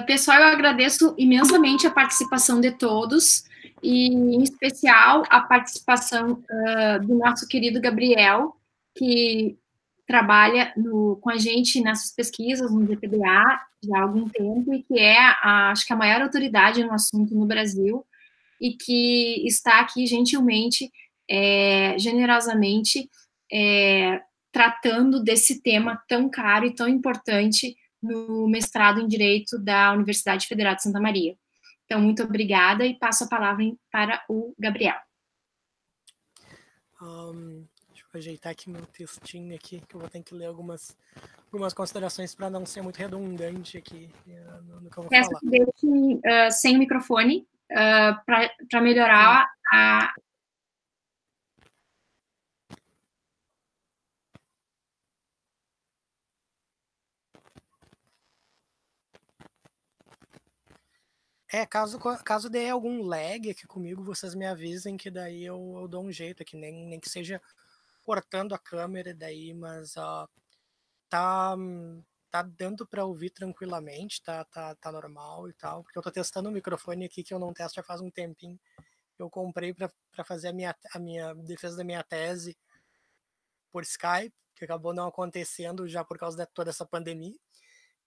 pessoal, eu agradeço imensamente a participação de todos, e em especial a participação uh, do nosso querido Gabriel, que trabalha no, com a gente nessas pesquisas no GPDA já há algum tempo e que é, a, acho que, a maior autoridade no assunto no Brasil e que está aqui gentilmente, é, generosamente, é, tratando desse tema tão caro e tão importante no mestrado em Direito da Universidade Federal de Santa Maria. Então, muito obrigada e passo a palavra para o Gabriel. Um, deixa eu ajeitar aqui meu textinho aqui, que eu vou ter que ler algumas, algumas considerações para não ser muito redundante aqui eh, no, no que eu vou Peço falar. Que deixe, uh, sem o microfone uh, para melhorar a, É, caso, caso dê algum lag aqui comigo, vocês me avisem que daí eu, eu dou um jeito aqui, nem, nem que seja cortando a câmera daí, mas ó, tá, tá dando para ouvir tranquilamente, tá, tá, tá normal e tal, porque eu tô testando o microfone aqui que eu não testo já faz um tempinho. Eu comprei para fazer a minha, a minha defesa da minha tese por Skype, que acabou não acontecendo já por causa de toda essa pandemia.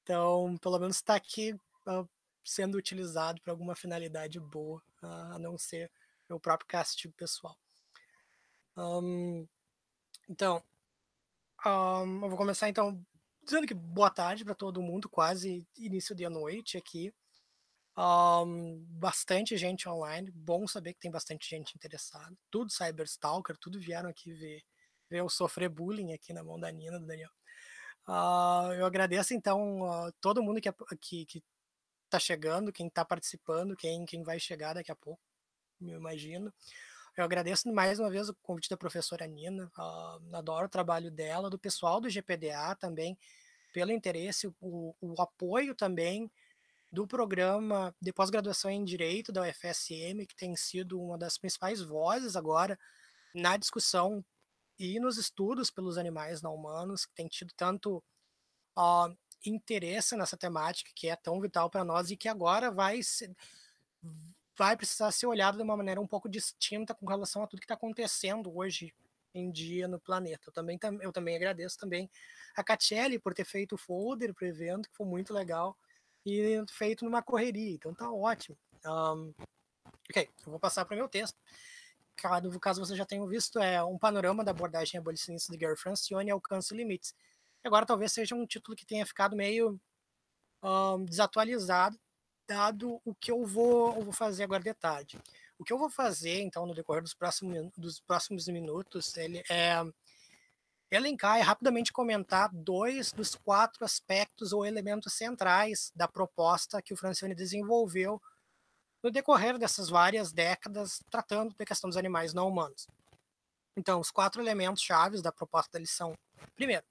Então, pelo menos está aqui sendo utilizado para alguma finalidade boa, a não ser meu próprio castigo pessoal. Um, então, um, eu vou começar então dizendo que boa tarde para todo mundo, quase início de noite aqui. Um, bastante gente online, bom saber que tem bastante gente interessada. Tudo cyberstalker, tudo vieram aqui ver, ver eu sofrer bullying aqui na mão da Nina, do Daniel. Uh, eu agradeço então uh, todo mundo que, que, que tá chegando, quem está participando, quem, quem vai chegar daqui a pouco, me imagino. Eu agradeço mais uma vez o convite da professora Nina, uh, adoro o trabalho dela, do pessoal do GPDA também, pelo interesse, o, o apoio também do programa de pós-graduação em Direito da UFSM, que tem sido uma das principais vozes agora na discussão e nos estudos pelos animais não humanos, que tem tido tanto uh, interesse nessa temática que é tão vital para nós e que agora vai ser, vai precisar ser olhado de uma maneira um pouco distinta com relação a tudo que está acontecendo hoje em dia no planeta. Eu também, eu também agradeço também a Catiele por ter feito o folder para o evento, que foi muito legal, e feito numa correria, então tá ótimo. Um, ok, eu vou passar para o meu texto. Caso, caso você já tenha visto, é um panorama da abordagem abolicionista de Gary Francione alcança limites agora talvez seja um título que tenha ficado meio um, desatualizado, dado o que eu vou, eu vou fazer agora de tarde. O que eu vou fazer, então, no decorrer dos próximos, dos próximos minutos, ele é elencar e rapidamente comentar dois dos quatro aspectos ou elementos centrais da proposta que o Francione desenvolveu no decorrer dessas várias décadas, tratando da questão dos animais não humanos. Então, os quatro elementos chaves da proposta da lição. Primeiro,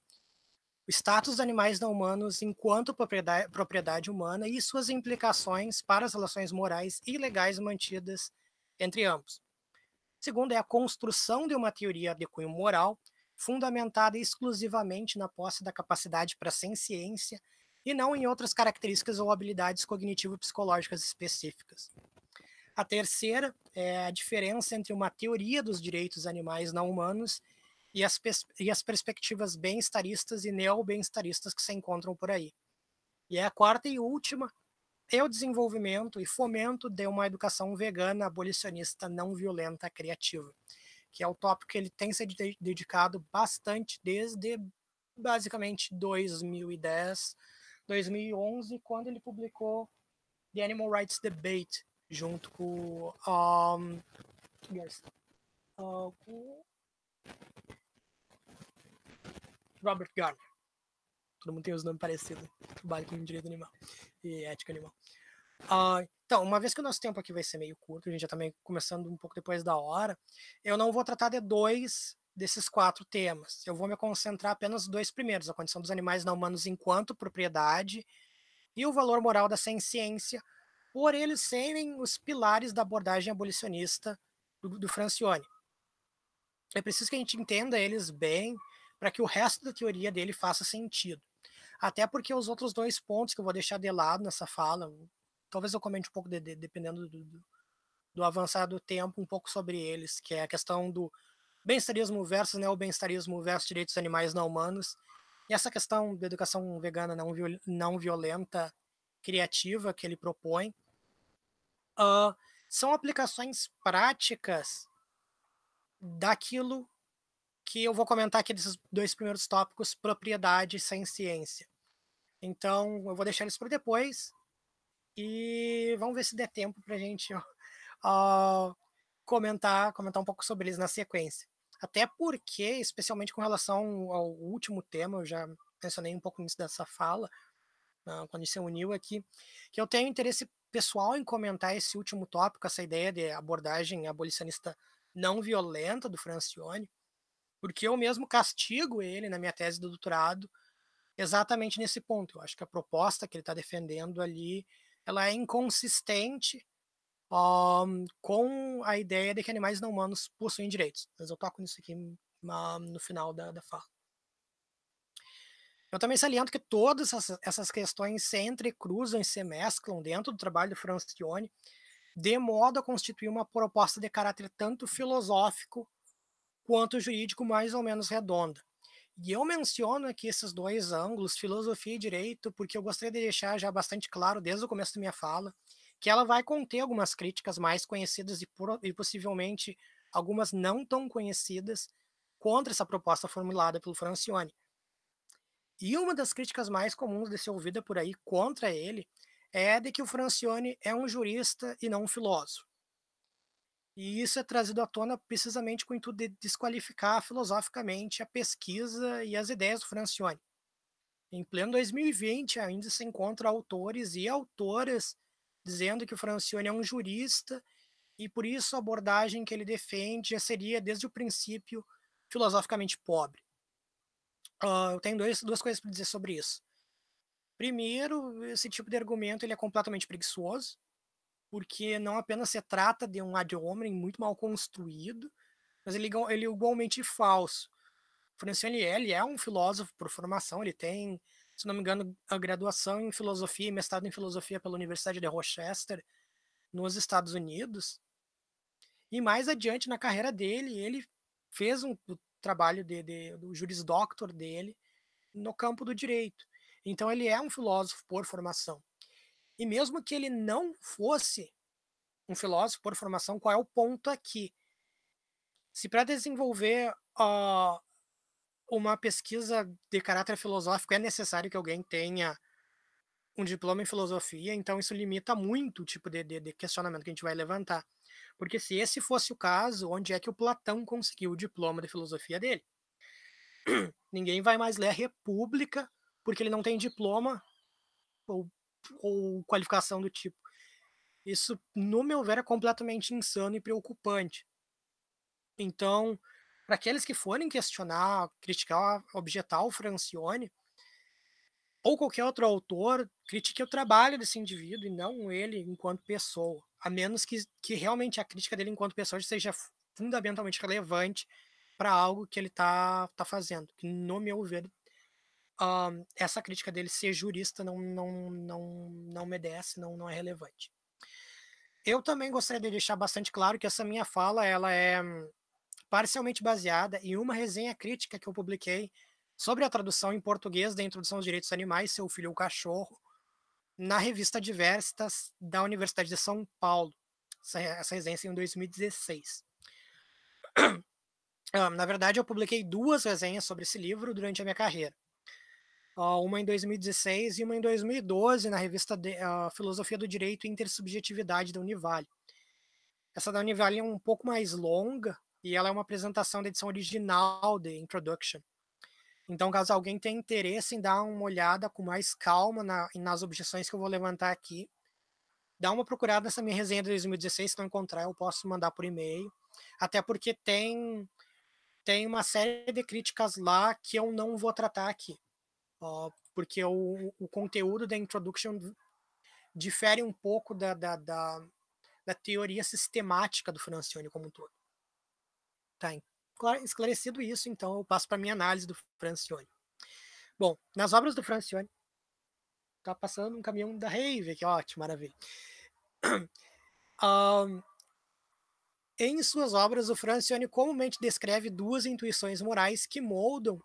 o status dos animais não humanos enquanto propriedade, propriedade humana e suas implicações para as relações morais e legais mantidas entre ambos. Segundo, é a construção de uma teoria de cunho moral fundamentada exclusivamente na posse da capacidade para ciência e não em outras características ou habilidades cognitivo-psicológicas específicas. A terceira é a diferença entre uma teoria dos direitos animais não humanos e as, e as perspectivas bem-estaristas e neo-bem-estaristas que se encontram por aí. E é a quarta e última é o desenvolvimento e fomento de uma educação vegana, abolicionista, não violenta, criativa, que é o tópico que ele tem se dedicado bastante desde basicamente 2010, 2011, quando ele publicou The Animal Rights Debate, junto com, um, yes, uh, com Robert Garner. Todo mundo tem os nomes parecidos. Trabalho com direito animal e ética animal. Uh, então, uma vez que o nosso tempo aqui vai ser meio curto, a gente já está começando um pouco depois da hora, eu não vou tratar de dois desses quatro temas. Eu vou me concentrar apenas nos dois primeiros, a condição dos animais não humanos enquanto propriedade e o valor moral da ciência, por eles serem os pilares da abordagem abolicionista do, do Francione. É preciso que a gente entenda eles bem para que o resto da teoria dele faça sentido. Até porque os outros dois pontos que eu vou deixar de lado nessa fala, talvez eu comente um pouco de, de, dependendo do, do, do avançar do tempo, um pouco sobre eles, que é a questão do bem-estarismo versus neobem-estarismo versus direitos animais não humanos, e essa questão da educação vegana não, viol não violenta, criativa que ele propõe, uh, são aplicações práticas daquilo que eu vou comentar aqui desses dois primeiros tópicos, propriedade sem ciência. Então, eu vou deixar eles para depois e vamos ver se der tempo para a gente comentar, comentar um pouco sobre eles na sequência. Até porque, especialmente com relação ao último tema, eu já mencionei um pouco nisso dessa fala, uh, quando se uniu aqui, que eu tenho interesse pessoal em comentar esse último tópico, essa ideia de abordagem abolicionista não violenta do Francione, porque eu mesmo castigo ele na minha tese do doutorado exatamente nesse ponto. Eu acho que a proposta que ele está defendendo ali ela é inconsistente um, com a ideia de que animais não humanos possuem direitos. Mas eu toco nisso aqui no final da, da fala. Eu também saliento que todas essas, essas questões se entrecruzam e se mesclam dentro do trabalho do Francione, de modo a constituir uma proposta de caráter tanto filosófico quanto jurídico mais ou menos redonda. E eu menciono aqui esses dois ângulos, filosofia e direito, porque eu gostaria de deixar já bastante claro desde o começo da minha fala que ela vai conter algumas críticas mais conhecidas e, e possivelmente algumas não tão conhecidas contra essa proposta formulada pelo Francione. E uma das críticas mais comuns de ser ouvida por aí contra ele é de que o Francione é um jurista e não um filósofo. E isso é trazido à tona precisamente com o intuito de desqualificar filosoficamente a pesquisa e as ideias do Francione. Em pleno 2020, ainda se encontram autores e autoras dizendo que o Francione é um jurista e por isso a abordagem que ele defende já seria, desde o princípio, filosoficamente pobre. Uh, eu tenho dois, duas coisas para dizer sobre isso. Primeiro, esse tipo de argumento ele é completamente preguiçoso porque não apenas se trata de um ad hominem muito mal construído, mas ele, é igualmente falso. Francione ele é um filósofo por formação, ele tem, se não me engano, a graduação em filosofia e mestrado em filosofia pela Universidade de Rochester, nos Estados Unidos. E mais adiante na carreira dele, ele fez um o trabalho de, de, do juris doctor dele no campo do direito. Então ele é um filósofo por formação. E mesmo que ele não fosse um filósofo por formação, qual é o ponto aqui? Se para desenvolver uh, uma pesquisa de caráter filosófico é necessário que alguém tenha um diploma em filosofia, então isso limita muito o tipo de, de, de, questionamento que a gente vai levantar. Porque se esse fosse o caso, onde é que o Platão conseguiu o diploma de filosofia dele? Ninguém vai mais ler a República porque ele não tem diploma ou ou qualificação do tipo. Isso, no meu ver, é completamente insano e preocupante. Então, para aqueles que forem questionar, criticar, objetar o Francione, ou qualquer outro autor, critique o trabalho desse indivíduo e não ele enquanto pessoa, a menos que, que realmente a crítica dele enquanto pessoa seja fundamentalmente relevante para algo que ele está tá fazendo, que no meu ver uh, essa crítica dele ser jurista não, não, não, não merece, não, não é relevante. Eu também gostaria de deixar bastante claro que essa minha fala ela é parcialmente baseada em uma resenha crítica que eu publiquei sobre a tradução em português da Introdução aos Direitos Animais, Seu Filho o Cachorro, na revista Diversas da Universidade de São Paulo. Essa, essa resenha em 2016. Ah, na verdade, eu publiquei duas resenhas sobre esse livro durante a minha carreira uma em 2016 e uma em 2012 na revista de, uh, Filosofia do Direito e Intersubjetividade da Univale. Essa da Univale é um pouco mais longa e ela é uma apresentação da edição original de Introduction. Então, caso alguém tenha interesse em dar uma olhada com mais calma na, nas objeções que eu vou levantar aqui, dá uma procurada nessa minha resenha de 2016, se não encontrar eu posso mandar por e-mail, até porque tem tem uma série de críticas lá que eu não vou tratar aqui porque o, o conteúdo da introduction difere um pouco da, da, da, da teoria sistemática do Francione como um todo. Tá, esclarecido isso, então eu passo para minha análise do Francione. Bom, nas obras do Francione, tá passando um caminhão da Rave, que ótimo, maravilha. Um, em suas obras, o Francione comumente descreve duas intuições morais que moldam,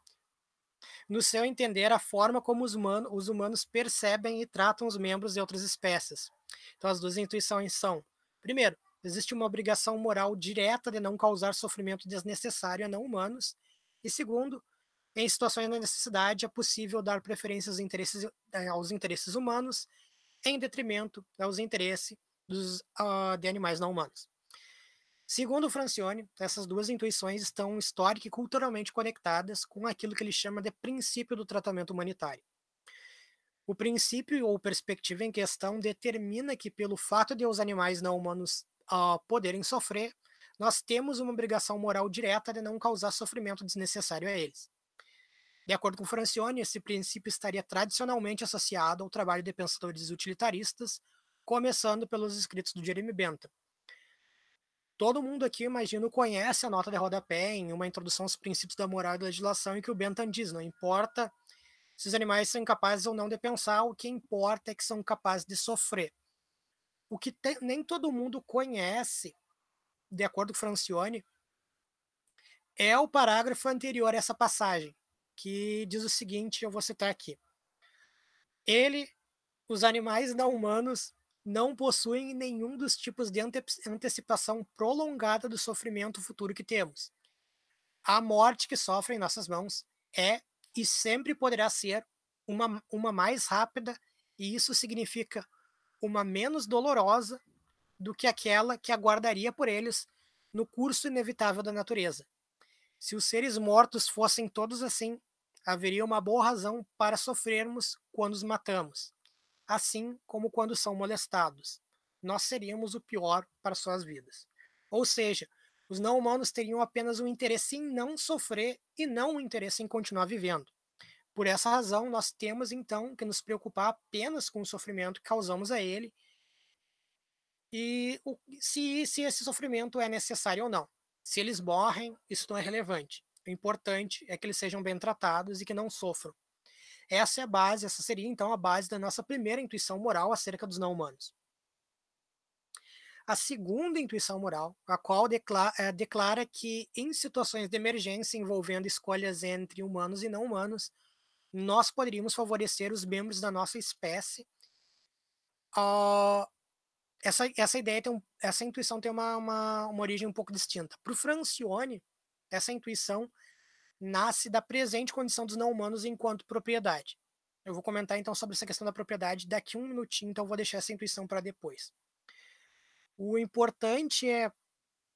no seu entender, a forma como os, humano, os humanos percebem e tratam os membros de outras espécies. Então, as duas intuições são: primeiro, existe uma obrigação moral direta de não causar sofrimento desnecessário a não humanos, e segundo, em situações de necessidade é possível dar preferência aos interesses, eh, aos interesses humanos em detrimento aos interesses dos, uh, de animais não humanos. Segundo Francione, essas duas intuições estão histórica e culturalmente conectadas com aquilo que ele chama de princípio do tratamento humanitário. O princípio ou perspectiva em questão determina que, pelo fato de os animais não humanos uh, poderem sofrer, nós temos uma obrigação moral direta de não causar sofrimento desnecessário a eles. De acordo com Francione, esse princípio estaria tradicionalmente associado ao trabalho de pensadores utilitaristas, começando pelos escritos do Jeremy Bentham. Todo mundo aqui, imagino, conhece a nota de rodapé em uma introdução aos princípios da moral e da legislação em que o Bentham diz, não importa se os animais são capazes ou não de pensar, o que importa é que são capazes de sofrer. O que nem todo mundo conhece, de acordo com Francione, é o parágrafo anterior a essa passagem, que diz o seguinte, eu vou citar aqui. Ele, os animais não humanos, não possuem nenhum dos tipos de ante antecipação prolongada do sofrimento futuro que temos. A morte que sofre em nossas mãos é e sempre poderá ser uma, uma mais rápida, e isso significa uma menos dolorosa do que aquela que aguardaria por eles no curso inevitável da natureza. Se os seres mortos fossem todos assim, haveria uma boa razão para sofrermos quando os matamos, assim como quando são molestados. Nós seríamos o pior para suas vidas. Ou seja, os não humanos teriam apenas um interesse em não sofrer e não um interesse em continuar vivendo. Por essa razão, nós temos então que nos preocupar apenas com o sofrimento que causamos a ele e o, se, se esse sofrimento é necessário ou não. Se eles morrem, isso não é relevante. O importante é que eles sejam bem tratados e que não sofram. Essa é a base, essa seria então a base da nossa primeira intuição moral acerca dos não humanos. A segunda intuição moral, a qual declara, é, declara que em situações de emergência envolvendo escolhas entre humanos e não humanos, nós poderíamos favorecer os membros da nossa espécie. Uh, essa, essa ideia tem um, essa intuição tem uma, uma, uma origem um pouco distinta. Para o Francione, essa intuição nasce da presente condição dos não humanos enquanto propriedade. Eu vou comentar então sobre essa questão da propriedade daqui um minutinho, então vou deixar essa intuição para depois. O importante é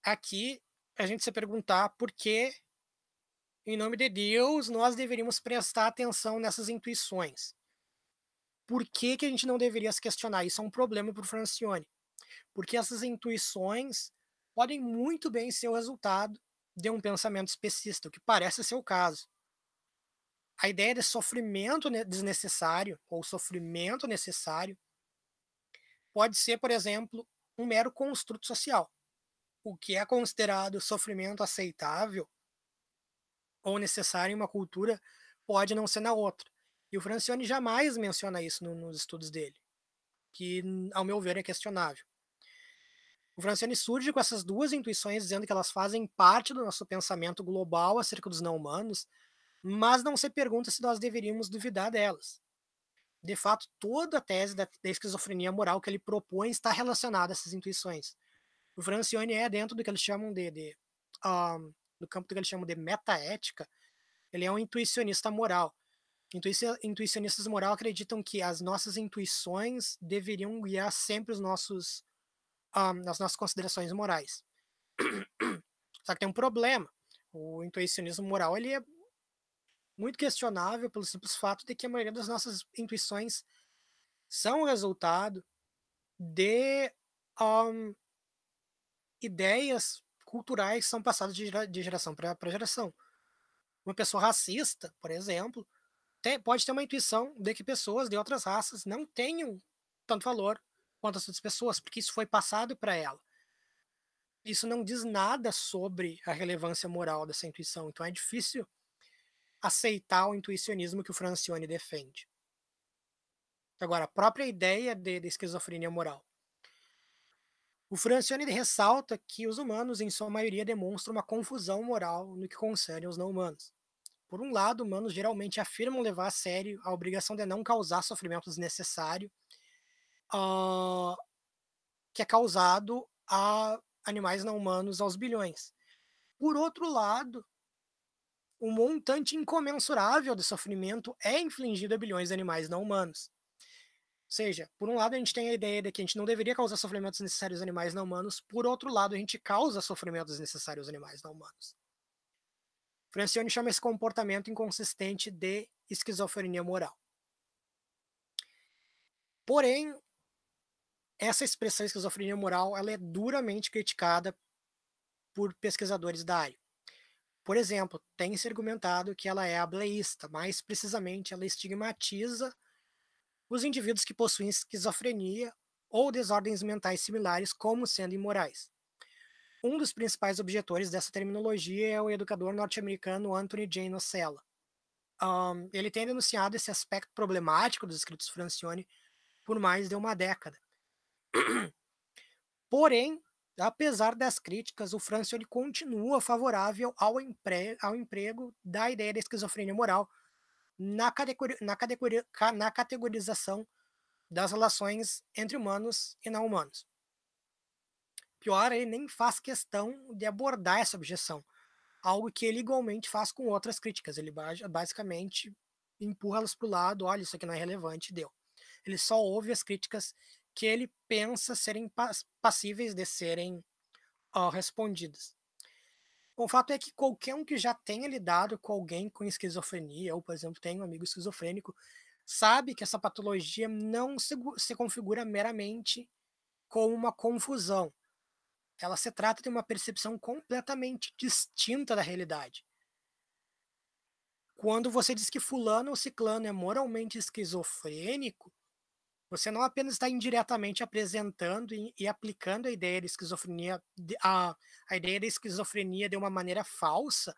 aqui a gente se perguntar por que, em nome de Deus, nós deveríamos prestar atenção nessas intuições. Por que, que a gente não deveria se questionar? Isso é um problema para o Francione. Porque essas intuições podem muito bem ser o resultado de um pensamento especista, o que parece ser o caso. A ideia de sofrimento desnecessário ou sofrimento necessário pode ser, por exemplo, um mero construto social. O que é considerado sofrimento aceitável ou necessário em uma cultura pode não ser na outra. E o Francione jamais menciona isso no, nos estudos dele, que, ao meu ver, é questionável. O Francione surge com essas duas intuições, dizendo que elas fazem parte do nosso pensamento global acerca dos não humanos, mas não se pergunta se nós deveríamos duvidar delas. De fato, toda a tese da, da esquizofrenia moral que ele propõe está relacionada a essas intuições. O Francione é dentro do que eles chamam de, de um, campo do que eles chamam de metaética, ele é um intuicionista moral. Intuicionistas moral acreditam que as nossas intuições deveriam guiar sempre os nossos nas nossas considerações morais. Só que tem um problema. O intuicionismo moral ele é muito questionável pelo simples fato de que a maioria das nossas intuições são resultado de um, ideias culturais que são passadas de, de geração para geração. Uma pessoa racista, por exemplo, tem, pode ter uma intuição de que pessoas de outras raças não tenham tanto valor quanto as outras pessoas, porque isso foi passado para ela. Isso não diz nada sobre a relevância moral dessa intuição, então é difícil aceitar o intuicionismo que o Francione defende. Agora, a própria ideia de, de esquizofrenia moral. O Francione ressalta que os humanos, em sua maioria, demonstram uma confusão moral no que concerne aos não-humanos. Por um lado, humanos geralmente afirmam levar a sério a obrigação de não causar sofrimento desnecessário uh, que é causado a animais não humanos aos bilhões. Por outro lado, um montante incomensurável de sofrimento é infligido a bilhões de animais não humanos. Ou seja, por um lado a gente tem a ideia de que a gente não deveria causar sofrimentos necessários aos animais não humanos, por outro lado a gente causa sofrimentos necessários aos animais não humanos. Francione chama esse comportamento inconsistente de esquizofrenia moral. Porém, essa expressão esquizofrenia moral ela é duramente criticada por pesquisadores da área. Por exemplo, tem-se argumentado que ela é ableísta, mais precisamente ela estigmatiza os indivíduos que possuem esquizofrenia ou desordens mentais similares como sendo imorais. Um dos principais objetores dessa terminologia é o educador norte-americano Anthony J. Nocella. Um, ele tem denunciado esse aspecto problemático dos escritos Francione por mais de uma década. Porém, apesar das críticas, o Francione continua favorável ao, empre ao emprego da ideia da esquizofrenia moral na, categori na, categori na categorização das relações entre humanos e não humanos. Pior, ele nem faz questão de abordar essa objeção, algo que ele igualmente faz com outras críticas. Ele basicamente empurra elas para o lado, olha, isso aqui não é relevante, deu. Ele só ouve as críticas que ele pensa serem passíveis de serem uh, respondidas. o fato é que qualquer um que já tenha lidado com alguém com esquizofrenia, ou, por exemplo, tem um amigo esquizofrênico, sabe que essa patologia não se, se configura meramente como uma confusão ela se trata de uma percepção completamente distinta da realidade. Quando você diz que fulano ou ciclano é moralmente esquizofrênico, você não apenas está indiretamente apresentando e, e, aplicando a ideia de esquizofrenia, a, a ideia da esquizofrenia de uma maneira falsa,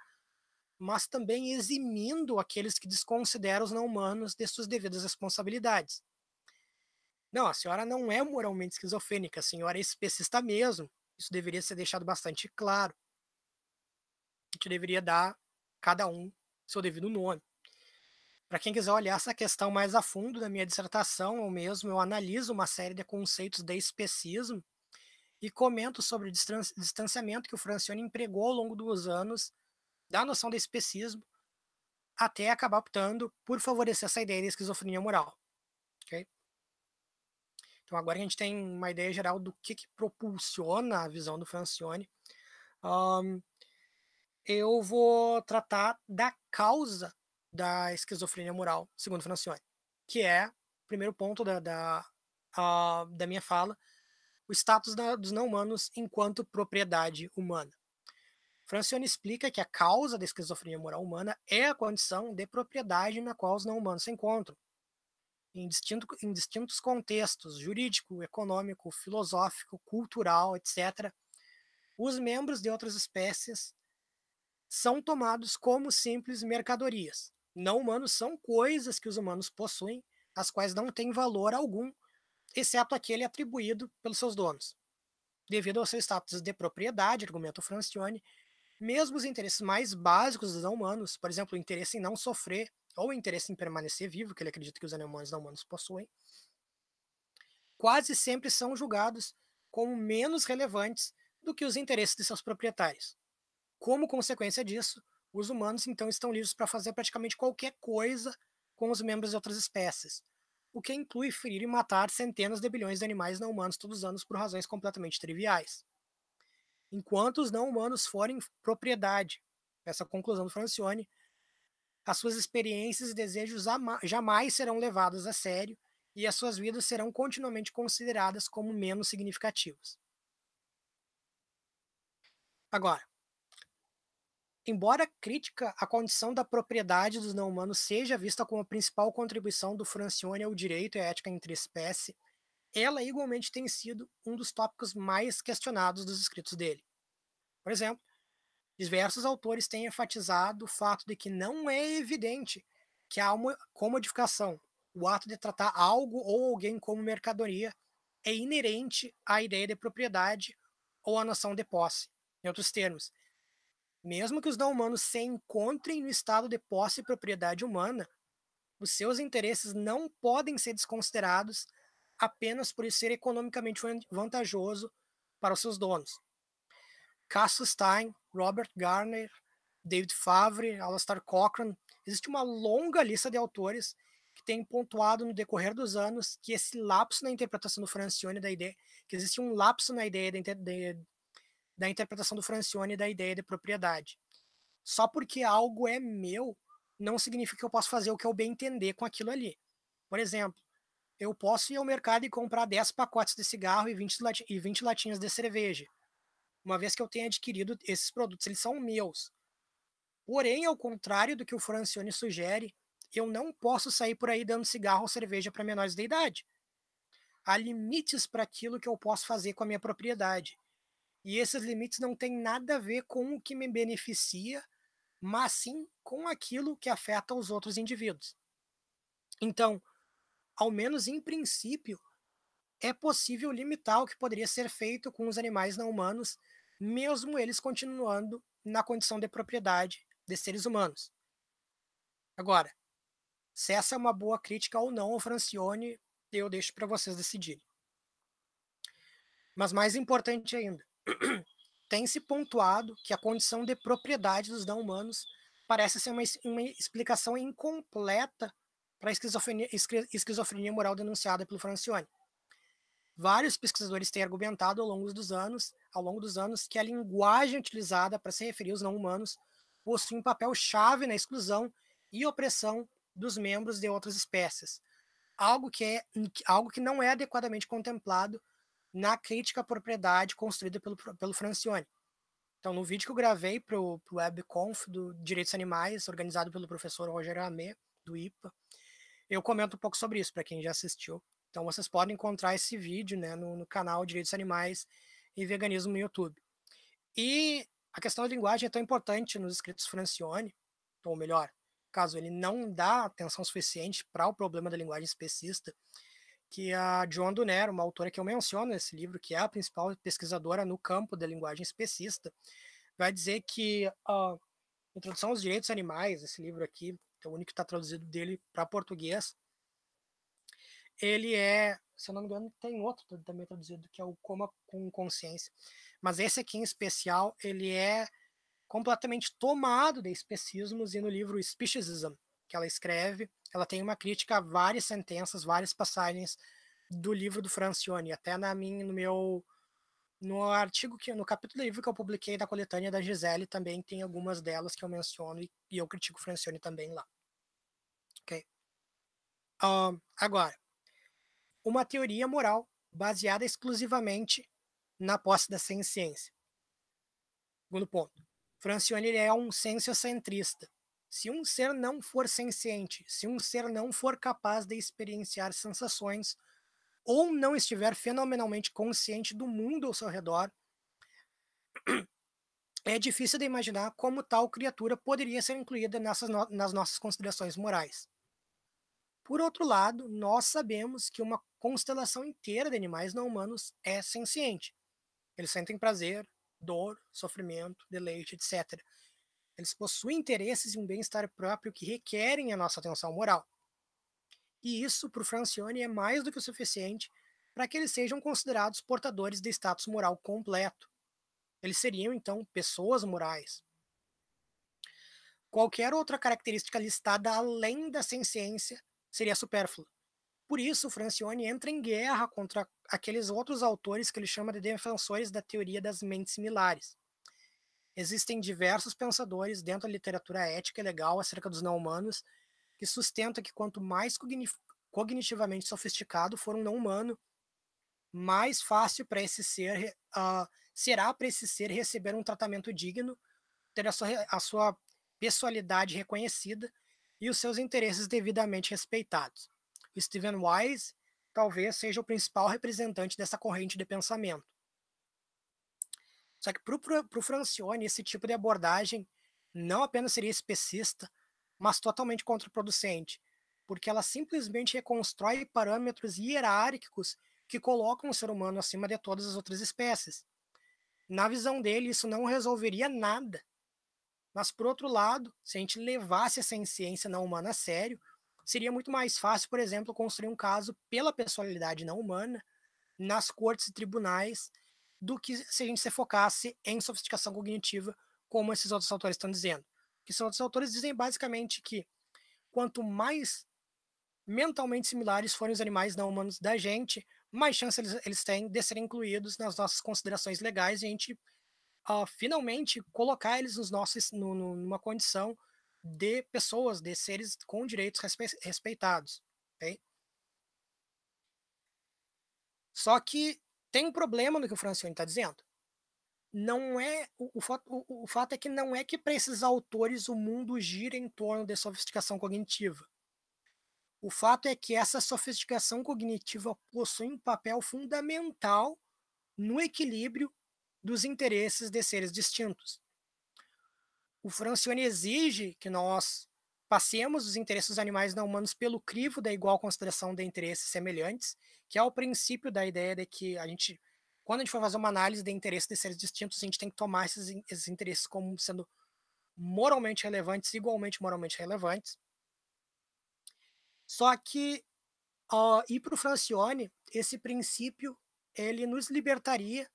mas também eximindo aqueles que desconsideram os não humanos de suas devidas responsabilidades. Não, a senhora não é moralmente esquizofrênica, a senhora é especista mesmo. Isso deveria ser deixado bastante claro. A gente deveria dar cada um seu devido nome. Para quem quiser olhar essa questão mais a fundo da minha dissertação, ou mesmo eu analiso uma série de conceitos de especismo e comento sobre o distanciamento que o Francione empregou ao longo dos anos da noção de especismo, até acabar optando por favorecer essa ideia de esquizofrenia moral. Okay? Então agora a gente tem uma ideia geral do que, que propulsiona a visão do Francione. Um, eu vou tratar da causa da esquizofrenia moral, segundo Francione, que é o primeiro ponto da, da, uh, da minha fala, o status da, dos não-humanos enquanto propriedade humana. Francione explica que a causa da esquizofrenia moral humana é a condição de propriedade na qual os não-humanos se encontram, em, distinto, em distintos contextos jurídico, econômico, filosófico, cultural, etc., os membros de outras espécies são tomados como simples mercadorias. Não humanos são coisas que os humanos possuem, as quais não têm valor algum, exceto aquele atribuído pelos seus donos. Devido ao seu status de propriedade, argumenta o Francione, mesmo os interesses mais básicos dos não humanos, por exemplo, o interesse em não sofrer ou interesse em permanecer vivo, que ele acredita que os animais não humanos possuem, quase sempre são julgados como menos relevantes do que os interesses de seus proprietários. Como consequência disso, os humanos então estão livres para fazer praticamente qualquer coisa com os membros de outras espécies, o que inclui ferir e matar centenas de bilhões de animais não humanos todos os anos por razões completamente triviais. Enquanto os não humanos forem propriedade, essa conclusão do Francione, as suas experiências e desejos jamais serão levados a sério e as suas vidas serão continuamente consideradas como menos significativas. Agora, embora a crítica à condição da propriedade dos não-humanos seja vista como a principal contribuição do Francione ao direito e à ética entre espécie, ela igualmente tem sido um dos tópicos mais questionados dos escritos dele. Por exemplo, diversos autores têm enfatizado o fato de que não é evidente que a comodificação, o ato de tratar algo ou alguém como mercadoria, é inerente à ideia de propriedade ou à noção de posse. Em outros termos, mesmo que os não-humanos se encontrem no estado de posse e propriedade humana, os seus interesses não podem ser desconsiderados apenas por ser economicamente vantajoso para os seus donos. Cassius Stein, Robert Garner, David Favre, Alastair Cochrane, existe uma longa lista de autores que têm pontuado no decorrer dos anos que esse lapso na interpretação do Francione da ideia, que existe um lapso na ideia de, de, da interpretação do Francione da ideia de propriedade. Só porque algo é meu, não significa que eu posso fazer o que eu bem entender com aquilo ali. Por exemplo, eu posso ir ao mercado e comprar 10 pacotes de cigarro e 20, lati e 20 latinhas de cerveja. Uma vez que eu tenha adquirido esses produtos, eles são meus. Porém, ao contrário do que o Francione sugere, eu não posso sair por aí dando cigarro ou cerveja para menores de idade. Há limites para aquilo que eu posso fazer com a minha propriedade. E esses limites não têm nada a ver com o que me beneficia, mas sim com aquilo que afeta os outros indivíduos. Então, ao menos em princípio, é possível limitar o que poderia ser feito com os animais não humanos, mesmo eles continuando na condição de propriedade de seres humanos. Agora, se essa é uma boa crítica ou não ao Francione, eu deixo para vocês decidirem. Mas mais importante ainda, tem se pontuado que a condição de propriedade dos não humanos parece ser uma, uma explicação incompleta para a esquizofrenia, esquizofrenia moral denunciada pelo Francione. Vários pesquisadores têm argumentado ao longo dos anos, ao longo dos anos, que a linguagem utilizada para se referir aos não humanos possui um papel chave na exclusão e opressão dos membros de outras espécies, algo que é algo que não é adequadamente contemplado na crítica à propriedade construída pelo, pelo Francione. Então, no vídeo que eu gravei para o WebConf do Direitos Animais, organizado pelo professor Roger Amé, do IPA, eu comento um pouco sobre isso para quem já assistiu. Então, vocês podem encontrar esse vídeo né, no, no canal Direitos Animais e Veganismo no YouTube. E a questão da linguagem é tão importante nos escritos Francione, ou melhor, caso ele não dá atenção suficiente para o problema da linguagem especista, que a Joan Dunner, uma autora que eu menciono nesse livro, que é a principal pesquisadora no campo da linguagem especista, vai dizer que a Introdução aos Direitos Animais, esse livro aqui, é o único que está traduzido dele para português, ele é, se eu não me engano, tem outro também traduzido, que é o Coma com Consciência. Mas esse aqui em especial, ele é completamente tomado de especismos e no livro Speciesism, que ela escreve, ela tem uma crítica a várias sentenças, várias passagens do livro do Francione, até na minha, no meu no artigo que no capítulo do livro que eu publiquei da coletânea da Gisele também tem algumas delas que eu menciono e, e eu critico Francione também lá. Ok? Uh, agora, uma teoria moral baseada exclusivamente na posse da ciência. Segundo ponto. Francione é um cienciocentrista. Se um ser não for senciente, se um ser não for capaz de experienciar sensações, ou não estiver fenomenalmente consciente do mundo ao seu redor, é difícil de imaginar como tal criatura poderia ser incluída nessas no nas nossas considerações morais. Por outro lado, nós sabemos que uma constelação inteira de animais não humanos é senciente. Eles sentem prazer, dor, sofrimento, deleite, etc. Eles possuem interesses e um bem-estar próprio que requerem a nossa atenção moral. E isso, para o Francione, é mais do que o suficiente para que eles sejam considerados portadores de status moral completo. Eles seriam, então, pessoas morais. Qualquer outra característica listada além da ciência seria supérflua. Por isso, Francione entra em guerra contra aqueles outros autores que ele chama de defensores da teoria das mentes similares. Existem diversos pensadores dentro da literatura ética e legal acerca dos não-humanos que sustentam que quanto mais cognitivamente sofisticado for um não-humano, mais fácil para esse ser uh, será para esse ser receber um tratamento digno, ter a sua, a sua pessoalidade reconhecida e os seus interesses devidamente respeitados. Stephen Wise talvez seja o principal representante dessa corrente de pensamento. Só que para o Francione, esse tipo de abordagem não apenas seria especista, mas totalmente contraproducente, porque ela simplesmente reconstrói parâmetros hierárquicos que colocam o ser humano acima de todas as outras espécies. Na visão dele, isso não resolveria nada. Mas, por outro lado, se a gente levasse essa ciência não humana a sério, seria muito mais fácil, por exemplo, construir um caso pela personalidade não humana nas cortes e tribunais do que se a gente se focasse em sofisticação cognitiva, como esses outros autores estão dizendo. Que esses outros autores dizem basicamente que quanto mais mentalmente similares forem os animais não humanos da gente, mais chance eles, eles têm de serem incluídos nas nossas considerações legais e a gente uh, finalmente colocar eles nos nossos, no, no, numa condição de pessoas, de seres com direitos respe respeitados. Okay? Só que tem um problema no que o Francione está dizendo. Não é o, o, o fato é que não é que para esses autores o mundo gira em torno de sofisticação cognitiva o fato é que essa sofisticação cognitiva possui um papel fundamental no equilíbrio dos interesses de seres distintos. O Francione exige que nós passemos os interesses dos animais não humanos pelo crivo da igual consideração de interesses semelhantes, que é o princípio da ideia de que a gente, quando a gente for fazer uma análise de interesses de seres distintos, a gente tem que tomar esses, esses interesses como sendo moralmente relevantes, igualmente moralmente relevantes. Só que, uh, e para o Francione, esse princípio ele nos libertaria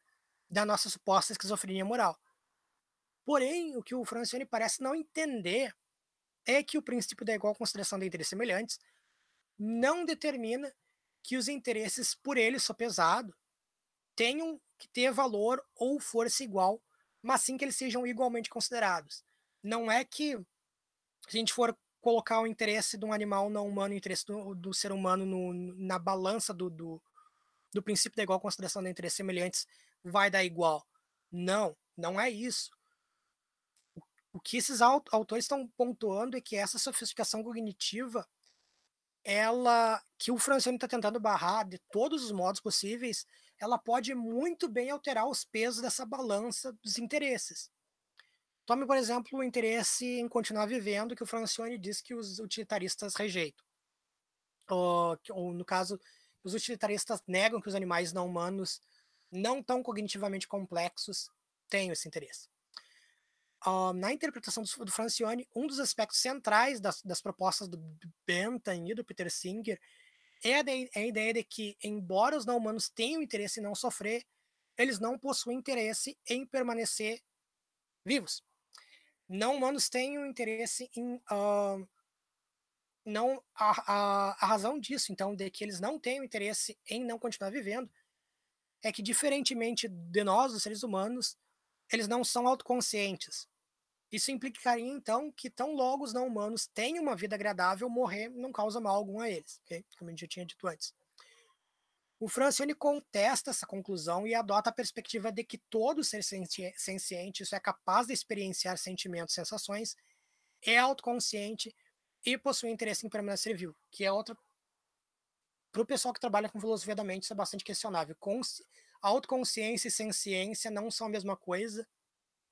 da nossa suposta esquizofrenia moral. Porém, o que o Francione parece não entender é que o princípio da igual consideração de interesses semelhantes não determina que os interesses por ele sopesado tenham que ter valor ou força igual, mas sim que eles sejam igualmente considerados. Não é que se a gente for colocar o interesse de um animal não humano e o interesse do, do ser humano no, na balança do, do, do, princípio da igual consideração de interesses semelhantes vai dar igual. Não, não é isso. O, que esses autores estão pontuando é que essa sofisticação cognitiva, ela que o Francione está tentando barrar de todos os modos possíveis, ela pode muito bem alterar os pesos dessa balança dos interesses. Tome, por exemplo, o interesse em continuar vivendo, que o Francione diz que os utilitaristas rejeitam. Ou, ou, no caso, os utilitaristas negam que os animais não humanos, não tão cognitivamente complexos, tenham esse interesse. Uh, na interpretação do, do, Francione, um dos aspectos centrais das, das propostas do, Bentham e do Peter Singer é a, de, é a ideia de que, embora os não humanos tenham interesse em não sofrer, eles não possuem interesse em permanecer vivos não humanos têm um interesse em uh, não a, a, a, razão disso, então, de que eles não têm interesse em não continuar vivendo, é que diferentemente de nós, os seres humanos, eles não são autoconscientes. Isso implicaria então que tão logo os não humanos têm uma vida agradável, morrer não causa mal algum a eles, okay? como a gente já tinha dito antes. O Francione contesta essa conclusão e adota a perspectiva de que todo ser senciente isso é capaz de experienciar sentimentos, sensações, é autoconsciente e possui interesse em permanecer vivo, que é outra para o pessoal que trabalha com filosofia da mente, isso é bastante questionável. Consci... Autoconsciência e senciência não são a mesma coisa,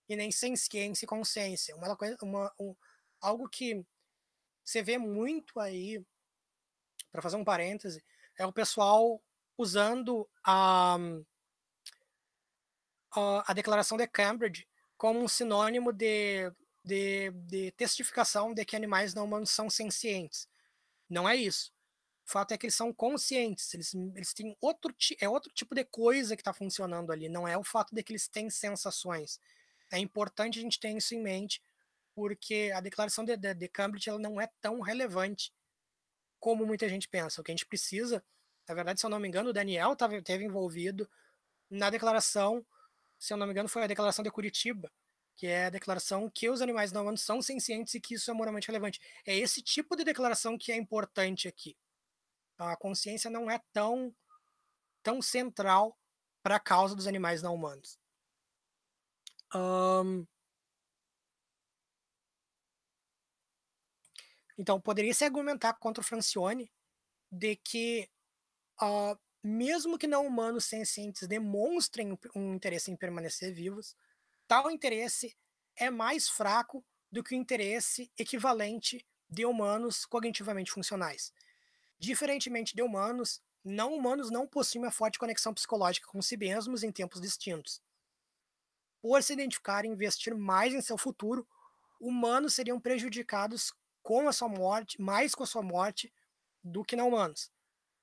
e nem senciência e consciência. Uma coisa, uma, um, algo que você vê muito aí, para fazer um parêntese, é o pessoal usando a, a, a Declaração de Cambridge como um sinônimo de, de, de testificação de que animais não humanos são sencientes. Não é isso. O fato é que eles são conscientes, eles, eles têm outro, é outro tipo de coisa que está funcionando ali, não é o fato de que eles têm sensações. É importante a gente ter isso em mente, porque a declaração de, de, de Cambridge ela não é tão relevante como muita gente pensa. O que a gente precisa na verdade, se eu não me engano, o Daniel tava, teve envolvido na declaração, se eu não me engano, foi a declaração de Curitiba, que é a declaração que os animais não humanos são sencientes e que isso é moralmente relevante. É esse tipo de declaração que é importante aqui. A consciência não é tão, tão central para a causa dos animais não humanos. Um... Então, poderia se argumentar contra o Francione de que uh, mesmo que não humanos sencientes demonstrem um interesse em permanecer vivos, tal interesse é mais fraco do que o interesse equivalente de humanos cognitivamente funcionais. Diferentemente de humanos, não humanos não possuem uma forte conexão psicológica com si mesmos em tempos distintos. Por se identificarem e investir mais em seu futuro, humanos seriam prejudicados com a sua morte, mais com a sua morte, do que não humanos.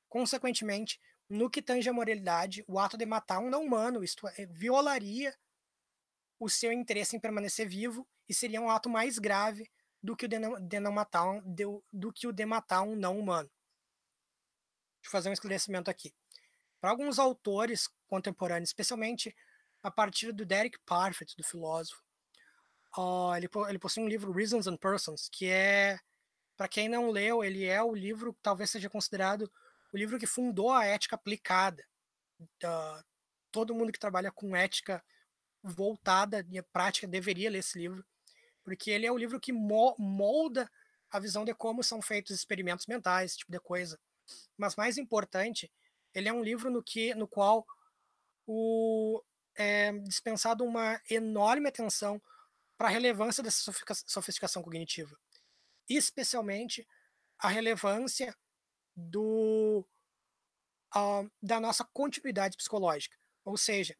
Consequentemente, no que tange a moralidade, o ato de matar um não humano, isto é, violaria o seu interesse em permanecer vivo e seria um ato mais grave do que o de não, de não matar um, de, do que o de matar um não humano. Deixa eu fazer um esclarecimento aqui. Para alguns autores contemporâneos, especialmente a partir do Derek Parfit, do filósofo, uh, ele, ele possui um livro Reasons and Persons, que é, para quem não leu, ele é o livro que talvez seja considerado o livro que fundou a ética aplicada. Uh, todo mundo que trabalha com ética voltada e prática deveria ler esse livro, porque ele é o livro que molda a visão de como são feitos experimentos mentais, esse tipo de coisa. Mas mais importante, ele é um livro no que no qual o é dispensado uma enorme atenção para a relevância dessa sofisticação cognitiva, especialmente a relevância do uh, da nossa continuidade psicológica, ou seja,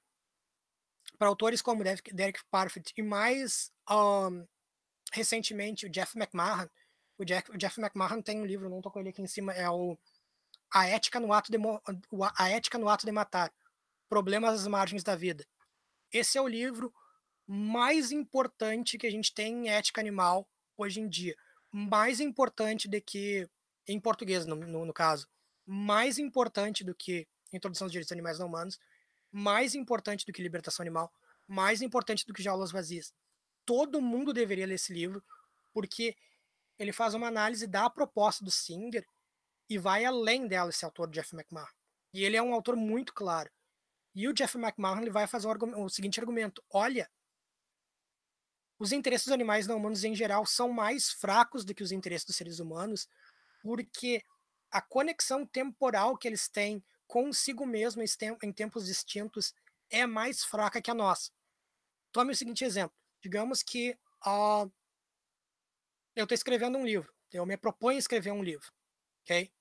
para autores como Derek Parfit e mais um, recentemente o Jeff McMahon. O Jeff, o Jeff McMahon tem um livro, não estou com ele aqui em cima, é o A Ética no Ato de, a Ética no Ato de Matar, Problemas às Margens da Vida. Esse é o livro mais importante que a gente tem em ética animal hoje em dia. Mais importante do que, em português no, no, no caso, mais importante do que Introdução dos Direitos dos Animais Não Humanos, mais importante do que libertação animal, mais importante do que jaulas vazias. Todo mundo deveria ler esse livro, porque ele faz uma análise da proposta do Singer e vai além dela, esse autor, Jeff McMahon. E ele é um autor muito claro. E o Jeff McMahon ele vai fazer o, o seguinte argumento: olha, os interesses dos animais não humanos em geral são mais fracos do que os interesses dos seres humanos, porque a conexão temporal que eles têm consigo mesmo em tempos distintos é mais fraca que a nossa. Tome o seguinte exemplo. Digamos que uh, eu estou escrevendo um livro. Eu me proponho escrever um livro. Ok?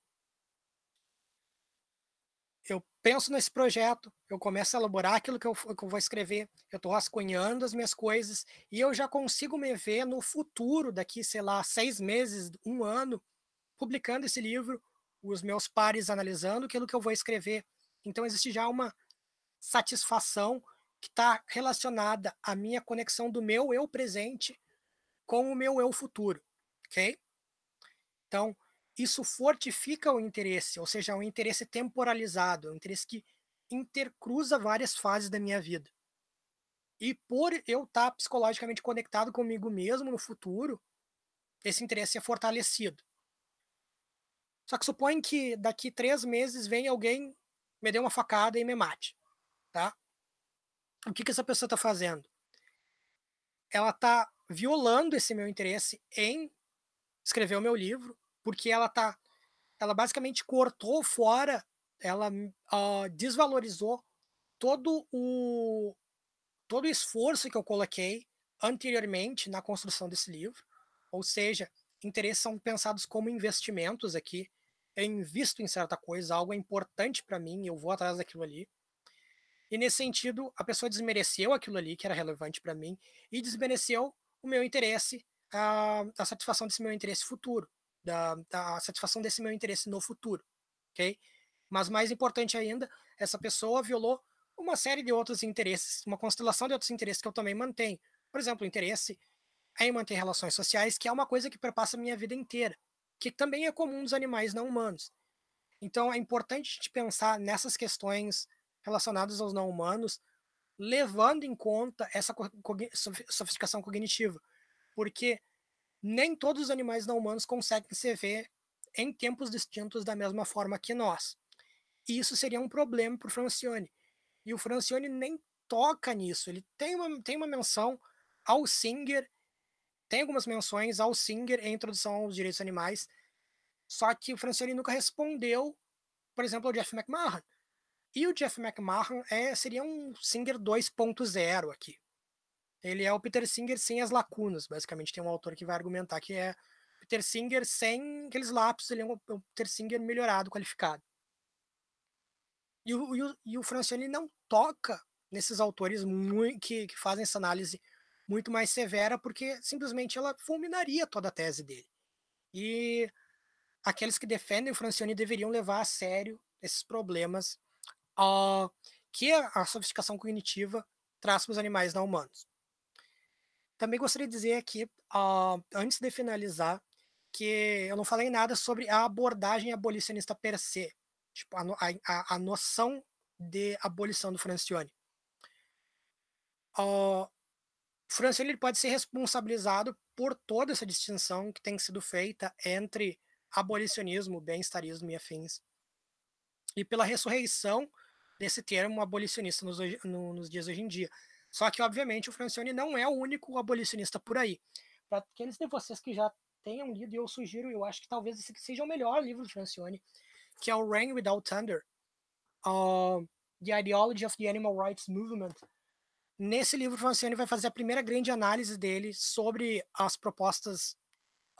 Eu penso nesse projeto, eu começo a elaborar aquilo que eu, que eu vou escrever, eu estou rascunhando as minhas coisas e eu já consigo me ver no futuro, daqui, sei lá, seis meses, um ano, publicando esse livro os meus pares analisando aquilo que eu vou escrever. Então existe já uma satisfação que está relacionada à minha conexão do meu eu presente com o meu eu futuro, ok? Então isso fortifica o interesse, ou seja, um interesse temporalizado, um interesse que intercruza várias fases da minha vida. E por eu estar tá psicologicamente conectado comigo mesmo no futuro, esse interesse é fortalecido. Só que supõe que daqui três meses vem alguém me dê uma facada e me mate, tá? O que, que essa pessoa está fazendo? Ela está violando esse meu interesse em escrever o meu livro, porque ela tá, ela basicamente cortou fora, ela uh, desvalorizou todo o todo o esforço que eu coloquei anteriormente na construção desse livro, ou seja, interesses são pensados como investimentos aqui. Eu invisto em certa coisa, algo é importante para mim, eu vou atrás daquilo ali. E nesse sentido, a pessoa desmereceu aquilo ali que era relevante para mim e desmereceu o meu interesse, a, a satisfação desse meu interesse futuro, da, da satisfação desse meu interesse no futuro, ok? Mas mais importante ainda, essa pessoa violou uma série de outros interesses, uma constelação de outros interesses que eu também mantenho. Por exemplo, o interesse em manter relações sociais, que é uma coisa que perpassa a minha vida inteira que também é comum dos animais não humanos. Então é importante te pensar nessas questões relacionadas aos não humanos, levando em conta essa sofisticação cognitiva, porque nem todos os animais não humanos conseguem se ver em tempos distintos da mesma forma que nós. E isso seria um problema para o Francione. E o Francione nem toca nisso. Ele tem uma, tem uma menção ao Singer tem algumas menções ao Singer em introdução aos direitos animais, só que o Francione nunca respondeu, por exemplo, ao Jeff McMahon. E o Jeff McMahon é, seria um Singer 2.0 aqui. Ele é o Peter Singer sem as lacunas. Basicamente, tem um autor que vai argumentar que é Peter Singer sem aqueles lapsos, ele é um, um Peter Singer melhorado, qualificado. E o, e o, e o Francione não toca nesses autores muito, que, que fazem essa análise muito mais severa, porque simplesmente ela fulminaria toda a tese dele. E aqueles que defendem o Francione deveriam levar a sério esses problemas uh, que a, sofisticação cognitiva traz para os animais não humanos. Também gostaria de dizer aqui, uh, antes de finalizar, que eu não falei nada sobre a abordagem abolicionista per se, tipo, a, a, a noção de abolição do Francione. Uh, Francione ele pode ser responsabilizado por toda essa distinção que tem sido feita entre abolicionismo, bem-estarismo e afins, e pela ressurreição desse termo abolicionista nos, no, nos dias hoje em dia. Só que, obviamente, o Francione não é o único abolicionista por aí. Para aqueles de vocês que já tenham lido, eu sugiro, eu acho que talvez esse seja o melhor livro do Francione, que é o Rain Without Thunder, uh, The Ideology of the Animal Rights Movement. Nesse livro, Francione vai fazer a primeira grande análise dele sobre as propostas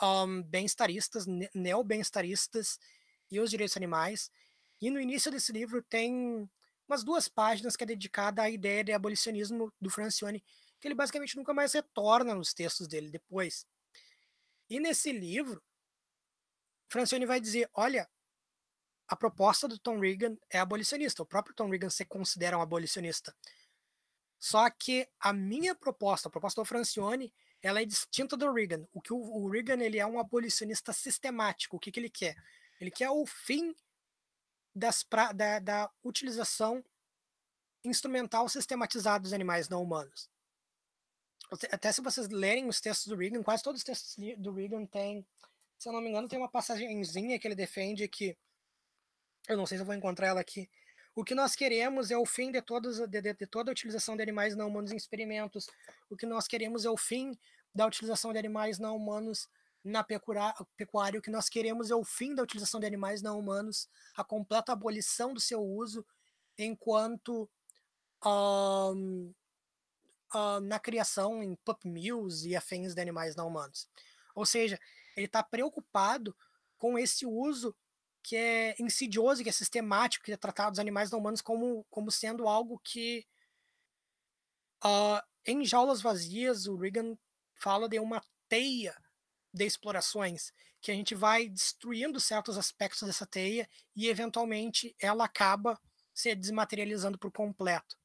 um, bem-estaristas, neo-bem-estaristas e os direitos animais. E no início desse livro tem umas duas páginas que é dedicada à ideia de abolicionismo do Francione, que ele basicamente nunca mais retorna nos textos dele depois. E nesse livro, Francione vai dizer: olha, a proposta do Tom Reagan é abolicionista. O próprio Tom Reagan se considera um abolicionista. Só que a minha proposta, a proposta do Francione, ela é distinta do Reagan. O que o, o Reagan ele é um abolicionista sistemático. O que, que ele quer? Ele quer o fim das pra, da, da utilização instrumental sistematizada dos animais não humanos. Até se vocês lerem os textos do Reagan, quase todos os textos do Reagan têm, se eu não me engano, tem uma passagemzinha que ele defende que, eu não sei se eu vou encontrar ela aqui, o que nós queremos é o fim de, todos, de, de, de toda a utilização de animais não humanos em experimentos. O que nós queremos é o fim da utilização de animais não humanos na pecuária, o que nós queremos é o fim da utilização de animais não humanos, a completa abolição do seu uso, enquanto um, uh, na criação em pup mills e afins de animais não humanos. Ou seja, ele está preocupado com esse uso que é insidioso, que é sistemático, que é tratado os animais não humanos como, como sendo algo que uh, em jaulas vazias, o Reagan fala de uma teia de explorações, que a gente vai destruindo certos aspectos dessa teia e eventualmente ela acaba se desmaterializando por completo.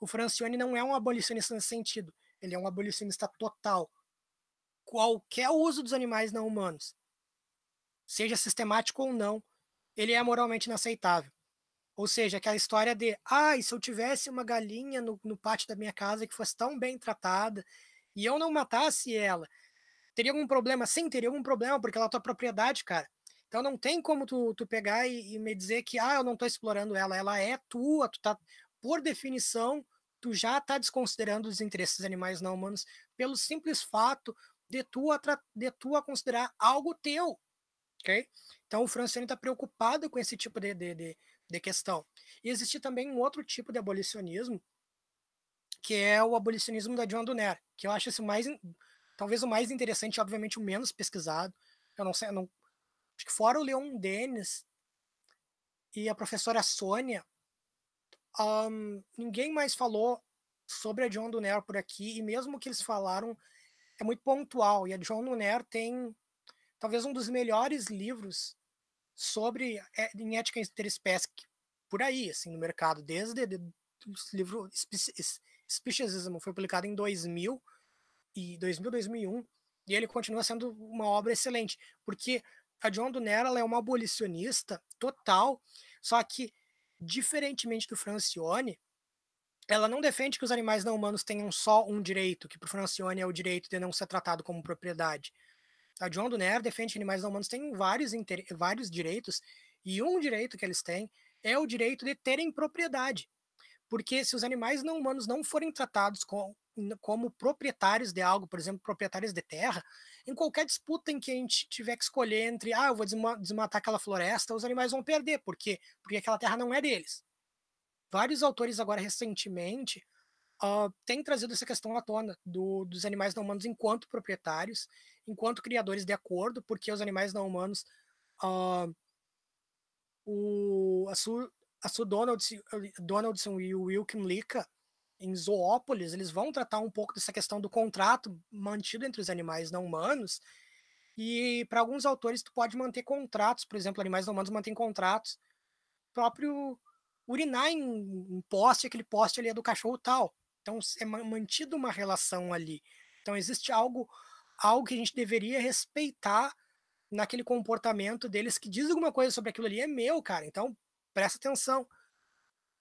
O Francione não é um abolicionista nesse sentido, ele é um abolicionista total. Qualquer uso dos animais não humanos, seja sistemático ou não, ele é moralmente inaceitável. Ou seja, aquela história de, ah, se eu tivesse uma galinha no, no pátio da minha casa que fosse tão bem tratada e eu não matasse ela, Teria algum problema? Sim, teria algum problema, porque ela é tua propriedade, cara. Então não tem como tu, tu pegar e, e, me dizer que, ah, eu não tô explorando ela, ela é tua, tu tá, por definição, tu já tá desconsiderando os interesses animais não humanos pelo simples fato de tu, de tu a considerar algo teu, ok? Então o Francione está preocupado com esse tipo de, de, de, de questão. E existe também um outro tipo de abolicionismo, que é o abolicionismo da John Donner, que eu acho esse mais Talvez o mais interessante, obviamente, o menos pesquisado. Eu não sei, eu não, acho que fora o Leon Denis e a professora Sônia, um, ninguém mais falou sobre a John Donner por aqui, e mesmo que eles falaram, é muito pontual. E a John Donner tem talvez um dos melhores livros sobre é, em ética interespécie por aí, assim, no mercado, desde de, o livro Speciesism foi publicado em 2000 e 2000, 2001, e ele continua sendo uma obra excelente, porque a John Donner é uma abolicionista total, só que, diferentemente do Francione, ela não defende que os animais não humanos tenham só um direito, que para o Francione é o direito de não ser tratado como propriedade. A John Donner defende que animais não humanos têm vários, vários direitos, e um direito que eles têm é o direito de terem propriedade. Porque se os animais não humanos não forem tratados com, como proprietários de algo, por exemplo, proprietários de terra, em qualquer disputa em que a gente tiver que escolher entre, ah, eu vou desmatar aquela floresta, os animais vão perder, por quê? Porque aquela terra não é deles. Vários autores agora recentemente uh, tem trazido essa questão à tona do, dos animais não humanos enquanto proprietários, enquanto criadores de acordo, porque os animais não humanos, uh, o, a, Sue, a Sue Donaldson, Donaldson e o Wilkin Lika, em Zoópolis, eles vão tratar um pouco dessa questão do contrato mantido entre os animais não humanos. E para alguns autores, tu pode manter contratos, por exemplo, animais não humanos mantêm contratos próprio urinar em um poste, aquele poste ali é do cachorro tal. Então é mantido uma relação ali. Então existe algo algo que a gente deveria respeitar naquele comportamento deles que diz alguma coisa sobre aquilo ali é meu, cara. Então presta atenção.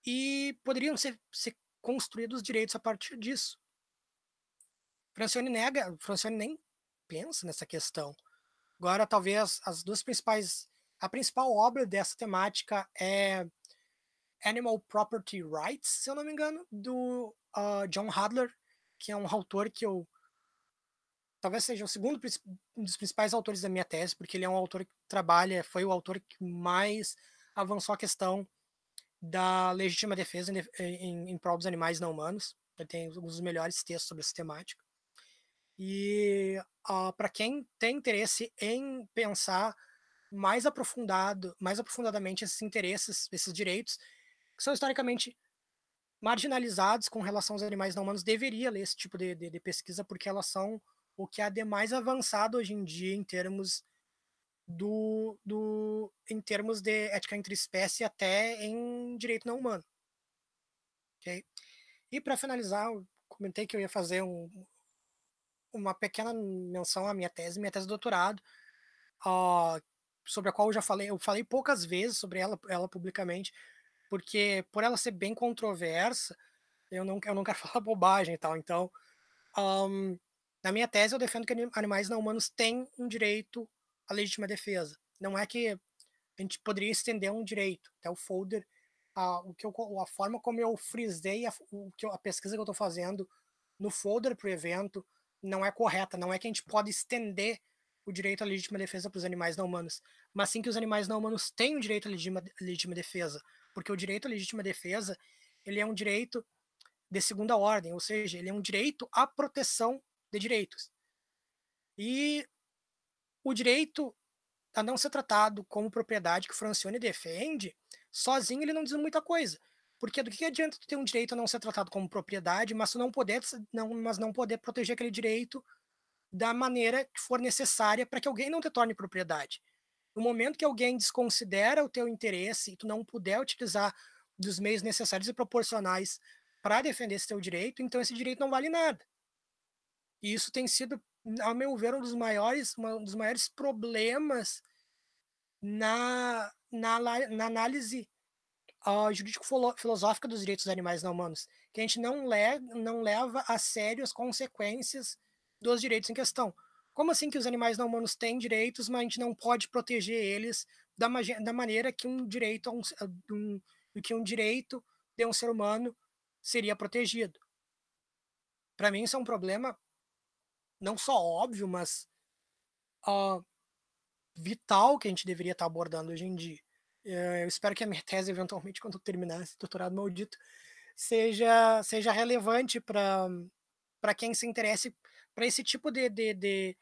E poderiam ser, ser construídos direitos a partir disso. Francione nega, Francione nem pensa nessa questão. Agora, talvez as duas principais, a principal obra dessa temática é Animal Property Rights, se eu não me engano, do uh, John Hadler, que é um autor que eu talvez seja o segundo um dos principais autores da minha tese, porque ele é um autor que trabalha, foi o autor que mais avançou a questão da legítima defesa em, em, em prol dos animais não humanos. Ele tem um dos melhores textos sobre essa temática. E uh, para quem tem interesse em pensar mais aprofundado, mais aprofundadamente esses interesses, esses direitos, que são historicamente marginalizados com relação aos animais não humanos, deveria ler esse tipo de, de, de pesquisa, porque elas são o que há de mais avançado hoje em dia em termos do, do em termos de ética entre espécie até em direito não humano. Okay? E para finalizar, eu comentei que eu ia fazer um, uma pequena menção à minha tese, minha tese de doutorado, uh, sobre a qual eu já falei, eu falei poucas vezes sobre ela, ela publicamente, porque por ela ser bem controversa, eu não, eu não quero falar bobagem e tal. Então, um, na minha tese, eu defendo que animais não humanos têm um direito à legítima defesa. Não é que a gente poderia estender um direito. Até o folder, a, o que eu, a forma como eu frisei a, o que eu, a pesquisa que eu estou fazendo no folder para o evento não é correta. Não é que a gente pode estender o direito à legítima defesa para os animais não humanos, mas sim que os animais não humanos têm o direito à legítima, legítima defesa porque o direito à legítima defesa ele é um direito de segunda ordem, ou seja, ele é um direito à proteção de direitos. E o direito a não ser tratado como propriedade que o Francione defende, sozinho ele não diz muita coisa. Porque do que adianta tu ter um direito a não ser tratado como propriedade, mas não poder, não, mas não poder proteger aquele direito da maneira que for necessária para que alguém não te torne propriedade. No momento que alguém desconsidera o teu interesse e tu não puder utilizar dos meios necessários e proporcionais para defender esse teu direito, então esse direito não vale nada. E isso tem sido, ao meu ver, um dos maiores, um dos maiores problemas na, na, na análise uh, jurídico-filosófica dos direitos dos animais não humanos, que a gente não, le, não leva a sério as consequências dos direitos em questão. Como assim que os animais não humanos têm direitos, mas a gente não pode proteger eles da, da maneira que um direito um, um, que um direito de um ser humano seria protegido? Para mim isso é um problema não só óbvio, mas uh, vital que a gente deveria estar abordando hoje em dia. Eh, eu espero que a minha tese, eventualmente, quando eu terminar esse doutorado maldito, seja, seja relevante para quem se interesse para esse tipo de, de, de,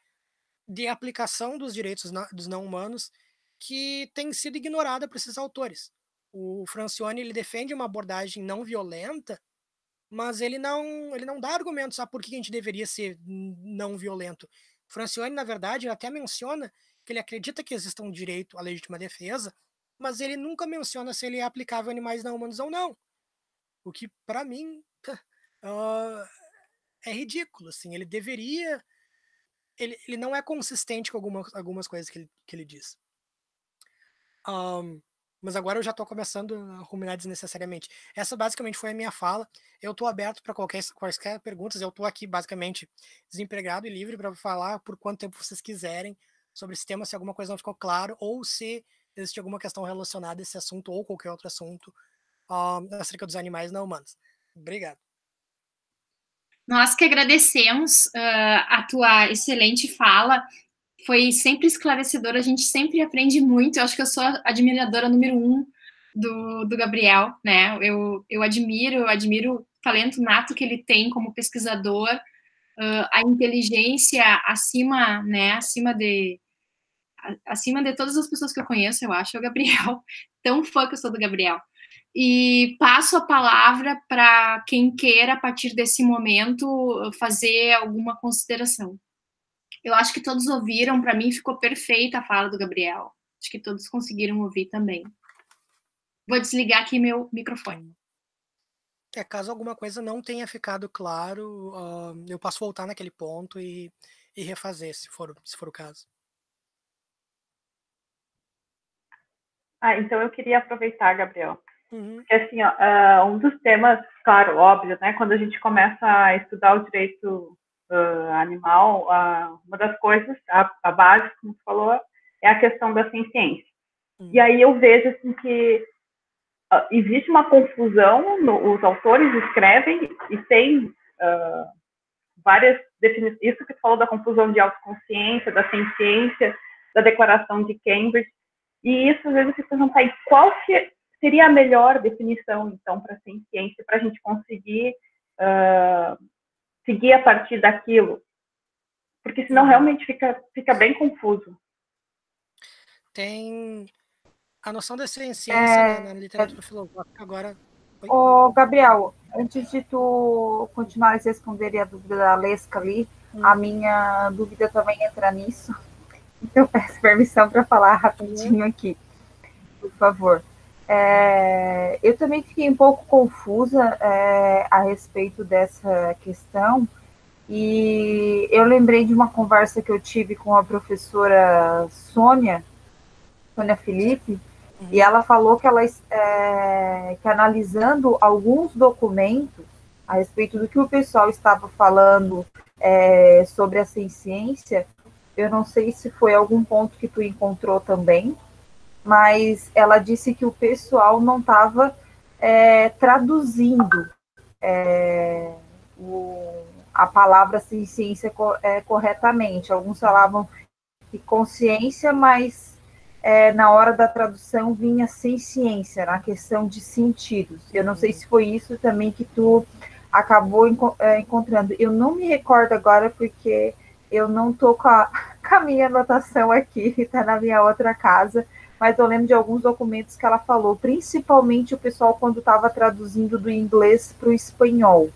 de, aplicação dos direitos na, dos não humanos que tem sido ignorada por esses autores. O Francione ele defende uma abordagem não violenta, mas ele não ele não dá argumentos a por que a gente deveria ser não violento. Francione, na verdade, até menciona que ele acredita que exista um direito à legítima defesa, mas ele nunca menciona se ele é aplicável a animais não humanos ou não. O que, para mim, uh, é ridículo, assim, ele deveria... Ele, ele não é consistente com algumas, algumas coisas que ele, que ele diz. Um, mas agora eu já estou começando a ruminar desnecessariamente. Essa basicamente foi a minha fala. Eu estou aberto para qualquer quaisquer perguntas. Eu estou aqui basicamente desempregado e livre para falar por quanto tempo vocês quiserem sobre esse tema, se alguma coisa não ficou claro, ou se existe alguma questão relacionada a esse assunto ou qualquer outro assunto um, acerca dos animais não humanos. Obrigado. Nós que agradecemos uh, a tua excelente fala, foi sempre esclarecedora, a gente sempre aprende muito. Eu acho que eu sou a admiradora número um do, do Gabriel, né? Eu, eu admiro, eu admiro talento nato que ele tem como pesquisador, uh, a inteligência acima, né, acima de acima de todas as pessoas que eu conheço, eu acho, é o Gabriel. Tão fã que eu sou do Gabriel. E passo a palavra para quem queira, a partir desse momento, fazer alguma consideração. Eu acho que todos ouviram, para mim ficou perfeita a fala do Gabriel. Acho que todos conseguiram ouvir também. Vou desligar aqui meu microfone. É, caso alguma coisa não tenha ficado claro, uh, eu posso voltar naquele ponto e, e refazer, se for, se for o caso. Ah, então eu queria aproveitar, Gabriel. Uhum. Porque, assim, ó, uh, um dos temas, claro, óbvio, né, quando a gente começa a estudar o direito uh, animal, uh, uma das coisas, a, a, base, como você falou, é a questão da ciência. Uhum. E aí eu vejo, assim, que existe uma confusão, no, os autores escrevem e tem várias definições, isso que você falou da confusão de autoconsciência, da ciência, da declaração de Cambridge, e isso, às vezes, eu fico perguntando qual que seria a melhor definição, então, para ciência, para a gente conseguir uh, seguir a partir daquilo. Porque senão realmente fica, fica bem confuso. Tem a noção da ciência é... na, na literatura filosófica agora. Ô, Gabriel, antes de tu continuar a responder a dúvida da Lesca ali, hum. a minha dúvida também entra nisso. Eu peço permissão para falar rapidinho aqui, por favor. É, eu também fiquei um pouco confusa é, a respeito dessa questão, e eu lembrei de uma conversa que eu tive com a professora Sônia, Sônia Felipe, uhum. e ela falou que ela é, que analisando alguns documentos a respeito do que o pessoal estava falando é, sobre a ciência, eu não sei se foi algum ponto que tu encontrou também, mas ela disse que o pessoal não estava é, traduzindo é, o, a palavra ciência é, corretamente. Alguns falavam de consciência, mas é, na hora da tradução vinha sem ciência, na questão de sentidos. Eu não sei se foi isso também que tu acabou é, encontrando. Eu não me recordo agora porque eu não estou com com a minha anotação aqui, está na minha outra casa, mas eu lembro de alguns documentos que ela falou, principalmente o pessoal quando estava traduzindo do inglês para o espanhol.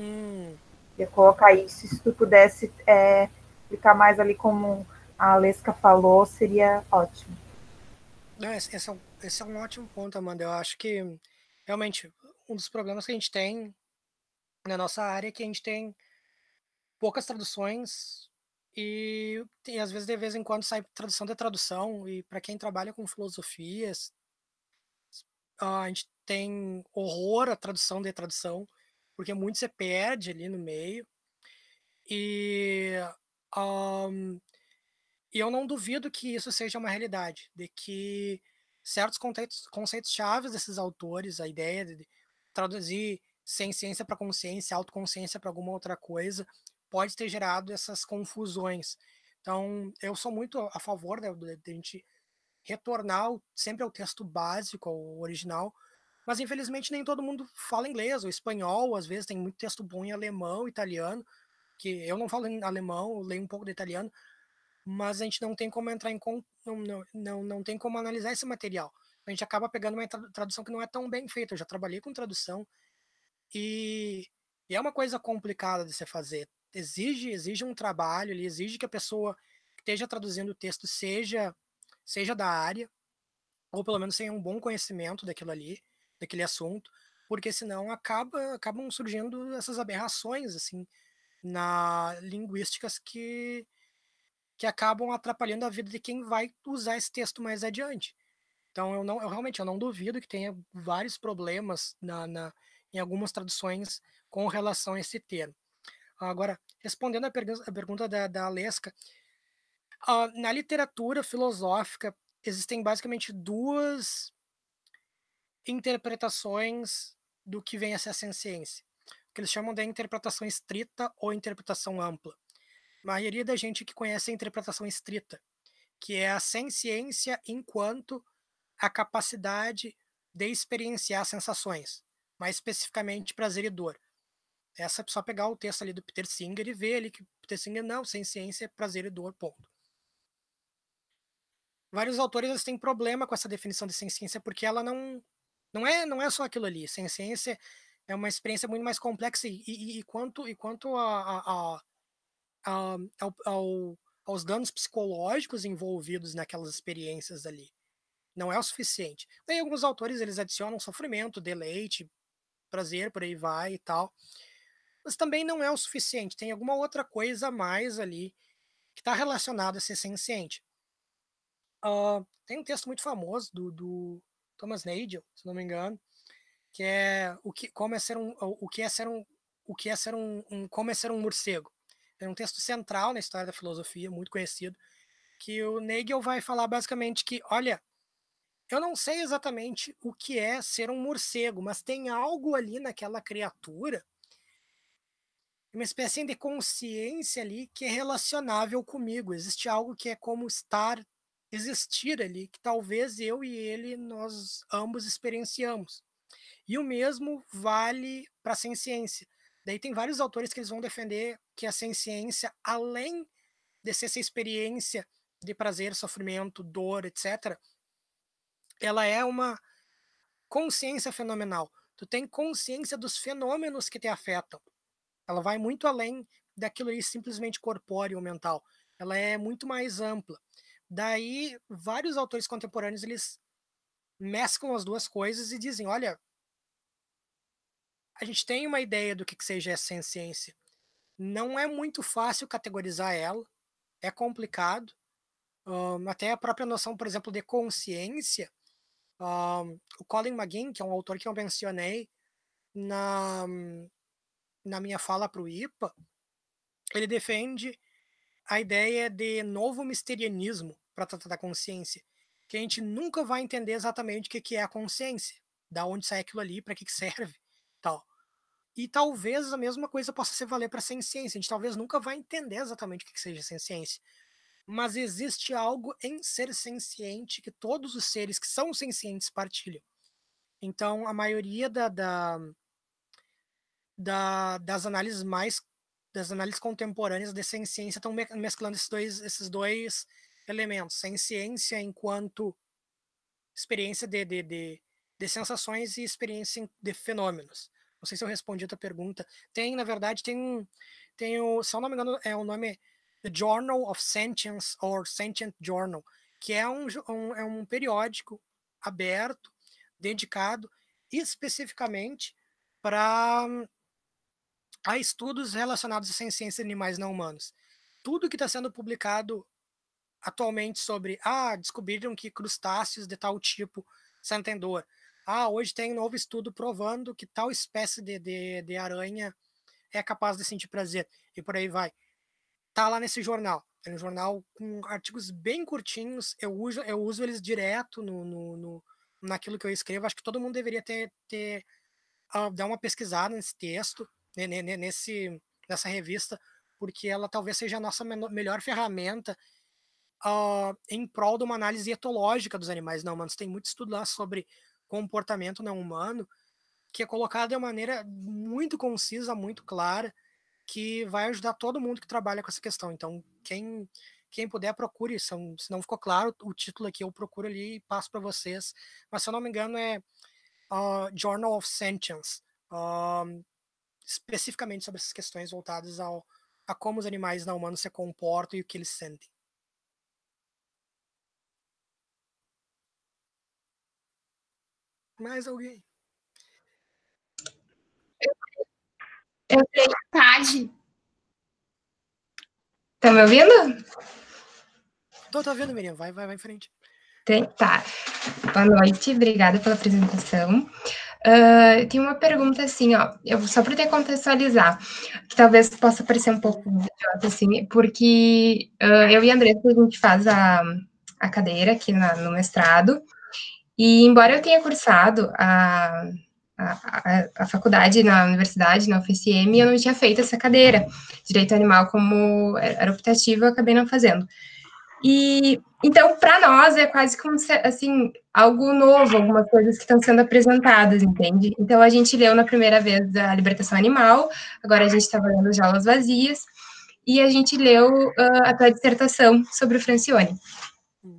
Hum. Ia colocar isso, se tu pudesse é, explicar mais ali como a Alesca falou, seria ótimo. Não, esse, é um, esse é um ótimo ponto, Amanda. Eu acho que realmente um dos problemas que a gente tem na nossa área é que a gente tem poucas traduções e, e às vezes de vez em quando sai tradução de tradução e para quem trabalha com filosofias a gente tem horror à tradução de tradução porque muito se perde ali no meio. E um, e eu não duvido que isso seja uma realidade de que certos conceitos, conceitos chaves desses autores a ideia de traduzir sem ciência para consciência autoconsciência para alguma outra coisa pode ter gerado essas confusões. Então, eu sou muito a favor de, de a gente retornar sempre ao texto básico, ao original, mas infelizmente nem todo mundo fala inglês ou espanhol, às vezes tem muito texto bom em alemão, italiano, que eu não falo em alemão, leio um pouco de italiano, mas a gente não tem como entrar em não, não, não, não tem como analisar esse material. A gente acaba pegando uma tradução que não é tão bem feita. Eu já trabalhei com tradução e, e é uma coisa complicada de se fazer exige exige um trabalho, ele exige que a pessoa que esteja traduzindo o texto seja seja da área ou pelo menos tenha um bom conhecimento daquilo ali, daquele assunto, porque senão acaba acabam surgindo essas aberrações assim na linguísticas que que acabam atrapalhando a vida de quem vai usar esse texto mais adiante. Então eu não eu realmente eu não duvido que tenha vários problemas na, na em algumas traduções com relação a esse termo. Agora, respondendo a, pergu a pergunta da, da Alesca, uh, na literatura filosófica existem basicamente duas interpretações do que vem a ser a ciência, que eles chamam de interpretação estrita ou interpretação ampla. A maioria da gente que conhece a interpretação estrita, que é a ciência enquanto a capacidade de experienciar sensações. mais especificamente prazer e dor. Essa é só pegar o texto ali do Peter Singer e ver ali que Peter Singer não, sem ciência é prazer e dor, ponto. Vários autores têm problema com essa definição de sem ciência porque ela não não é não é só aquilo ali. Sem ciência é uma experiência muito mais complexa e, e, e quanto e quanto a, a, a, ao, ao, aos danos psicológicos envolvidos naquelas experiências ali não é o suficiente. Daí alguns autores eles adicionam sofrimento, deleite, prazer, por aí vai e tal. Mas também não é o suficiente. Tem alguma outra coisa a mais ali que está relacionada a ser senciente. Uh, tem um texto muito famoso do, do, Thomas Nagel, se não me engano, que é o que como é ser um o que é ser um o que é ser um, um como é ser um morcego. É um texto central na história da filosofia, muito conhecido, que o Nagel vai falar basicamente que, olha, eu não sei exatamente o que é ser um morcego, mas tem algo ali naquela criatura, uma espécie de consciência ali que é relacionável comigo. Existe algo que é como estar, existir ali, que talvez eu e ele, nós ambos experienciamos. E o mesmo vale para a ciência. Daí tem vários autores que eles vão defender que a ciência, além de ser essa experiência de prazer, sofrimento, dor, etc., ela é uma consciência fenomenal. Tu tem consciência dos fenômenos que te afetam. Ela vai muito além daquilo aí simplesmente corpóreo ou mental. Ela é muito mais ampla. Daí, vários autores contemporâneos, eles mesclam as duas coisas e dizem, olha, a gente tem uma ideia do que, que seja essa ciência. Não é muito fácil categorizar ela, é complicado. Um, até a própria noção, por exemplo, de consciência, um, o Colin McGinn, que é um autor que eu mencionei na, na minha fala para o IPA, ele defende a ideia de novo misterianismo para tratar da consciência, que a gente nunca vai entender exatamente o que, é a consciência, da onde sai aquilo ali, para que, que serve, tal. E talvez a mesma coisa possa se valer para a ciência. A gente talvez nunca vai entender exatamente o que, seja ciência mas existe algo em ser senciente que todos os seres que são sencientes partilham. Então, a maioria da, da, da, das análises mais das análises contemporâneas de ciência estão mesclando esses dois, esses dois elementos, ciência enquanto experiência de, de, de, de sensações e experiência de fenômenos. Não sei se eu respondi a tua pergunta. Tem, na verdade, tem tem o, se eu não me engano, é o nome The Journal of Sentience or Sentient Journal, que é um, um, é um periódico aberto, dedicado especificamente para a estudos relacionados à ciência de animais não humanos. Tudo que está sendo publicado atualmente sobre, ah, descobriram que crustáceos de tal tipo sentem dor. Ah, hoje tem um novo estudo provando que tal espécie de, de, de aranha é capaz de sentir prazer, e por aí vai tá lá nesse jornal. É um jornal com artigos bem curtinhos. Eu uso, eu uso eles direto no, no, no naquilo que eu escrevo. Acho que todo mundo deveria ter, ter uh, dar uma pesquisada nesse texto, nesse, nessa revista, porque ela talvez seja a nossa melhor ferramenta uh, em prol de uma análise etológica dos animais não humanos. Tem muito estudo lá sobre comportamento não humano que é colocado de uma maneira muito concisa, muito clara que vai ajudar todo mundo que trabalha com essa questão. Então, quem quem puder, procure. Se não ficou claro o título aqui, eu procuro ali e passo para vocês. Mas, se eu não me engano, é uh, Journal of Sentience uh, especificamente sobre essas questões voltadas ao, a como os animais não humanos se comportam e o que eles sentem. Mais alguém? Eu tenho vontade. Tá me ouvindo? Tô, tô ouvindo, Miriam. Vai, vai, vai em frente. Tá. Boa noite, obrigada pela apresentação. Uh, eu tenho uma pergunta assim, ó, eu, só para te contextualizar, que talvez possa parecer um pouco idiota, assim, porque uh, eu e a Andressa, a gente faz a, a cadeira aqui na, no mestrado, e embora eu tenha cursado a a, a, faculdade na universidade, na UFSM, eu não tinha feito essa cadeira. Direito animal, como era optativo, eu acabei não fazendo. E então, para nós, é quase como assim, algo novo, algumas coisas que estão sendo apresentadas, entende? Então, a gente leu na primeira vez a Libertação Animal, agora a gente está lendo Jaulas Vazias, e a gente leu uh, a tua dissertação sobre o Francione.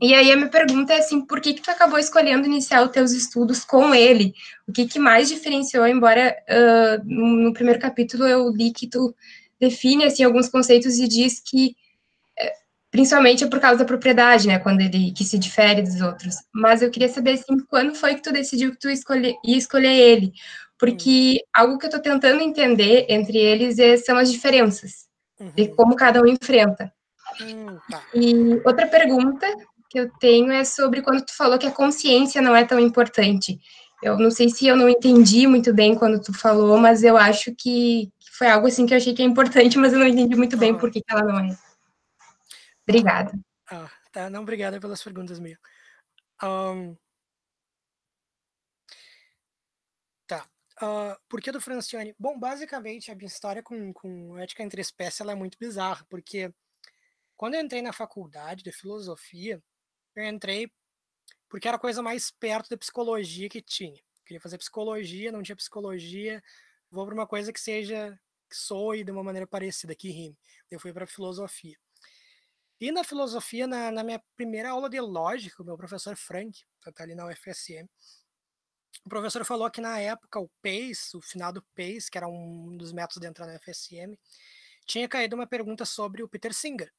E aí a minha pergunta é assim, por que que tu acabou escolhendo iniciar os teus estudos com ele? O que que mais diferenciou, embora uh, no, no, primeiro capítulo eu li que tu define, assim, alguns conceitos e diz que principalmente por causa da propriedade, né, quando ele que se difere dos outros. Mas eu queria saber assim, quando foi que tu decidiu que tu escolhe, ia escolher ele? Porque hum. algo que eu estou tentando entender entre eles é, são as diferenças uhum. e como cada um enfrenta. Hum, tá. E outra pergunta que eu tenho é sobre quando tu falou que a consciência não é tão importante. Eu não sei se eu não entendi muito bem quando tu falou, mas eu acho que foi algo assim que eu achei que é importante, mas eu não entendi muito bem uhum. por que ela não é. Obrigada. Ah, tá. Não, obrigada pelas perguntas, Mia. Um, tá. Uh, por que do Francione? Bom, basicamente, a minha história com, com ética entre espécies ela é muito bizarra, porque quando eu entrei na faculdade de filosofia, eu entrei porque era a coisa mais perto da psicologia que tinha. Eu queria fazer psicologia, não tinha psicologia, vou para uma coisa que seja, que soe de uma maneira parecida, que rime. Eu fui para filosofia. E na filosofia, na, na, minha primeira aula de lógica, o meu professor Frank, que está ali na UFSM, o professor falou que na época o PACE, o finado PACE, que era um dos métodos de entrar na UFSM, tinha caído uma pergunta sobre o Peter Singer.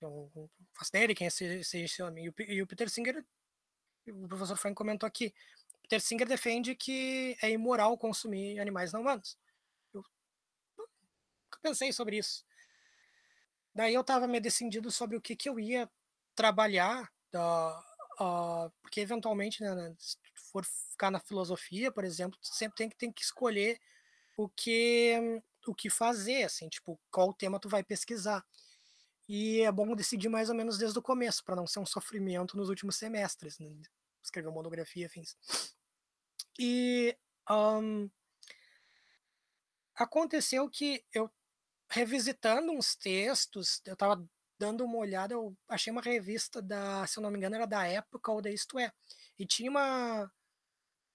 Eu faço ideia quem é esse homem. E o Peter Singer, o professor Frank comentou aqui, Peter Singer defende que é imoral consumir animais não humanos. Eu nunca pensei sobre isso. Daí eu estava me decidindo sobre o que, que eu ia trabalhar, uh, uh, porque eventualmente, né, né, se for ficar na filosofia, por exemplo, sempre tem que, tem que escolher o que o que fazer, assim, tipo, qual tema tu vai pesquisar. E é bom decidir mais ou menos desde o começo, para não ser um sofrimento nos últimos semestres, né? escrever monografia, afins. E um, aconteceu que eu revisitando uns textos, eu estava dando uma olhada, eu achei uma revista da, se eu não me engano, era da época ou da Isto É. E tinha uma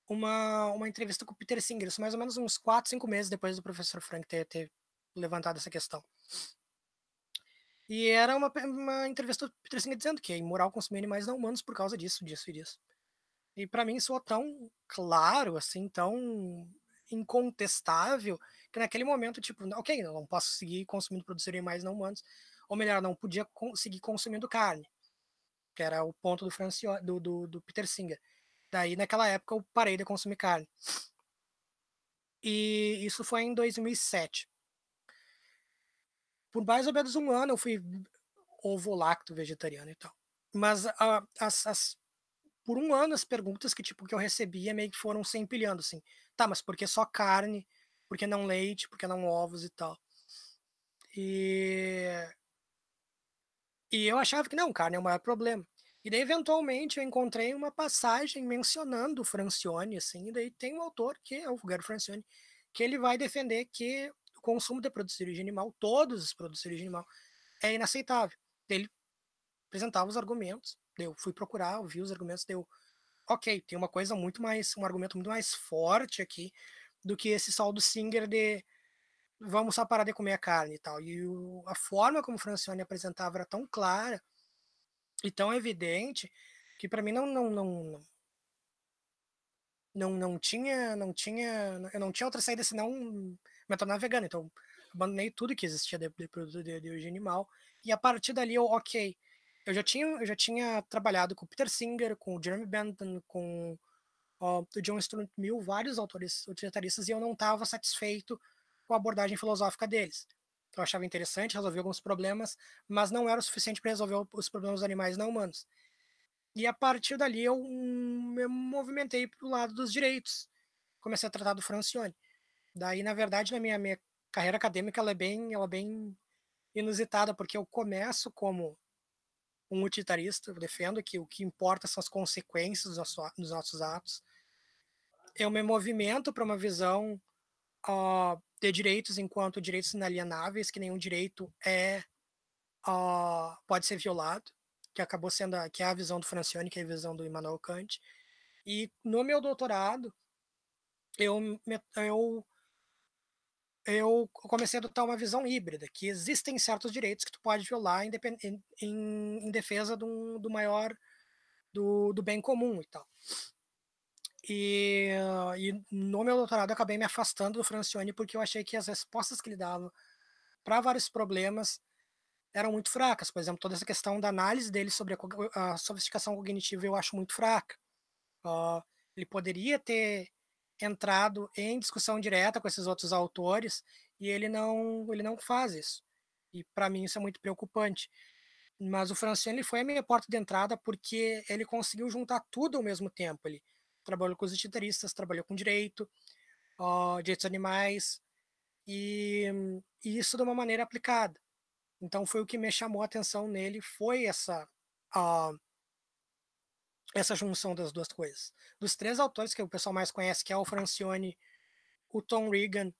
uma, uma entrevista com o Peter Singer, isso mais ou menos uns 4, 5 meses depois do professor Frank ter, ter levantado essa questão. E era uma, uma entrevista do Peter Singer dizendo que é imoral consumir animais não humanos por causa disso, disso e disso. E para mim soou tão claro, assim, tão incontestável, que naquele momento, tipo, ok, não posso seguir consumindo produtos animais não humanos, ou melhor, não podia conseguir consumindo carne, que era o ponto do, Francio, do, do, do Peter Singer. Daí, naquela época, eu parei de consumir carne. E isso foi em 2007. Por mais ou menos um ano eu fui ovo-lacto vegetariano e tal. Mas uh, as, as, por um ano as perguntas que tipo que eu recebia meio que foram se empilhando assim. Tá, mas por que só carne? Por que não leite? Por que não ovos e tal? E e eu achava que não, carne é o maior problema. E daí, eventualmente, eu encontrei uma passagem mencionando o Francione, assim, e daí tem um autor, que é o Garo Francione, que ele vai defender que o consumo de produtos de origem animal, todos os produtos de origem animal, é inaceitável. Ele apresentava os argumentos, eu fui procurar, eu vi os argumentos, deu, ok, tem uma coisa muito mais, um argumento muito mais forte aqui do que esse saldo Singer de vamos só parar de comer a carne e tal. E o, a forma como o Francione apresentava era tão clara e tão evidente que para mim não não, não não não tinha não tinha eu não tinha outra saída senão me tornar vegano então abandonei tudo que existia de, produto de, de origem animal e a partir dali eu ok eu já tinha eu já tinha trabalhado com Peter Singer com o Jeremy Bentham com o John Stuart Mill vários autores utilitaristas e eu não estava satisfeito com a abordagem filosófica deles eu achava interessante, resolver alguns problemas, mas não era o suficiente para resolver os problemas dos animais não humanos. E a partir dali eu me movimentei para o lado dos direitos. Comecei a tratar do Francione. Daí, na verdade, na minha, minha carreira acadêmica, ela é bem, ela é bem inusitada, porque eu começo como um utilitarista, eu defendo que o que importa são as consequências dos nossos, dos nossos atos. Eu me movimento para uma visão uh, de direitos enquanto direitos inalienáveis, que nenhum direito é uh, pode ser violado. que acabou sendo a, que é a visão do Francione, que é a visão do Immanuel Kant. E no meu doutorado, eu, eu, eu comecei a adotar uma visão híbrida, que existem certos direitos que tu pode violar em, em, em defesa do, do maior, do, do bem comum e tal. E, e, no meu doutorado eu acabei me afastando do Francione porque eu achei que as respostas que ele dava para vários problemas eram muito fracas. Por exemplo, toda essa questão da análise dele sobre a, a sofisticação cognitiva eu acho muito fraca. Uh, ele poderia ter entrado em discussão direta com esses outros autores e ele não ele não faz isso. E para mim isso é muito preocupante. Mas o Francione foi a minha porta de entrada porque ele conseguiu juntar tudo ao mesmo tempo. Ele trabalhou com os utilitaristas, trabalhou com direito, uh, direitos animais, e, e, isso de uma maneira aplicada. Então foi o que me chamou a atenção nele, foi essa uh, essa junção das duas coisas. Dos três autores que o pessoal mais conhece, que é o Francione, o Tom Regan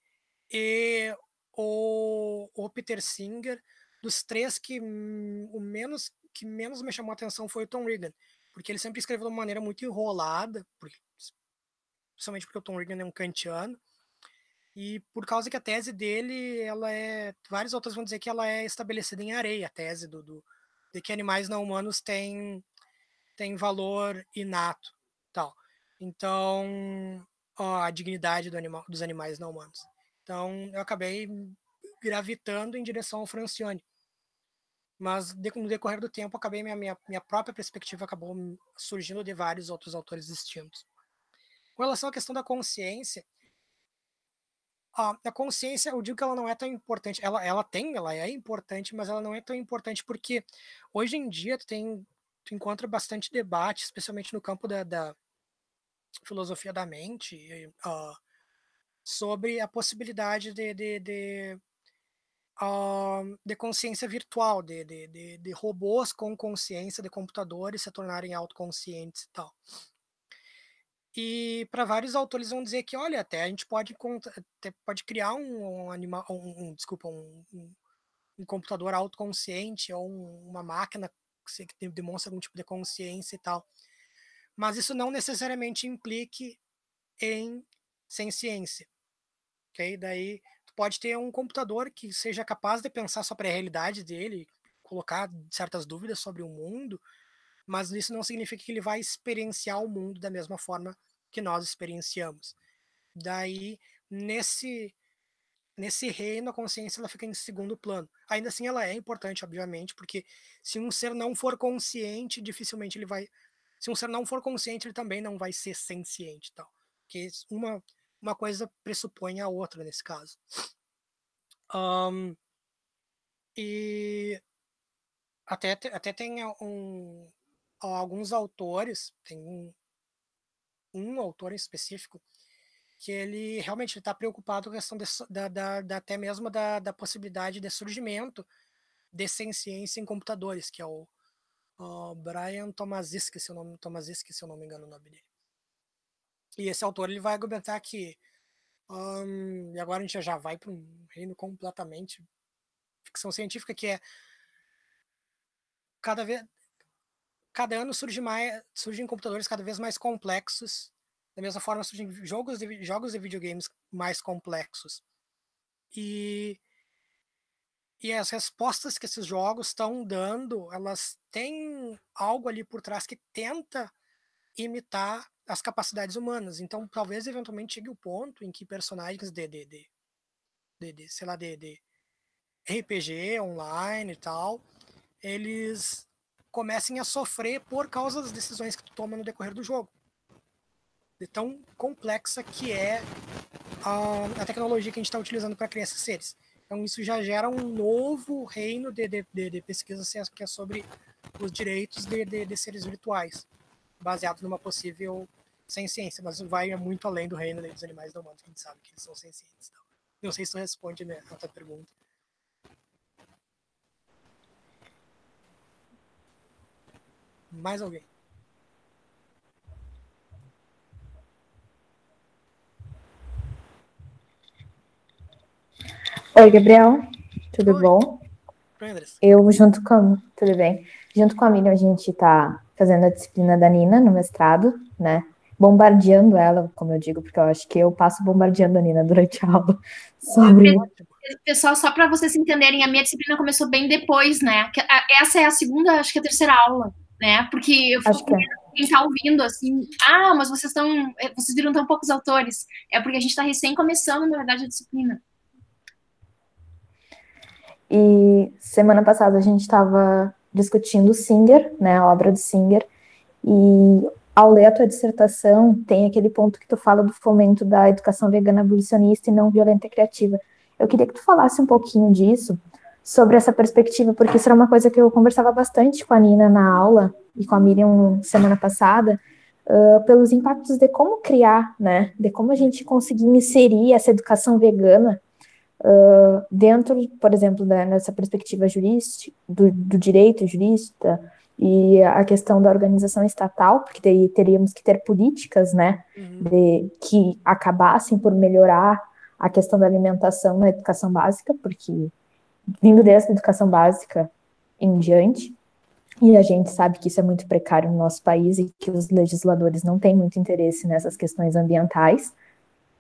e o, o Peter Singer, dos três que o menos que menos me chamou a atenção foi o Tom Regan, porque ele sempre escreveu de uma maneira muito enrolada, porque, principalmente porque o Tom Regan é um kantiano, e por causa que a tese dele, ela é. Vários autores vão dizer que ela é estabelecida em areia, a tese do, do de que animais não humanos têm, têm valor inato. tal. Então, ó, a dignidade do animal, dos animais não humanos. Então, eu acabei gravitando em direção ao Francione. Mas no decorrer do tempo, acabei minha, minha, minha própria perspectiva acabou surgindo de vários outros autores distintos. Com relação à questão da consciência, a, consciência, eu digo que ela não é tão importante. Ela, ela tem, ela é importante, mas ela não é tão importante porque hoje em dia tem, tu encontra bastante debate, especialmente no campo da, da filosofia da mente, uh, sobre a possibilidade de, de, de, uh, de consciência virtual, de, de, de, robôs com consciência, de computadores se tornarem autoconscientes e tal. E para vários autores vão dizer que, olha, até a gente pode, até pode criar um, um animal, um, um, desculpa, um, um, computador autoconsciente ou uma máquina que demonstra algum tipo de consciência e tal. Mas isso não necessariamente implique em sem ciência. Ok? Daí tu pode ter um computador que seja capaz de pensar sobre a realidade dele, colocar certas dúvidas sobre o mundo, mas isso não significa que ele vai experienciar o mundo da mesma forma que nós experienciamos. Daí, nesse nesse reino, a consciência ela fica em segundo plano. Ainda assim, ela é importante, obviamente, porque se um ser não for consciente, dificilmente ele vai. Se um ser não for consciente, ele também não vai ser senciente, tal. Porque uma uma coisa pressupõe a outra nesse caso. Um, e até, até tem um, alguns autores, tem um, um autor em específico que ele realmente está preocupado com a questão de, da, da, da, até mesmo da, da possibilidade de surgimento de ciência em computadores, que é o, o Brian Tomasiski, se eu não, se eu não me engano o nome dele. E esse autor ele vai argumentar que um, e agora a gente já vai para um reino completamente ficção científica que é cada vez cada ano surge mais, surgem computadores cada vez mais complexos. Da mesma forma, surgem jogos de, jogos de videogames mais complexos. E, e as respostas que esses jogos estão dando, elas têm algo ali por trás que tenta imitar as capacidades humanas. Então, talvez eventualmente chegue o ponto em que personagens de, de, de, de, de sei lá, de, de RPG online e tal, eles comecem a sofrer por causa das decisões que tu toma no decorrer do jogo. De tão complexa que é a, a tecnologia que a gente está utilizando para criar esses seres. Então isso já gera um novo reino de, de, de, de pesquisa que é sobre os direitos de, de, de, seres virtuais, baseado numa possível sem ciência, mas vai muito além do reino dos animais não humanos, que a gente sabe que eles são sencientes. Então. Não sei se tu responde a tua pergunta. Mais alguém? Oi, Gabriel. Tudo Oi. bom? Eu, junto com. Tudo bem. Junto com a Miriam, a gente está fazendo a disciplina da Nina no mestrado, né? Bombardeando ela, como eu digo, porque eu acho que eu passo bombardeando a Nina durante a aula sobre. Pessoal, só para vocês entenderem, a minha disciplina começou bem depois, né? Essa é a segunda, acho que é a terceira aula, né? Porque eu fico com é. quem está ouvindo, assim, ah, mas vocês estão, vocês viram tão poucos autores. É porque a gente está recém começando, na verdade, a disciplina. E semana passada a gente estava discutindo Singer, né, a obra do Singer, e ao ler a tua dissertação, tem aquele ponto que tu fala do fomento da educação vegana abolicionista e não violenta e criativa. Eu queria que tu falasse um pouquinho disso, sobre essa perspectiva, porque isso era uma coisa que eu conversava bastante com a Nina na aula e com a Miriam semana passada, uh, pelos impactos de como criar, né, de como a gente conseguir inserir essa educação vegana Uh, dentro, por exemplo, da, nessa perspectiva jurídica, do, do, direito jurista e a questão da organização estatal, porque daí teríamos que ter políticas, né, uhum. de, que acabassem por melhorar a questão da alimentação na educação básica, porque vindo dessa educação básica em diante, e a gente sabe que isso é muito precário no nosso país e que os legisladores não têm muito interesse nessas questões ambientais,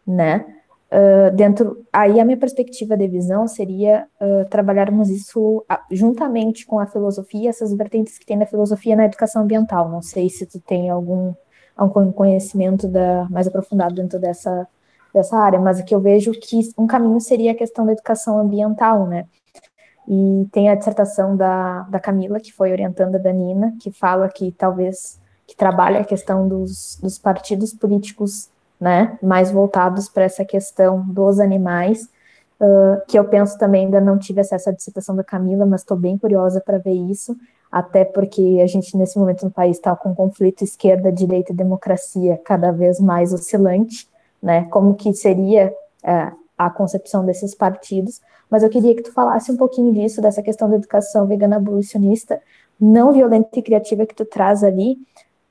né? Uh, dentro, aí a minha perspectiva de visão seria uh, trabalharmos isso uh, juntamente com a filosofia, essas vertentes que tem na filosofia na educação ambiental. Não sei se tu tem algum, algum conhecimento da, mais aprofundado dentro dessa, dessa área, mas aqui eu vejo que um caminho seria a questão da educação ambiental, né? E tem a dissertação da, da Camila, que foi orientando a Nina, que fala que talvez, que trabalha a questão dos, dos partidos políticos né, mais voltados para essa questão dos animais, uh, que eu penso também ainda não tive acesso à dissertação da Camila, mas estou bem curiosa para ver isso, até porque a gente nesse momento no país está com um conflito esquerda, direita e democracia cada vez mais oscilante, né, como que seria uh, a concepção desses partidos, mas eu queria que tu falasse um pouquinho disso, dessa questão da educação vegana abolicionista, não violenta e criativa que tu traz ali,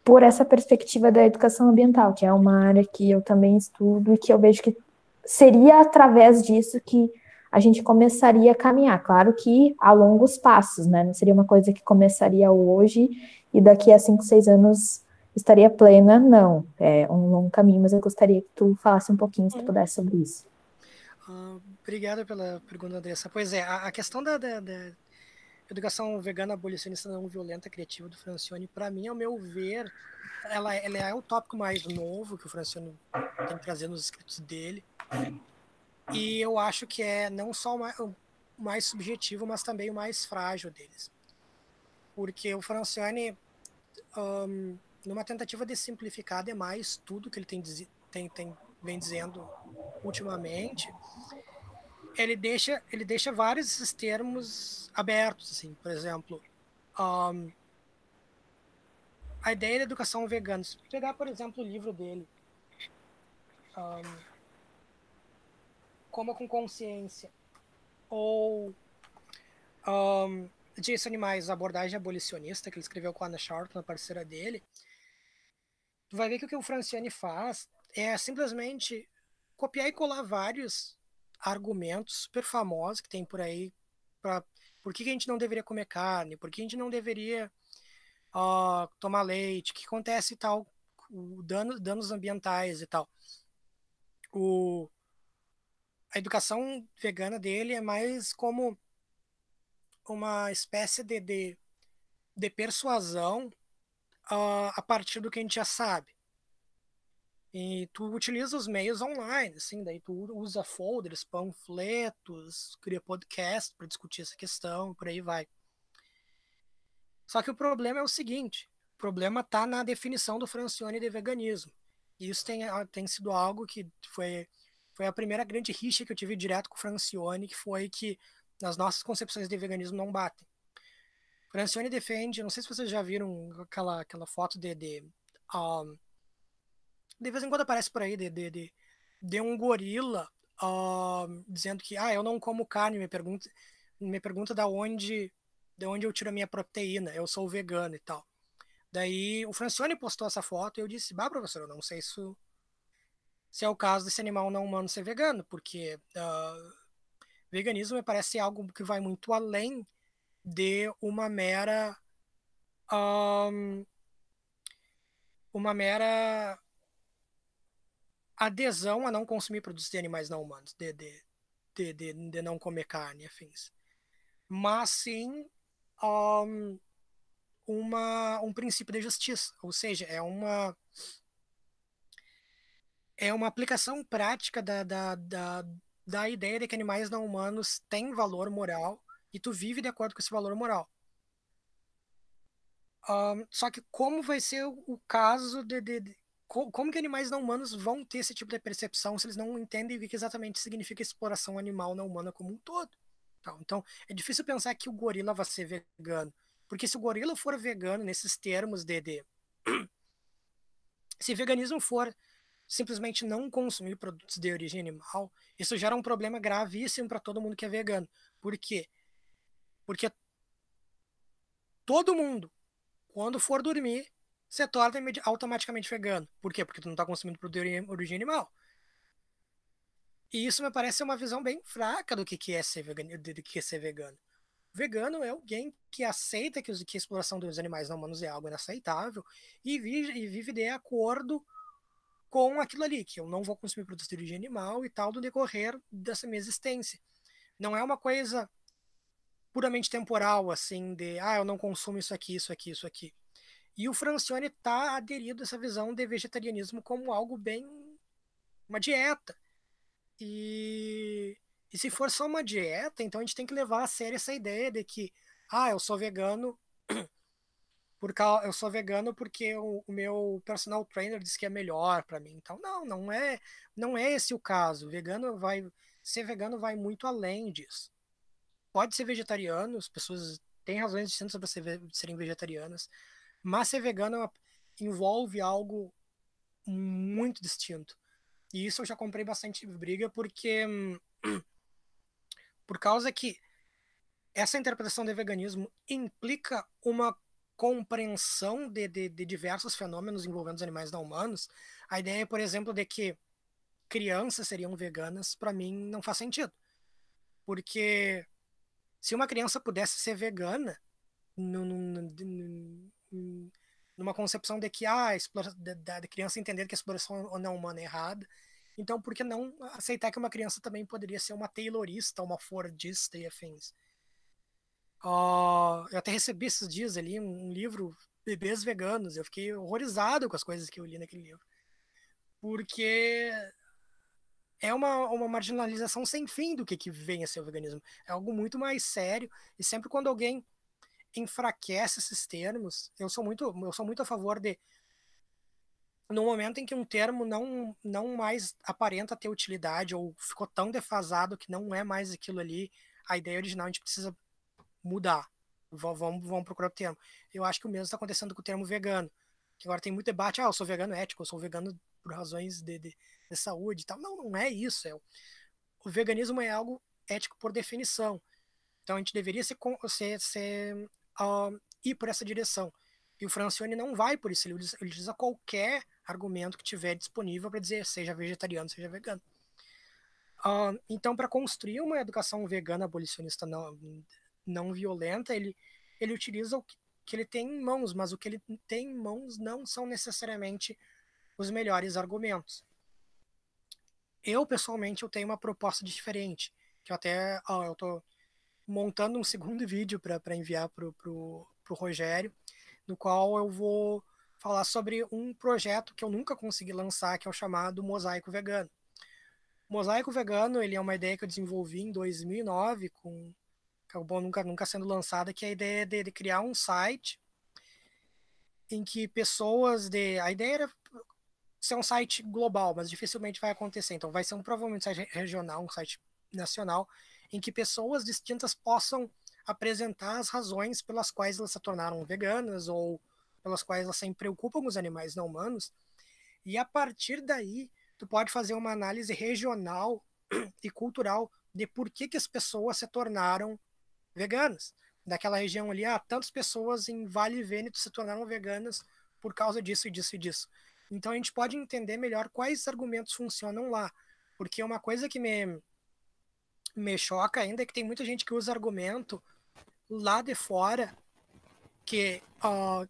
por essa perspectiva da educação ambiental, que é uma área que eu também estudo e que eu vejo que seria através disso que a gente começaria a caminhar. Claro que a longos passos, né? Não seria uma coisa que começaria hoje e daqui a cinco, seis anos estaria plena, não. É um longo caminho, mas eu gostaria que tu falasse um pouquinho, se tu pudesse, sobre isso. Uh, obrigada pela pergunta, Andressa. Pois é, a, a questão da, da, da Educação Vegana Abolicionista Não Violenta Criativa do Francione, para mim, ao meu ver, ela, ela é o tópico mais novo que o Francione tem trazido nos escritos dele. E eu acho que é não só o mais subjetivo, mas também o mais frágil deles. Porque o Francione, um, numa tentativa de simplificar demais tudo que ele tem, tem, tem vem dizendo ultimamente, ele deixa, ele deixa vários desses termos abertos, assim, por exemplo, um, a ideia da educação vegana. Se pegar, por exemplo, o livro dele, um, Coma com Consciência, ou um, Jason Animais, abordagem abolicionista, que ele escreveu com a Anna Sharp, a parceira dele, tu vai ver que o que o Francione faz é simplesmente copiar e colar vários argumentos super famosos que tem por aí para por que, que, a gente não deveria comer carne, por que a gente não deveria uh, tomar leite, o que acontece e tal, o dano, danos ambientais e tal. O, a educação vegana dele é mais como uma espécie de, de, de persuasão uh, a partir do que a gente já sabe. E tu utiliza os meios online, assim, daí tu usa folders, panfletos, cria podcast para discutir essa questão, por aí vai. Só que o problema é o seguinte, o problema está na definição do Francione de veganismo. E isso tem, ah, tem sido algo que foi, foi a primeira grande rixa que eu tive direto com o Francione, que foi que as nossas concepções de veganismo não batem. Francione defende, não sei se vocês já viram aquela, aquela foto de, de um, de vez em quando aparece por aí de, de, de, de um gorila uh, dizendo que ah, eu não como carne, me pergunta, me pergunta da onde, de onde eu tiro a minha proteína, eu sou vegano e tal. Daí o Francione postou essa foto e eu disse, bah, professor, eu não sei se, se é o caso desse animal não humano ser vegano, porque uh, veganismo me parece algo que vai muito além de uma mera um, uma mera adesão a não consumir produtos de animais não humanos, de, de, de, de, de não comer carne afins. Mas sim um, uma, um princípio de justiça, ou seja, é uma é uma aplicação prática da, da, da, da ideia de que animais não humanos têm valor moral e tu vive de acordo com esse valor moral. Um, só que como vai ser o caso de, de, de, como que animais não humanos vão ter esse tipo de percepção se eles não entendem o que exatamente significa exploração animal não humana como um todo? Então, então é difícil pensar que o gorila vai ser vegano, porque se o gorila for vegano nesses termos de, de se veganismo for simplesmente não consumir produtos de origem animal, isso gera um problema gravíssimo para todo mundo que é vegano. Por quê? Porque todo mundo quando for dormir, você torna automaticamente vegano. Por quê? Porque tu não está consumindo produto de origem animal. E isso me parece uma visão bem fraca do que, é ser vegano. Do que é ser vegano. Vegano é alguém que aceita que, que a exploração dos animais não humanos é algo inaceitável e vive de acordo com aquilo ali, que eu não vou consumir produtos de origem animal e tal, do decorrer dessa minha existência. Não é uma coisa puramente temporal, assim, de ah, eu não consumo isso aqui, isso aqui, isso aqui. E o Francione está aderido a essa visão de vegetarianismo como algo bem. uma dieta. E, e se for só uma dieta, então a gente tem que levar a sério essa ideia de que, ah, eu sou vegano. Por eu sou vegano porque o, o meu personal trainer disse que é melhor para mim. Então, não, não é, não é esse o caso. Vegano vai ser vegano vai muito além disso pode ser vegetariano, as pessoas têm razões distintas para ser, serem vegetarianas, mas ser vegano é envolve algo muito distinto. E isso eu já comprei bastante briga porque por causa que essa interpretação de veganismo implica uma compreensão de, de, de, diversos fenômenos envolvendo os animais não humanos. A ideia, por exemplo, de que crianças seriam veganas, para mim, não faz sentido. Porque se uma criança pudesse ser vegana, numa concepção de que ah, a da, criança entender que a exploração não humana é errada, então por que não aceitar que uma criança também poderia ser uma taylorista, uma fordista e afins? Uh, eu até recebi esses dias ali um, um livro Bebês Veganos, eu fiquei horrorizado com as coisas que eu li naquele livro. Porque é uma, uma marginalização sem fim do que, que vem a ser o veganismo. É algo muito mais sério. E sempre quando alguém enfraquece esses termos, eu sou muito, eu sou muito a favor de no momento em que um termo não, não mais aparenta ter utilidade ou ficou tão defasado que não é mais aquilo ali, a ideia original a gente precisa mudar. Vamos, vamos procurar o termo. Eu acho que o mesmo está acontecendo com o termo vegano. Que agora tem muito debate, ah, eu sou vegano ético, eu sou vegano por razões de, de, de saúde e tal. Não, não é isso. É, o veganismo é algo ético por definição. Então a gente deveria ser, ser, ser uh, ir por essa direção. E o Francione não vai por isso, ele, ele utiliza qualquer argumento que tiver disponível para dizer seja vegetariano, seja vegano. Uh, então, para construir uma educação vegana abolicionista não, não violenta, ele, ele utiliza o que, que ele tem em mãos, mas o que ele tem em mãos não são necessariamente os melhores argumentos. Eu, pessoalmente, eu tenho uma proposta diferente, que eu até, ó, eu tô montando um segundo vídeo para enviar pro, pro Rogério, no qual eu vou falar sobre um projeto que eu nunca consegui lançar, que é o chamado Mosaico Vegano. O Mosaico Vegano, ele é uma ideia que eu desenvolvi em 2009, com acabou nunca, nunca sendo lançada, que é a ideia de, de criar um site em que pessoas de... A ideia era ser um site global, mas dificilmente vai acontecer. Então, vai ser um, provavelmente um site regional, um site nacional, em que pessoas distintas possam apresentar as razões pelas quais elas se tornaram veganas ou pelas quais elas se preocupam com os animais não humanos. E a partir daí, tu pode fazer uma análise regional e cultural de por que, que as pessoas se tornaram veganas. Daquela região ali, ah, tantas pessoas em Vale Vêneto se tornaram veganas por causa disso e disso e disso. Então a gente pode entender melhor quais argumentos funcionam lá. Porque uma coisa que me, me choca ainda é que tem muita gente que usa argumento lá de fora que, uh,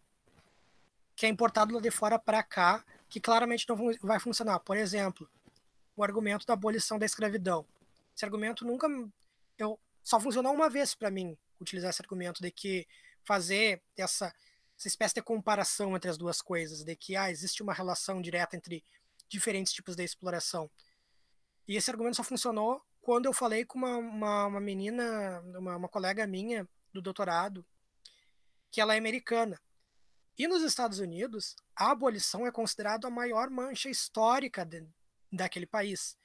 que é importado lá de fora para cá, que claramente não vai funcionar. Por exemplo, o argumento da abolição da escravidão. Esse argumento nunca. Eu, só funcionou uma vez para mim utilizar esse argumento de que fazer essa, essa espécie de comparação entre as duas coisas, de que ah, existe uma relação direta entre diferentes tipos de exploração. E esse argumento só funcionou quando eu falei com uma, uma, uma menina, uma, uma colega minha do doutorado, que ela é americana. E nos Estados Unidos, a abolição é considerada a maior mancha histórica de, daquele país.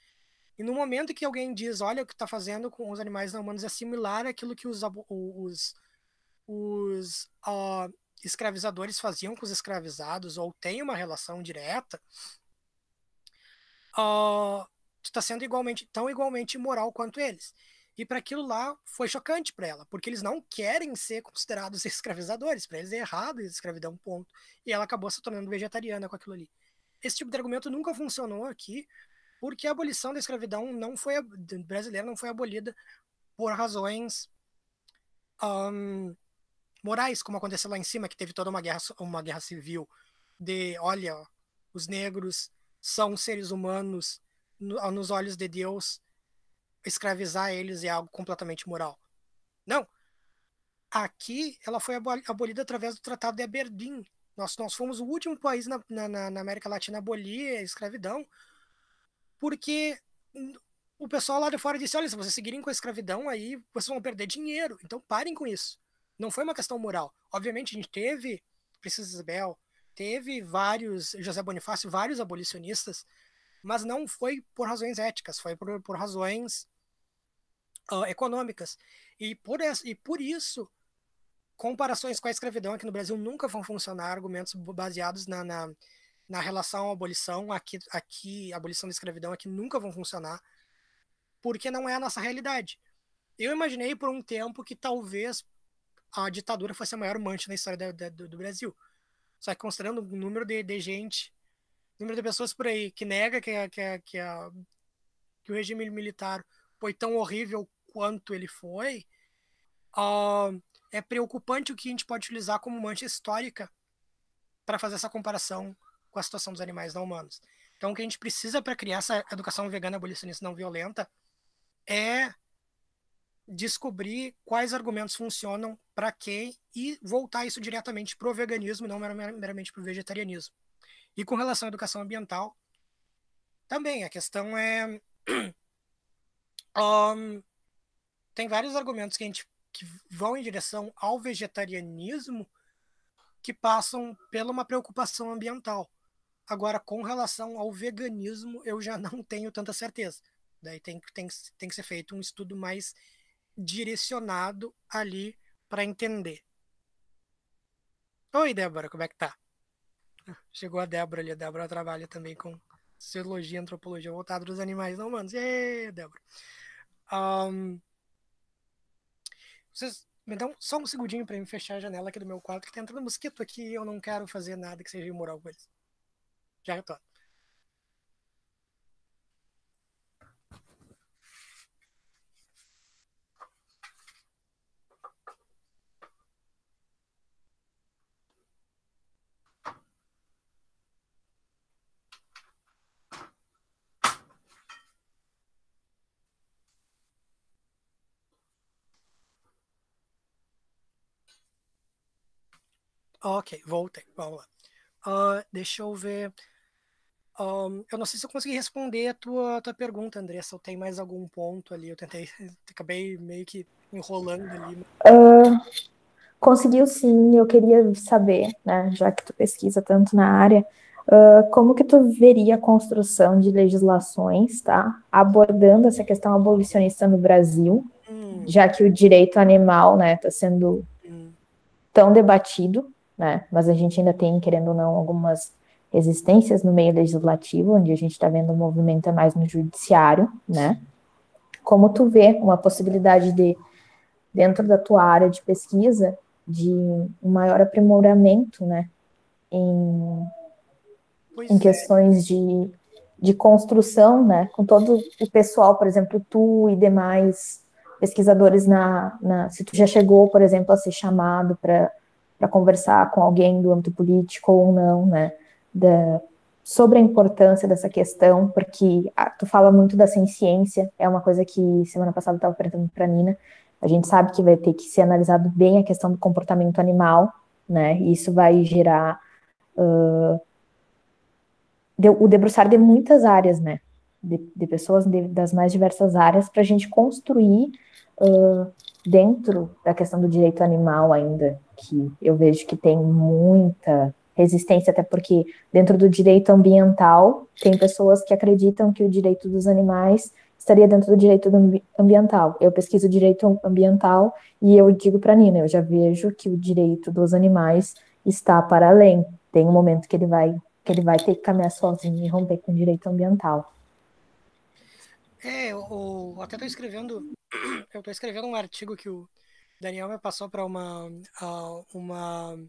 E no momento que alguém diz, olha, o que está fazendo com os animais não humanos é similar àquilo que os, os, os uh, escravizadores faziam com os escravizados, ou tem uma relação direta, uh, tu está sendo igualmente tão igualmente imoral quanto eles. E para aquilo lá foi chocante para ela, porque eles não querem ser considerados escravizadores, para eles é errado a escravidão, ponto. E ela acabou se tornando vegetariana com aquilo ali. Esse tipo de argumento nunca funcionou aqui, porque a abolição da escravidão não foi brasileira não foi abolida por razões um, morais, como aconteceu lá em cima, que teve toda uma guerra, uma guerra civil de, olha, os negros são seres humanos no, nos olhos de Deus, escravizar eles é algo completamente moral. Não. Aqui ela foi abolida através do Tratado de Aberdeen. Nós, nós fomos o último país na, na, na América Latina a abolir a escravidão porque o pessoal lá de fora disse: olha, se vocês seguirem com a escravidão, aí vocês vão perder dinheiro. Então parem com isso. Não foi uma questão moral. Obviamente, a gente teve Princesa Isabel, teve vários, José Bonifácio, vários abolicionistas, mas não foi por razões éticas, foi por, por razões uh, econômicas. E por, e por isso, comparações com a escravidão aqui no Brasil nunca vão funcionar, argumentos baseados na, na na relação à abolição, aqui, aqui a abolição da escravidão aqui nunca vão funcionar, porque não é a nossa realidade. Eu imaginei por um tempo que talvez a ditadura fosse a maior mancha na história da, da, do, do, Brasil. Só que considerando o número de, de gente, número de pessoas por aí que nega que, que, que, a, que o regime militar foi tão horrível quanto ele foi, uh, é preocupante o que a gente pode utilizar como mancha histórica para fazer essa comparação com a situação dos animais não humanos. Então, o que a gente precisa para criar essa educação vegana abolicionista não violenta é descobrir quais argumentos funcionam para quem e voltar isso diretamente para o veganismo não meramente para o vegetarianismo. E com relação à educação ambiental, também a questão é. um, tem vários argumentos que, a gente, que vão em direção ao vegetarianismo que passam pela uma preocupação ambiental. Agora, com relação ao veganismo, eu já não tenho tanta certeza. Daí tem, tem, tem que ser feito um estudo mais direcionado ali para entender. Oi, Débora, como é que tá? Chegou a Débora ali. A Débora trabalha também com sociologia antropologia voltada dos animais não humanos. E Débora. Um, vocês me dão só um segundinho para me fechar a janela aqui do meu quarto, que tá entrando mosquito aqui e eu não quero fazer nada que seja imoral com eles. Já retorno. Ok, voltei. Vamos lá. Uh, deixa eu ver. Um, eu não sei se eu consegui responder a tua, tua pergunta, Andressa. Eu tenho mais algum ponto ali. Eu tentei, acabei meio que enrolando ali. Uh, conseguiu sim. Eu queria saber, né, já que tu pesquisa tanto na área, uh, como que tu veria a construção de legislações, tá, abordando essa questão abolicionista no Brasil, hum. já que o direito animal, né, está sendo hum. tão debatido né? Mas a gente ainda tem, querendo ou não, algumas resistências no meio legislativo, onde a gente está vendo o movimento é mais no judiciário, né? Como tu vê uma possibilidade de, dentro da tua área de pesquisa, de um maior aprimoramento, né? Em, em é. questões de, de construção, né? Com todo o pessoal, por exemplo, tu e demais pesquisadores na, na, se tu já chegou, por exemplo, a ser chamado para conversar com alguém do âmbito político ou não, né, da, sobre a importância dessa questão, porque ah, tu fala muito da ciência, é uma coisa que semana passada eu estava perguntando para a Nina, a gente sabe que vai ter que ser analisado bem a questão do comportamento animal, né, e isso vai gerar uh, de, o debruçar de muitas áreas, né, de, de pessoas de, das mais diversas áreas, para a gente construir uh, dentro da questão do direito animal ainda, que eu vejo que tem muita resistência, até porque dentro do direito ambiental tem pessoas que acreditam que o direito dos animais estaria dentro do direito ambiental. Eu pesquiso direito ambiental e eu digo para Nina, eu já vejo que o direito dos animais está para além. Tem um momento que ele vai que ele vai ter que caminhar sozinho e romper com o direito ambiental. É, eu, até estou escrevendo, eu estou escrevendo um artigo que o Daniel me passou para uma, uma,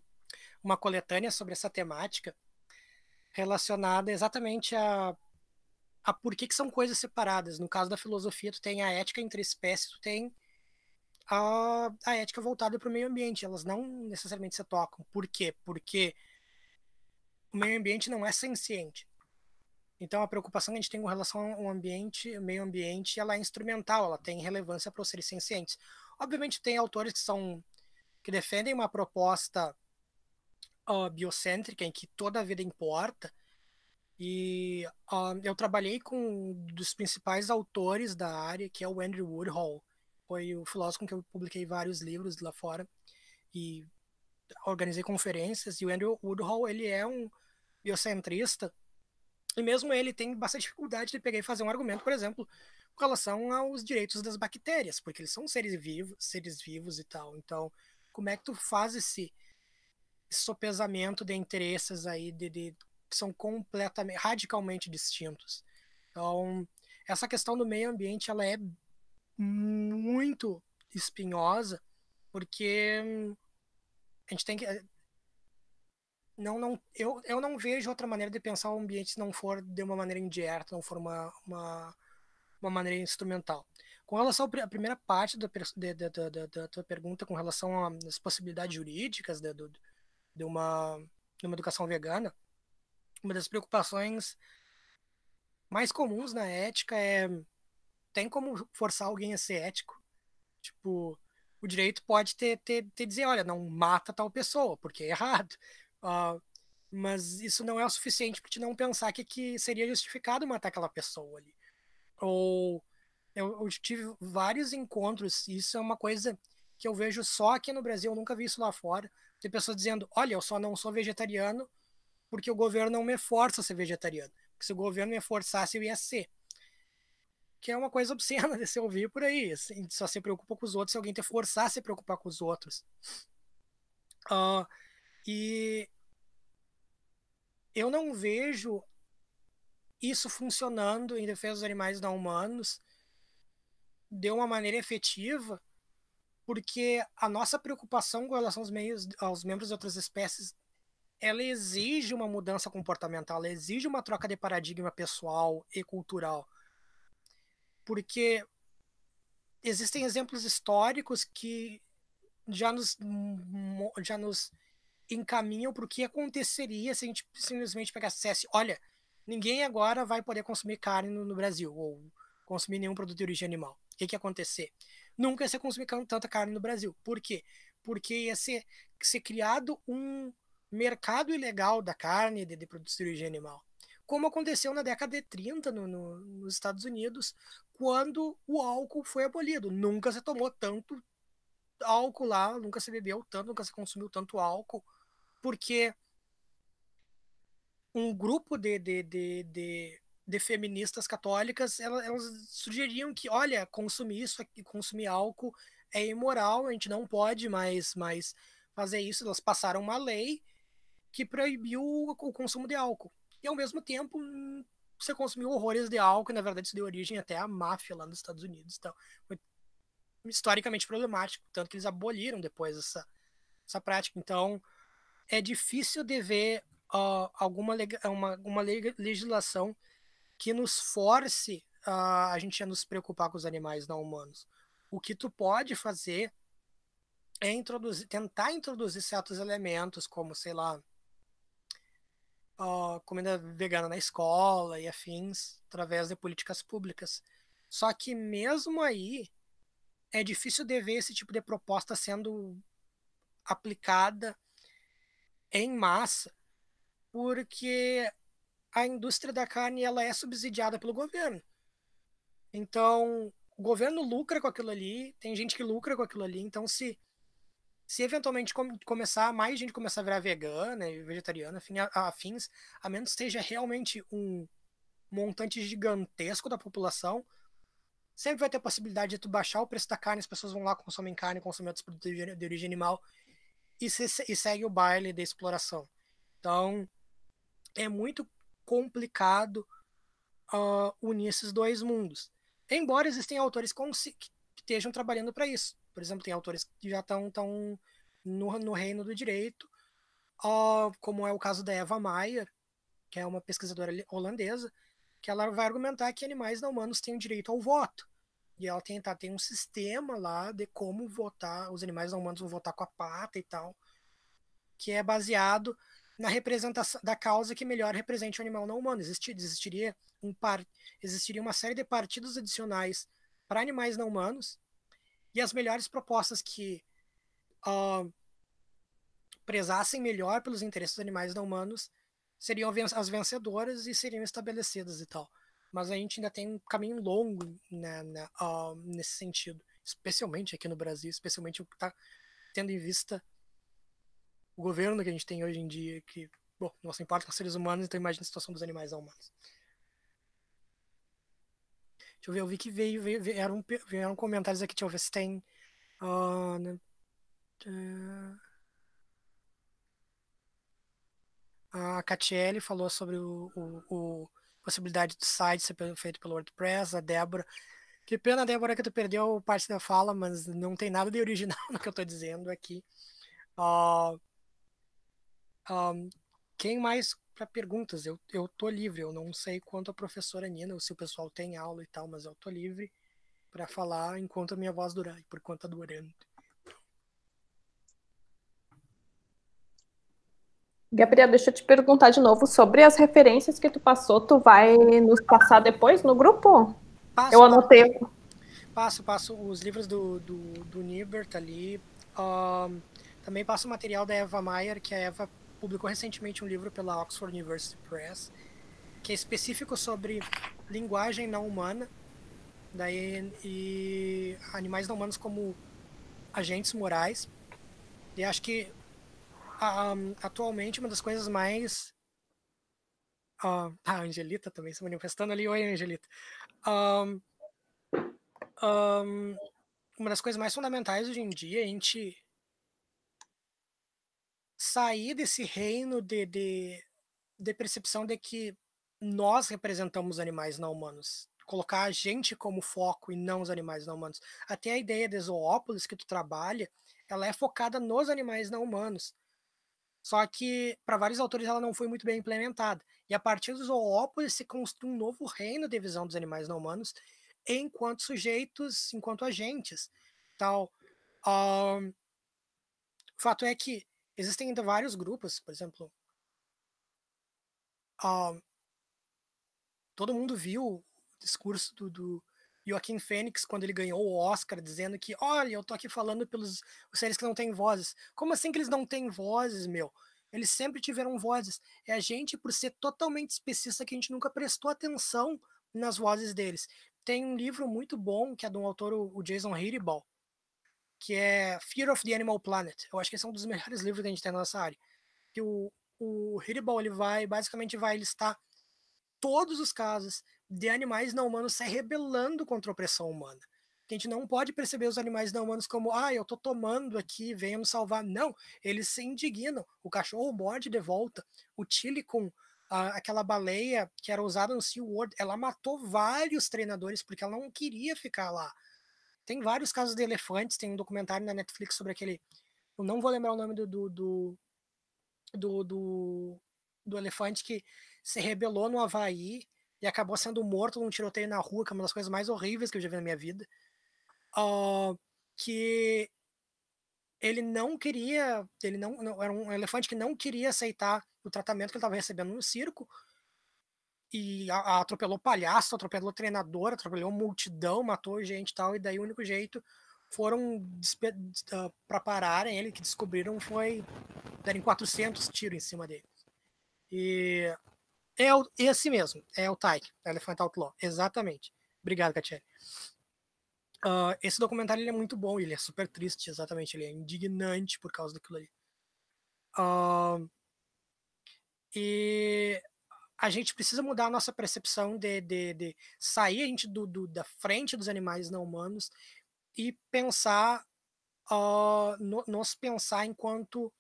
uma coletânea sobre essa temática relacionada exatamente a, a por que, que são coisas separadas. No caso da filosofia, tu tem a ética entre espécies, tu tem a, a ética voltada para o meio ambiente. Elas não necessariamente se tocam. Por quê? Porque o meio ambiente não é senciente. Então, a preocupação que a gente tem com relação ao ambiente, ao meio ambiente, ela é instrumental, ela tem relevância para os seres sencientes. Obviamente, tem autores que são que defendem uma proposta uh, biocêntrica, em que toda a vida importa. E uh, eu trabalhei com um dos principais autores da área, que é o Andrew Woodhall. Foi o filósofo com que eu publiquei vários livros lá fora e organizei conferências. E o Andrew Woodhall, ele é um biocentrista e mesmo ele tem bastante dificuldade de pegar e fazer um argumento, por exemplo, com relação aos direitos das bactérias, porque eles são seres vivos, seres vivos e tal. Então, como é que tu faz esse, esse sopesamento de interesses aí de, de, que são completamente, radicalmente distintos? Então, essa questão do meio ambiente, ela é muito espinhosa, porque a gente tem que não, não, eu, eu não vejo outra maneira de pensar o ambiente se não for de uma maneira indireta, não for uma, uma, uma maneira instrumental. Com relação à primeira parte da, da, da, da, da tua pergunta, com relação às possibilidades jurídicas de, de, de, uma, de uma educação vegana, uma das preocupações mais comuns na ética é tem como forçar alguém a ser ético? Tipo, o direito pode ter, ter, ter dizer, olha, não mata tal pessoa, porque é errado. Uh, mas isso não é o suficiente para te não pensar que, que seria justificado matar aquela pessoa ali. Ou eu, eu, tive vários encontros, e isso é uma coisa que eu vejo só aqui no Brasil, eu nunca vi isso lá fora. Tem pessoas dizendo: olha, eu só não sou vegetariano porque o governo não me força a ser vegetariano. Porque se o governo me forçasse, eu ia ser. Que é uma coisa obscena de se ouvir por aí. Assim, só se preocupa com os outros se alguém te forçar a se preocupar com os outros. Uh, e eu não vejo isso funcionando em defesa dos animais não humanos de uma maneira efetiva, porque a nossa preocupação com relação aos, meios, aos membros de outras espécies ela exige uma mudança comportamental, ela exige uma troca de paradigma pessoal e cultural. Porque existem exemplos históricos que já nos, já nos encaminham para o que aconteceria se a gente simplesmente pegasse, olha, ninguém agora vai poder consumir carne no, no Brasil, ou consumir nenhum produto de origem animal. O que, que ia acontecer? Nunca ia ser consumir tanta carne no Brasil. Por quê? Porque ia ser, ser criado um mercado ilegal da carne de, de produtos de origem animal. Como aconteceu na década de 30 no, no, nos Estados Unidos, quando o álcool foi abolido. Nunca se tomou tanto álcool lá, nunca se bebeu tanto, nunca se consumiu tanto álcool, porque um grupo de, de, de, de, de feministas católicas, elas, elas, sugeriam que, olha, consumir isso, consumir álcool é imoral, a gente não pode mais, mais fazer isso. Elas passaram uma lei que proibiu o consumo de álcool. E ao mesmo tempo, você consumiu horrores de álcool, e na verdade isso deu origem até à máfia lá nos Estados Unidos. Então, foi historicamente problemático, tanto que eles aboliram depois essa, essa prática. Então, é difícil de ver uh, alguma uma, uma legislação que nos force uh, a gente a nos preocupar com os animais não humanos. o que tu pode fazer é introduzir, tentar introduzir certos elementos, como, sei lá, uh, comida vegana na escola e afins, através de políticas públicas. Só que mesmo aí, é difícil de ver esse tipo de proposta sendo aplicada em massa, porque a indústria da carne ela é subsidiada pelo governo. Então, o governo lucra com aquilo ali, tem gente que lucra com aquilo ali, então se se eventualmente com, começar mais gente começar a virar vegana e vegetariana, afim, afins, a menos seja realmente um montante gigantesco da população, sempre vai ter a possibilidade de tu baixar o preço da carne, as pessoas vão lá, consomem carne, consomem outros produtos de origem animal e, se, e segue o baile da exploração. Então, é muito complicado uh, unir esses dois mundos. Embora existem autores que estejam trabalhando para isso. Por exemplo, tem autores que já estão tão no, no reino do direito, uh, como é o caso da Eva Mayer, que é uma pesquisadora holandesa, que ela vai argumentar que animais não humanos têm o direito ao voto. E ela tem, tá, tem um sistema lá de como votar, os animais não humanos vão votar com a pata e tal, que é baseado na representação da causa que melhor represente o animal não humano. Existir, existiria, um par, existiria uma série de partidos adicionais para animais não humanos, e as melhores propostas que uh, prezassem melhor pelos interesses dos animais não humanos seriam as vencedoras e seriam estabelecidas e tal. Mas a gente ainda tem um caminho longo né, né, uh, nesse sentido, especialmente aqui no Brasil, especialmente o que está tendo em vista o governo que a gente tem hoje em dia, que, bom, não se importa com seres humanos, então imagina a situação dos animais não humanos. Deixa eu ver, eu vi que veio, veio vieram, vieram comentários aqui, deixa eu ver se tem. Uh, né, uh, A Catiele falou sobre o, o possibilidade do site ser feito pelo WordPress, a Débora. Que pena, Débora, que tu perdeu parte da fala, mas não tem nada de original no que eu estou dizendo aqui. Uh, um, quem mais para perguntas? Eu, eu tô livre, eu não sei quanto a professora Nina, ou se o pessoal tem aula e tal, mas eu tô livre para falar enquanto a minha voz durar, por conta durando. Gabriel, deixa eu te perguntar de novo sobre as referências que tu passou. Tu vai nos passar depois no grupo? Passo, eu anotei. Passo, passo os livros do, do, do Nibert ali. Um, também passo o material da Eva Mayer, que a Eva publicou recentemente um livro pela Oxford University Press, que é específico sobre linguagem não humana daí, e animais não humanos como agentes morais. E acho que um, atualmente uma das coisas mais. Uh, a Angelita também se manifestando ali. Oi, Angelita. Um, um, uma das coisas mais fundamentais hoje em dia é a gente sair desse reino de, de, de percepção de que nós representamos animais não humanos colocar a gente como foco e não os animais não humanos. Até a ideia de zoópolis que tu trabalha, ela é focada nos animais não humanos. Só que, para vários autores, ela não foi muito bem implementada. E a partir do Zoópolis se construiu um novo reino de visão dos animais não humanos enquanto sujeitos, enquanto agentes. Tal. Um, o fato é que existem ainda vários grupos, por exemplo. Um, todo mundo viu o discurso do, do Joaquim Fênix quando ele ganhou o Oscar, dizendo que, olha, eu tô aqui falando pelos seres que não têm vozes. Como assim que eles não têm vozes, meu? Eles sempre tiveram vozes. É a gente, por ser totalmente especista, que a gente nunca prestou atenção nas vozes deles. Tem um livro muito bom, que é de um autor, o Jason Hiribal, que é Fear of the Animal Planet. Eu acho que esse é um dos melhores livros que a gente tem na nossa área. Que o, o Hiribal, ele vai, basicamente vai listar todos os casos de animais não humanos se rebelando contra a opressão humana. A gente não pode perceber os animais não humanos como, ah, eu tô tomando aqui, venha me salvar. Não, eles se indignam. O cachorro morde de volta. O Chile com aquela baleia que era usada no SeaWorld, ela matou vários treinadores porque ela não queria ficar lá. Tem vários casos de elefantes, tem um documentário na Netflix sobre aquele. Eu não vou lembrar o nome do, do, do, do, do, do elefante que se rebelou no Havaí e acabou sendo morto num tiroteio na rua, que é uma das coisas mais horríveis que eu já vi na minha vida. uh, que ele não queria, ele não, não, era um elefante que não queria aceitar o tratamento que ele estava recebendo no circo e a, a, atropelou palhaço, atropelou treinador, atropelou multidão, matou gente e tal, e daí o único jeito foram uh, para pararem ele, que descobriram foi darem 400 tiros em cima dele. E é o, esse mesmo, é o Tyke, Elephant Outlaw, exatamente. Obrigado, Katiele. Uh, esse documentário ele é muito bom, ele é super triste, exatamente, ele é indignante por causa daquilo ali. Uh, e a gente precisa mudar a nossa percepção de, de, de sair a gente do, do, da frente dos animais não humanos e pensar, uh, no, nos pensar enquanto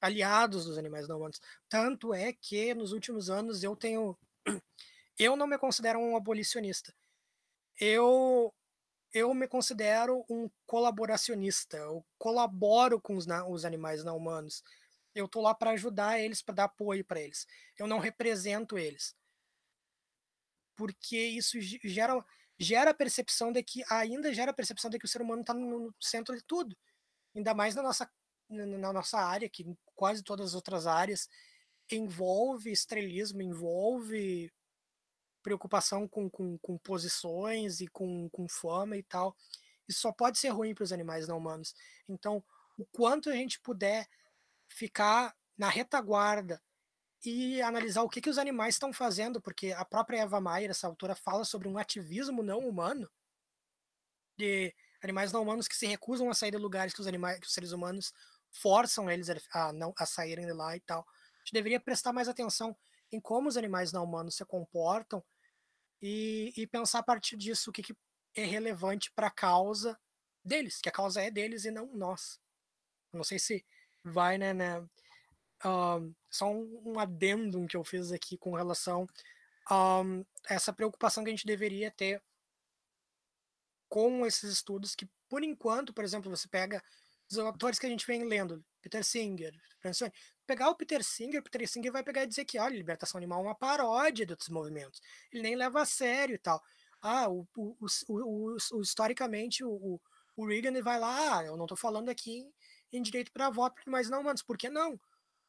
aliados dos animais não humanos. Tanto é que nos últimos anos eu tenho. Eu não me considero um abolicionista. Eu eu me considero um colaboracionista. Eu colaboro com os, os animais não humanos. Eu tô lá para ajudar eles, para dar apoio para eles. Eu não represento eles. Porque isso gera, gera a percepção de que, ainda gera a percepção de que o ser humano está no, centro de tudo. Ainda mais na nossa, na nossa área, que quase todas as outras áreas envolve estrelismo, envolve preocupação com, com, com posições e com, com fama e tal. Isso só pode ser ruim para os animais não humanos. Então, o quanto a gente puder ficar na retaguarda e analisar o que, que os animais estão fazendo, porque a própria Eva Mayer, essa autora, fala sobre um ativismo não humano de animais não humanos que se recusam a sair de lugares que os animais, que os seres humanos forçam eles a, não, a saírem de lá e tal. A gente deveria prestar mais atenção em como os animais não humanos se comportam e, e pensar a partir disso o que, que é relevante para a causa deles, que a causa é deles e não nós. Não sei se vai, né, né só um, um adendum que eu fiz aqui com relação a um, essa preocupação que a gente deveria ter com esses estudos que, por enquanto, por exemplo, você pega os autores que a gente vem lendo, Peter Singer, Francine, pegar o Peter Singer, o Peter Singer vai pegar e dizer que, olha, libertação animal é uma paródia outros movimentos. Ele nem leva a sério e tal. Ah, o, o, o, o historicamente, o, o Reagan vai lá, ah, eu não estou falando aqui em direito para voto para animais não humanos. Por que não?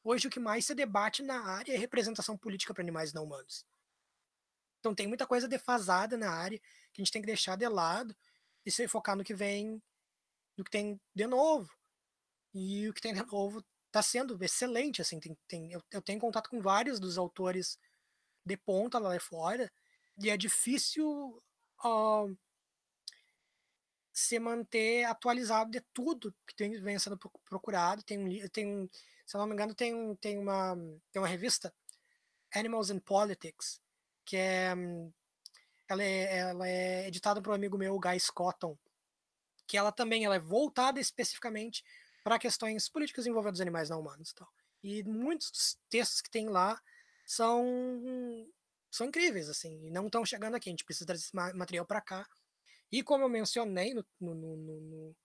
Hoje o que mais se debate na área é representação política para animais não humanos. Então tem muita coisa defasada na área que a gente tem que deixar de lado e se focar no que vem, no que tem de novo. E o que tem de novo está sendo excelente, assim, tem, tem, eu, eu, tenho contato com vários dos autores de ponta lá fora, e é difícil uh, se manter atualizado de tudo que tem, vem sendo procurado. Tem um, tem se não me engano, tem, tem, uma, tem uma revista, Animals and Politics, que é, ela é, ela é editada por um amigo meu, Guy Scotton, que ela também ela é voltada especificamente para questões políticas envolvendo os animais não humanos e muitos dos textos que tem lá são são incríveis assim, e não estão chegando aqui. A gente precisa trazer esse material para cá. E como eu mencionei no, no, no,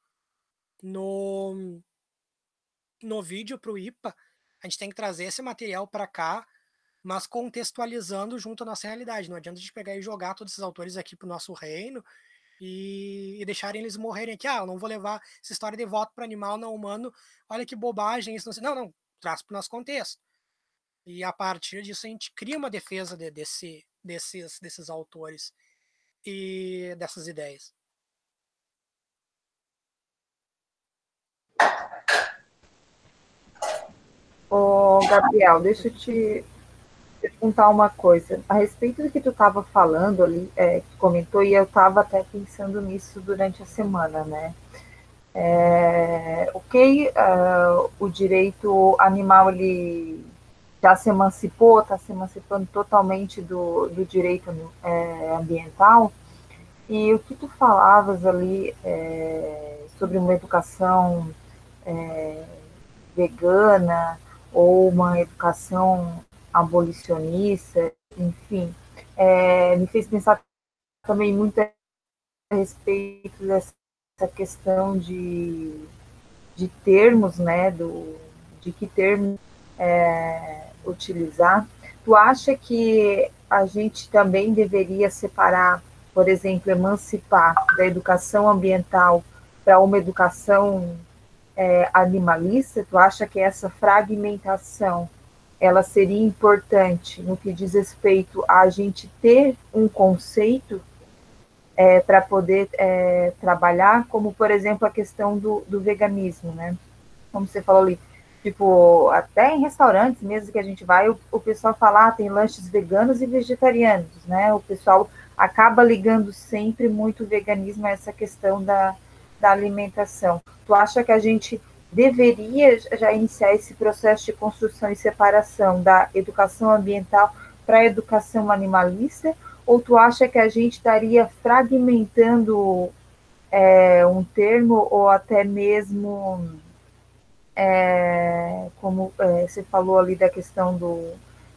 no, no vídeo para o IPA, a gente tem que trazer esse material para cá, mas contextualizando junto à nossa realidade. Não adianta a gente pegar e jogar todos esses autores aqui para o nosso reino e, e, deixarem eles morrerem aqui. Ah, eu não vou levar essa história de voto para animal não humano. Olha que bobagem isso. Não, não, não traz para o nosso contexto. E a partir disso a gente cria uma defesa de, desse, desses, desses autores e dessas ideias. Ô, Gabriel, deixa eu te perguntar uma coisa. A respeito do que tu estava falando ali, é, que comentou, e eu estava até pensando nisso durante a semana, né? É, ok, uh, o direito animal ele já se emancipou, está se emancipando totalmente do, do direito é, ambiental. E o que tu falavas ali é, sobre uma educação é, vegana ou uma educação abolicionista, enfim, é, me fez pensar também muito a respeito dessa questão de, de termos, né, do, de que termos é, utilizar. Tu acha que a gente também deveria separar por exemplo, emancipar da educação ambiental para uma educação é, animalista, tu acha que essa fragmentação ela seria importante no que diz respeito a gente ter um conceito é, para poder é, trabalhar, como por exemplo a questão do, do veganismo, né? Como você falou ali, tipo, até em restaurantes mesmo que a gente vai, o, o pessoal fala, ah, tem lanches veganos e vegetarianos, né? O pessoal acaba ligando sempre muito o veganismo a essa questão da, da alimentação. Tu acha que a gente deveria já iniciar esse processo de construção e separação da educação ambiental para a educação animalista? Ou tu acha que a gente estaria fragmentando é, um termo ou até mesmo, é, como é, você falou ali da questão do,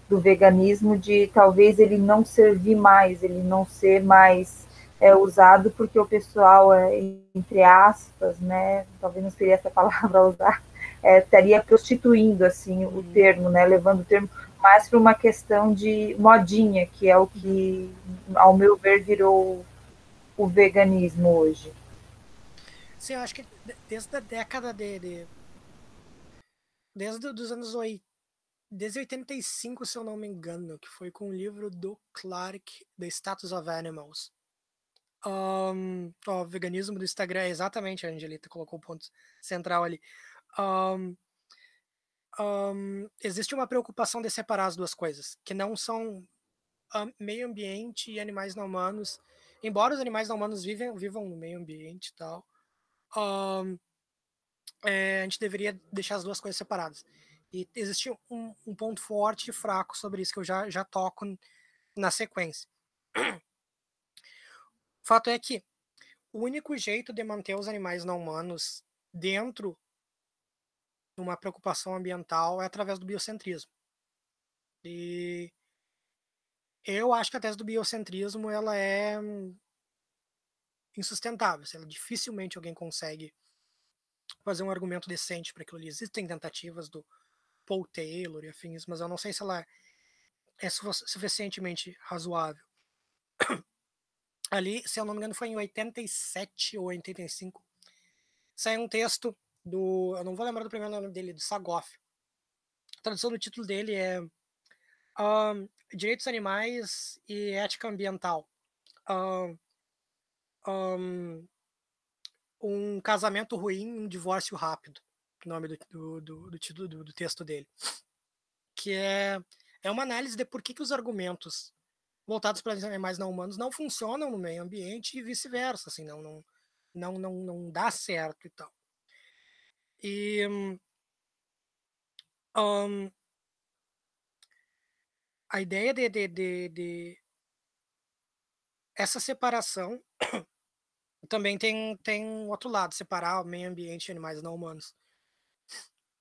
do veganismo, de talvez ele não servir mais, ele não ser mais é usado porque o pessoal, é, entre aspas, né, talvez não seria essa palavra a usar, é, estaria prostituindo assim o uhum. termo, né, levando o termo mais para uma questão de modinha, que é o que, ao meu ver, virou o veganismo hoje. Sim, eu acho que desde a década de, de desde os anos 80, desde 85, se eu não me engano, que foi com o livro do Clark, The Status of Animals, um, ó, o veganismo do Instagram, exatamente, a Angelita colocou o ponto central ali. Um, um, existe uma preocupação de separar as duas coisas, que não são meio ambiente e animais não humanos. Embora os animais não humanos vivem, vivam no meio ambiente e tal, é, a gente deveria deixar as duas coisas separadas. E existe um, um ponto forte e fraco sobre isso que eu já, já toco na sequência fato é que o único jeito de manter os animais não humanos dentro de uma preocupação ambiental é através do biocentrismo. E eu acho que a tese do biocentrismo ela é insustentável. Ela, dificilmente alguém consegue fazer um argumento decente para aquilo ali. Existem tentativas do Paul Taylor e afins, mas eu não sei se ela é suficientemente razoável ali, se eu não me engano, foi em 87 ou 85, saiu um texto do. Eu não vou lembrar do primeiro nome dele, do Sagoff. A tradução do título dele é um, Direitos Animais e Ética Ambiental. Um, um, casamento ruim, um divórcio rápido. Nome do, do, do, do título do, do, texto dele. Que é, é uma análise de por que, que os argumentos voltados para animais não humanos não funcionam no meio ambiente e vice-versa, assim, não, não, não, não, não dá certo e tal. E um, a ideia de, de, de, de, essa separação também tem, tem outro lado, separar o meio ambiente e animais não humanos.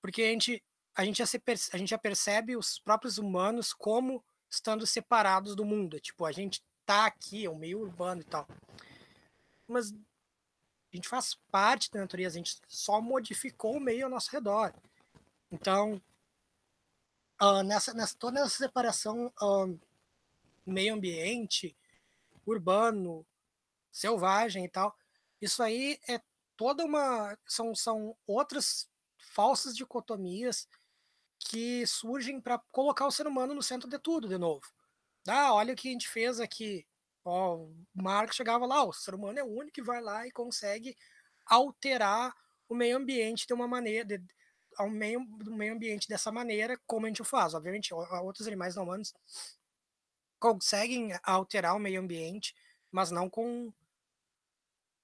Porque a gente, a gente, já, se, a gente já percebe os próprios humanos como estando separados do mundo. É tipo, a gente tá aqui, é um meio urbano e tal. Mas a gente faz parte da natureza, a gente só modificou o meio ao nosso redor. Então, uh, nessa, nessa, toda essa separação uh, meio ambiente, urbano, selvagem e tal, isso aí é toda uma. São, são outras falsas dicotomias que surgem para colocar o ser humano no centro de tudo de novo. Ah, olha o que a gente fez aqui. Ó, o Marx chegava lá, o ser humano é o único que vai lá e consegue alterar o meio ambiente de uma maneira, de, ao meio do meio ambiente dessa maneira, como a gente o faz. Obviamente, outros animais não humanos conseguem alterar o meio ambiente, mas não com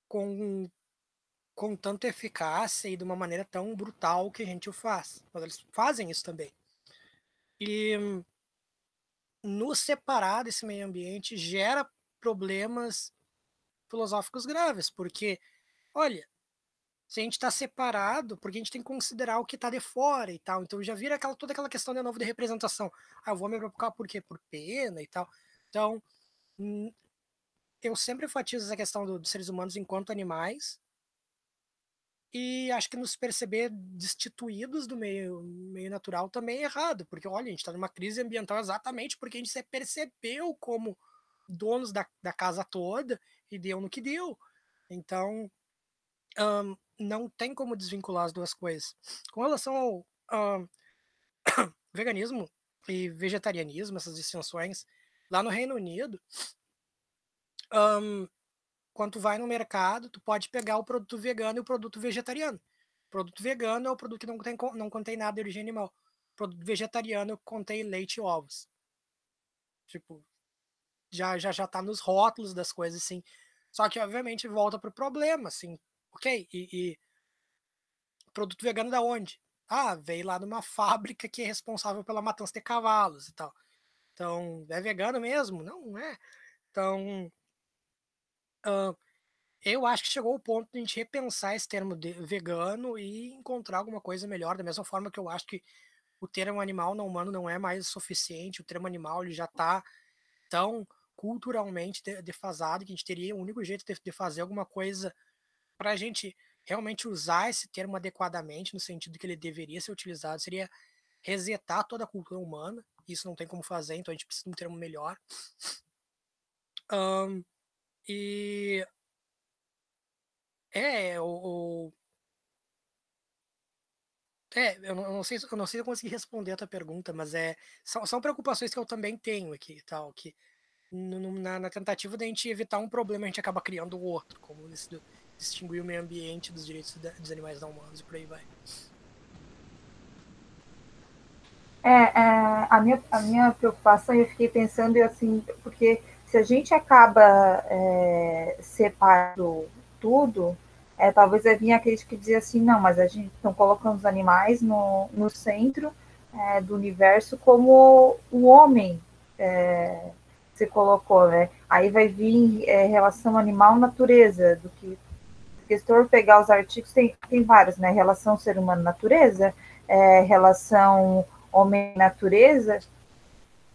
com com tanta eficácia e de uma maneira tão brutal que a gente o faz. Mas eles fazem isso também. E nos separar desse meio ambiente gera problemas filosóficos graves, porque, olha, se a gente está separado, porque a gente tem que considerar o que está de fora e tal. Então já vira aquela, toda aquela questão de novo de representação. Ah, eu vou me preocupar por quê? Por pena e tal. Então, eu sempre enfatizo essa questão do, dos seres humanos enquanto animais, e acho que nos perceber destituídos do meio, meio natural também é errado, porque olha, a gente está numa crise ambiental exatamente porque a gente se percebeu como donos da, da casa toda e deu no que deu. Então, um, não tem como desvincular as duas coisas. Com relação ao um, veganismo e vegetarianismo, essas distinções, lá no Reino Unido, um, quando tu vai no mercado, tu pode pegar o produto vegano e o produto vegetariano. O produto vegano é o produto que não, tem, não contém nada de origem animal. O produto vegetariano contém leite e ovos. Tipo, já já já tá nos rótulos das coisas, assim. Só que, obviamente, volta pro problema, assim. Ok, e, e produto vegano da onde? Ah, veio lá numa fábrica que é responsável pela matança de cavalos e tal. Então, é vegano mesmo? Não, não é. Então, uh, eu acho que chegou o ponto de a gente repensar esse termo vegano e encontrar alguma coisa melhor, da mesma forma que eu acho que o termo animal não humano não é mais suficiente, o termo animal ele já está tão culturalmente defasado que a gente teria o único jeito de, de fazer alguma coisa para a gente realmente usar esse termo adequadamente, no sentido que ele deveria ser utilizado, seria resetar toda a cultura humana. Isso não tem como fazer, então a gente precisa de um termo melhor. Um, e. É, o. É, eu não, sei, eu não sei se eu consegui responder a tua pergunta, mas é, são, são preocupações que eu também tenho aqui tal, que no, na, na, tentativa de a gente evitar um problema, a gente acaba criando outro, como esse do, distinguir o meio ambiente dos direitos dos animais não humanos e por aí vai. É, é, a, minha, a minha preocupação, eu fiquei pensando assim, porque se a gente acaba é, separando tudo, é, talvez vai vir aqueles que dizem assim, não, mas a gente estão colocando os animais no, no centro é, do universo como o homem é, se colocou, né? Aí vai vir é, relação animal-natureza, do que se for pegar os artigos, tem, tem vários, né? Relação ser humano-natureza, é, relação homem-natureza.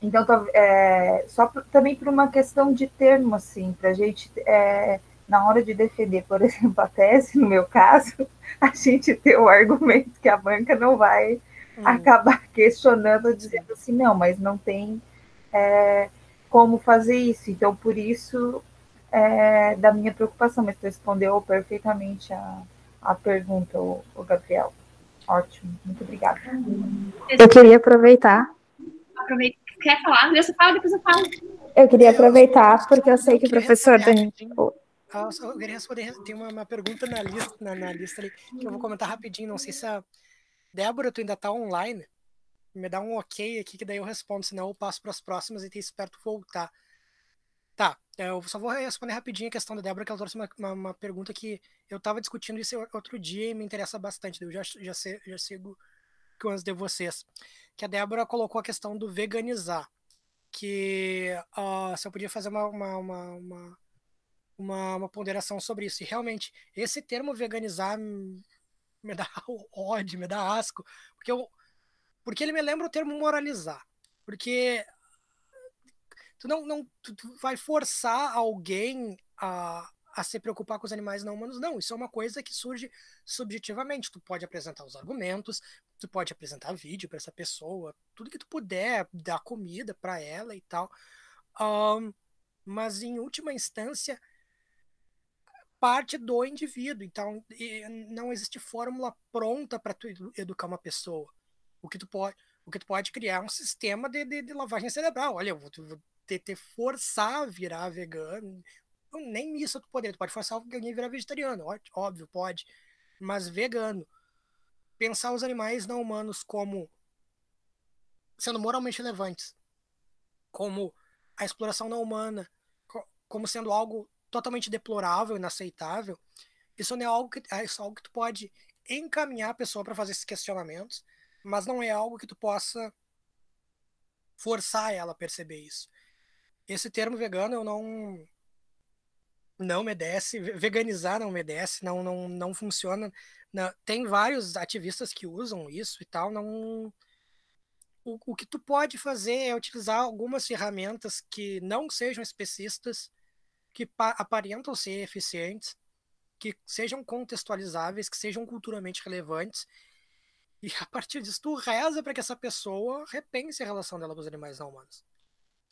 Então, é, só também por uma questão de termo, assim, para a gente, é, na hora de defender, por exemplo, a tese, no meu caso, a gente ter o argumento que a banca não vai hum. acabar questionando, dizendo assim, não, mas não tem é, como fazer isso. Então, por isso, é, da minha preocupação, mas respondeu perfeitamente a, a pergunta, o, o Gabriel. Ótimo, muito obrigada. Eu queria aproveitar. Aproveita. Quer falar? Andressa, fala, depois eu falo. Eu queria aproveitar, porque eu sei que o professor. Dani... Ah, eu queria responder, tem uma, uma pergunta na lista, na, na, lista ali, que eu vou comentar rapidinho. Não sei se a Débora, tu ainda tá online. Me dá um ok aqui, que daí eu respondo, senão eu passo para as próximas e tem esperto voltar. Tá, é, eu só vou responder rapidinho a questão da Débora, que ela trouxe uma, uma, uma pergunta que eu estava discutindo isso outro dia e me interessa bastante. Eu já, já, sei, já sigo com as de vocês. Que a Débora colocou a questão do veganizar. Que uh, se eu podia fazer uma, uma, uma, uma, uma ponderação sobre isso. E realmente, esse termo veganizar me dá ódio, me dá asco. Porque, eu, porque ele me lembra o termo moralizar. Porque tu não, não tu, tu vai forçar alguém a, a se preocupar com os animais não humanos, não. Isso é uma coisa que surge subjetivamente. Tu pode apresentar os argumentos, tu pode apresentar vídeo para essa pessoa, tudo que tu puder, dar comida para ela e tal. Um, mas em última instância, parte do indivíduo. Então, não existe fórmula pronta para tu educar uma pessoa. O que tu pode, o que tu pode criar é um sistema de, de, de lavagem cerebral. Olha, eu vou, te, te forçar a virar vegano. Nem isso tu poderia. Tu pode forçar alguém a virar vegetariano, óbvio, pode. Mas vegano. Pensar os animais não humanos como sendo moralmente relevantes. Como a exploração não humana, como sendo algo totalmente deplorável, inaceitável. Isso não é algo que, é algo que tu pode encaminhar a pessoa para fazer esses questionamentos, mas não é algo que tu possa forçar ela a perceber isso. Esse termo vegano eu não não me desce, veganizar não me desce, não não, não funciona. Não, tem vários ativistas que usam isso e tal, não o, o que tu pode fazer é utilizar algumas ferramentas que não sejam especistas, que aparentam ser eficientes, que sejam contextualizáveis, que sejam culturalmente relevantes, e a partir disso tu reza para que essa pessoa repense a relação dela com os animais não humanos.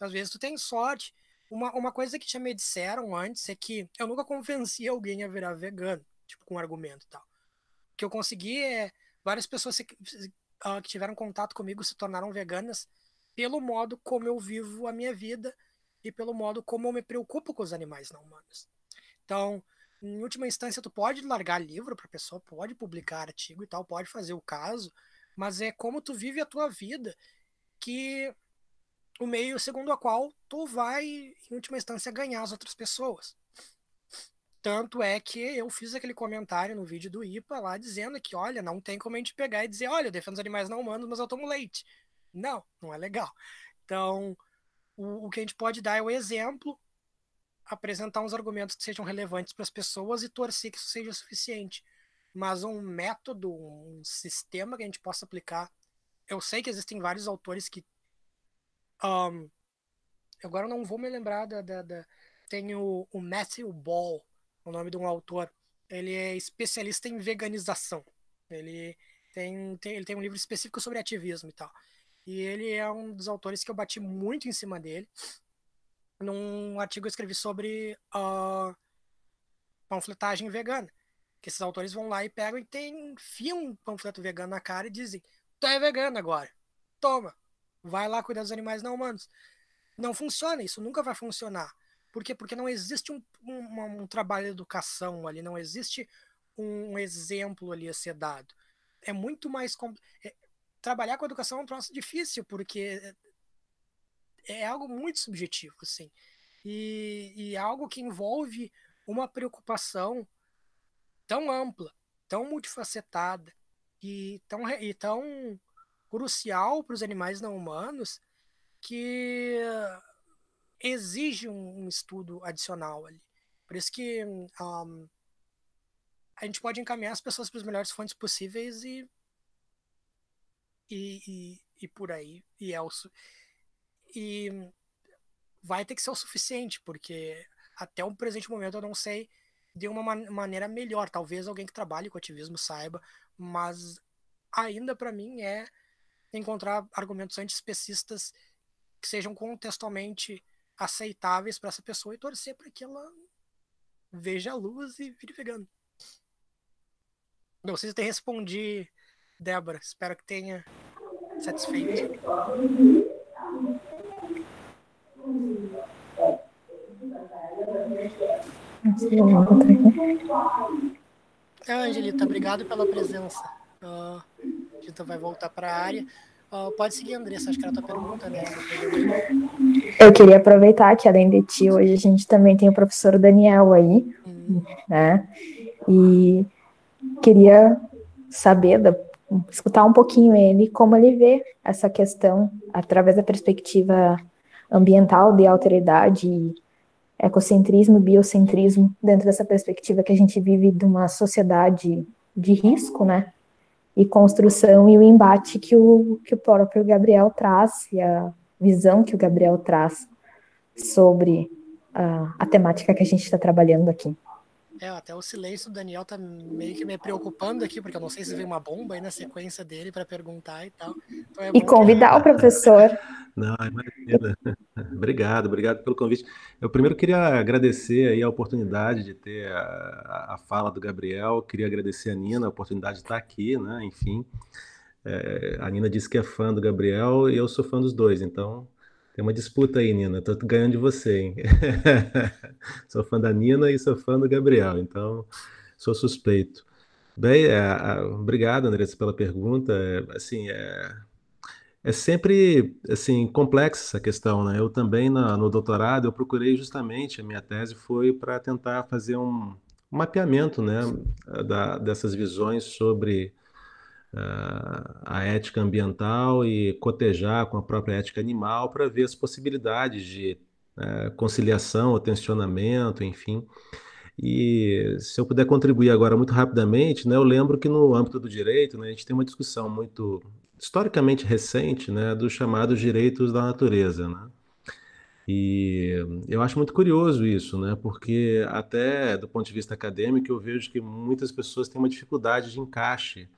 Às vezes tu tem sorte uma, uma coisa que já me disseram antes é que eu nunca convenci alguém a virar vegano, tipo, com argumento e tal. O que eu consegui é. Várias pessoas se, uh, que tiveram contato comigo se tornaram veganas pelo modo como eu vivo a minha vida e pelo modo como eu me preocupo com os animais não humanos. Então, em última instância, tu pode largar livro para pessoa, pode publicar artigo e tal, pode fazer o caso, mas é como tu vive a tua vida que o meio segundo a qual tu vai, em última instância, ganhar as outras pessoas. Tanto é que eu fiz aquele comentário no vídeo do IPA lá dizendo que, olha, não tem como a gente pegar e dizer, olha, eu defendo os animais não humanos, mas eu tomo leite. Não, não é legal. Então, o, o que a gente pode dar é o exemplo, apresentar uns argumentos que sejam relevantes para as pessoas e torcer que isso seja suficiente. Mas um método, um sistema que a gente possa aplicar. Eu sei que existem vários autores que um, agora eu não vou me lembrar da. da, da tem o, o Matthew Ball, o nome de um autor. Ele é especialista em veganização. Ele tem, tem, ele tem um livro específico sobre ativismo e tal. E ele é um dos autores que eu bati muito em cima dele. Num artigo eu escrevi sobre uh, panfletagem vegana. Que esses autores vão lá e pegam e tem, enfiam um panfleto vegano na cara e dizem: Tu é vegano agora. Toma, vai lá cuidar dos animais não humanos. Não funciona, isso nunca vai funcionar. Por quê? Porque não existe um, um, um trabalho de educação ali, não existe um exemplo ali a ser dado. É muito mais. É, trabalhar com educação é um troço difícil, porque é, é algo muito subjetivo, assim. E, e algo que envolve uma preocupação tão ampla, tão multifacetada e tão, e tão crucial para os animais não humanos que exige um, um estudo adicional ali. Por isso que um, a gente pode encaminhar as pessoas para as melhores fontes possíveis e e, e, e por aí e é o, e vai ter que ser o suficiente porque até o presente momento eu não sei de uma man maneira melhor talvez alguém que trabalhe com ativismo saiba mas ainda para mim é encontrar argumentos antiespecistas que sejam contextualmente aceitáveis para essa pessoa e torcer para que ela veja a luz e vire vegano. Não sei se eu respondi, Débora. Espero que tenha satisfeito. Angelita, obrigado pela presença. Uh, a gente vai voltar para a área. Uh, pode seguir, Andressa, acho que era a pergunta, né? Eu queria aproveitar que, além de ti, hoje a gente também tem o professor Daniel aí, hum. né? E queria saber, da, escutar um pouquinho ele, como ele vê essa questão através da perspectiva ambiental de alteridade ecocentrismo, biocentrismo, dentro dessa perspectiva que a gente vive de uma sociedade de risco, né? E construção e o embate que o, que o próprio Gabriel traz e a visão que o Gabriel traz sobre a, a temática que a gente está trabalhando aqui. É, até o silêncio do Daniel tá meio que me preocupando aqui, porque eu não sei se vem uma bomba aí na sequência dele para perguntar e tal. Então é e convidar que... o professor. Não, imagina. obrigado, obrigado pelo convite. Eu primeiro queria agradecer aí a oportunidade de ter a, a fala do Gabriel, queria agradecer a Nina a oportunidade de estar aqui, né? Enfim, é, a Nina disse que é fã do Gabriel e eu sou fã dos dois, então tem uma disputa aí, Nina. Tô ganhando de você, hein? sou fã da Nina e sou fã do Gabriel, então sou suspeito. Bem, é, obrigado, Andressa, pela pergunta. É, assim, é, é sempre assim complexa essa questão, né? Eu também na, no doutorado eu procurei justamente a minha tese foi para tentar fazer um, um mapeamento, né, da, dessas visões sobre a ética ambiental e cotejar com a própria ética animal para ver as possibilidades de uh, conciliação, ou tensionamento, enfim. E se eu puder contribuir agora muito rapidamente, né, eu lembro que no âmbito do direito, né, a gente tem uma discussão muito historicamente recente, né, dos chamados direitos da natureza, né? E eu acho muito curioso isso, né? Porque até do ponto de vista acadêmico eu vejo que muitas pessoas têm uma dificuldade de encaixe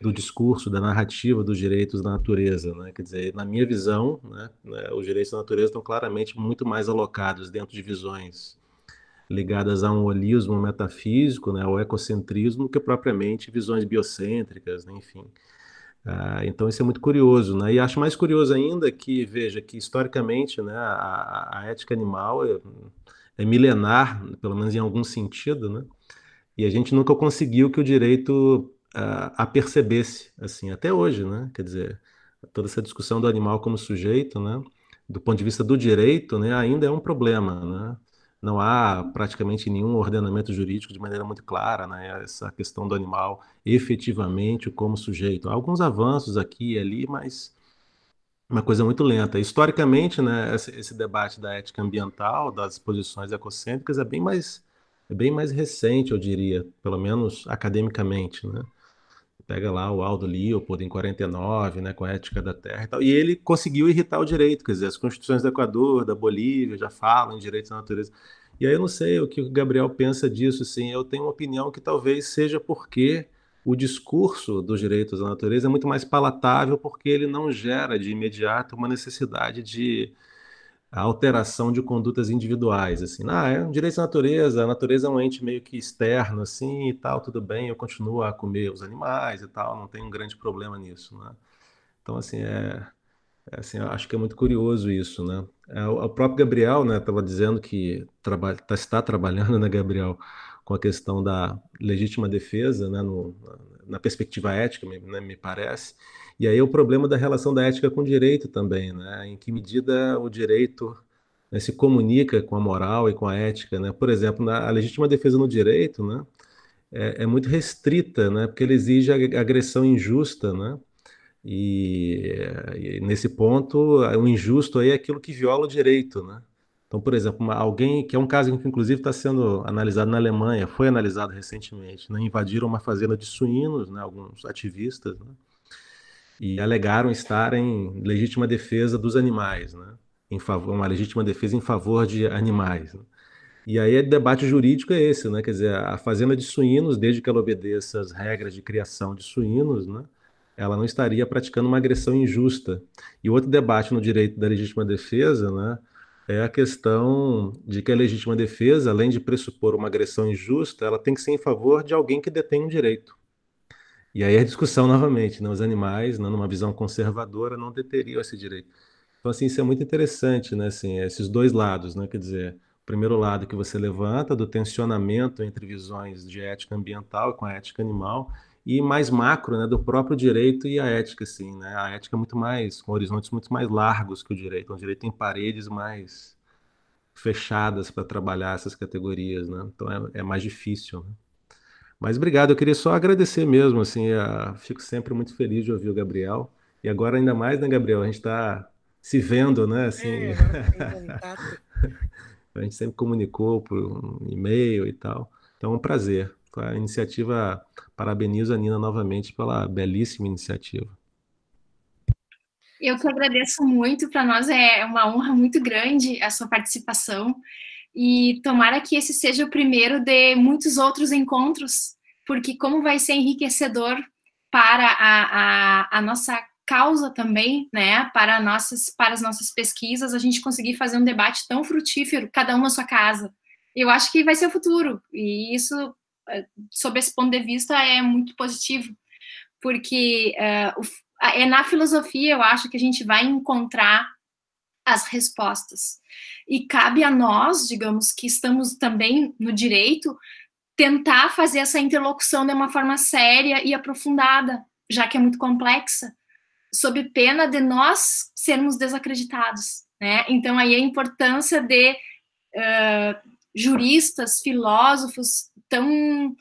do discurso, da narrativa dos direitos da natureza. Né? Quer dizer, na minha visão, né, né, os direitos da natureza estão claramente muito mais alocados dentro de visões ligadas a um holismo metafísico, né, ao ecocentrismo, que propriamente visões biocêntricas, né, enfim. Ah, então isso é muito curioso, né? E acho mais curioso ainda que veja que historicamente, né, a, a ética animal é, é, milenar, pelo menos em algum sentido, né? E a gente nunca conseguiu que o direito uh, apercebesse, assim, até hoje, né? Quer dizer, toda essa discussão do animal como sujeito, né? Do ponto de vista do direito, né? Ainda é um problema, né? Não há praticamente nenhum ordenamento jurídico de maneira muito clara, né? Essa questão do animal efetivamente como sujeito. Há alguns avanços aqui e ali, mas uma coisa muito lenta. Historicamente, né, esse, esse, debate da ética ambiental, das posições ecocêntricas, é bem mais, é bem mais recente, eu diria, pelo menos academicamente, né? Pega lá o Aldo Leopold em 49, né, com a ética da terra e tal, e ele conseguiu irritar o direito, quer dizer, as constituições do Equador, da Bolívia já falam em direitos da natureza. E aí eu não sei o que o Gabriel pensa disso, assim, eu tenho uma opinião que talvez seja porque o discurso dos direitos da natureza é muito mais palatável porque ele não gera de imediato uma necessidade de a alteração de condutas individuais, assim, ah, é um direito da natureza, a natureza é um ente meio que externo, assim, e tal, tudo bem, eu continuo a comer os animais e tal, não tem um grande problema nisso, né? Então, assim, é, é assim, acho que é muito curioso isso, né? É, o, próprio Gabriel, né, estava dizendo que traba, tá, está trabalhando, né, Gabriel, com a questão da legítima defesa, né, no, na perspectiva ética, me, né, me parece, e aí o problema da relação da ética com o direito também, né? Em que medida o direito né, se comunica com a moral e com a ética, né? Por exemplo, na, a legítima defesa no direito, né? É, é muito restrita, né? Porque ele exige agressão injusta, né? E, e, nesse ponto, o injusto aí é aquilo que viola o direito, né? Então, por exemplo, uma, alguém que é um caso que inclusive está sendo analisado na Alemanha, foi analisado recentemente, né? invadiram uma fazenda de suínos, né? alguns ativistas, né? E alegaram estar em legítima defesa dos animais, né? Em favor, uma legítima defesa em favor de animais. Né? E aí o debate jurídico é esse, né? Quer dizer, a fazenda de suínos, desde que ela obedeça às regras de criação de suínos, né? Ela não estaria praticando uma agressão injusta. E outro debate no direito da legítima defesa, né? É a questão de que a legítima defesa, além de pressupor uma agressão injusta, ela tem que ser em favor de alguém que detém um direito. E aí a discussão novamente, né? os animais, né, numa visão conservadora, não deteriam esse direito. Então, assim, isso é muito interessante, né? Assim, esses dois lados, né? Quer dizer, o primeiro lado que você levanta do tensionamento entre visões de ética ambiental com a ética animal, e mais macro, né, do próprio direito e a ética, assim, né? A ética é muito mais, com horizontes muito mais largos que o direito. O direito tem paredes mais fechadas para trabalhar essas categorias, né? Então é, é mais difícil, né? Mas obrigado, eu queria só agradecer mesmo, assim, a, fico sempre muito feliz de ouvir o Gabriel. E agora ainda mais, né, Gabriel? A gente está se vendo, né? Assim, é, a gente sempre comunicou por um e-mail e tal. Então é um prazer. A iniciativa, parabenizo a Nina novamente pela belíssima iniciativa. Eu que agradeço muito, para nós é uma honra muito grande a sua participação e tomara que esse seja o primeiro de muitos outros encontros, porque como vai ser enriquecedor para a, a, a nossa causa também, né, para, nossas, para as nossas pesquisas, a gente conseguir fazer um debate tão frutífero, cada um na sua casa. Eu acho que vai ser o futuro, e isso, eh, sob esse ponto de vista, é muito positivo, porque uh, é na filosofia, eu acho, que a gente vai encontrar as respostas. E cabe a nós, digamos, que estamos também no direito, tentar fazer essa interlocução de uma forma séria e aprofundada, já que é muito complexa, sob pena de nós sermos desacreditados. Né? Então, aí a importância de uh, juristas, filósofos tão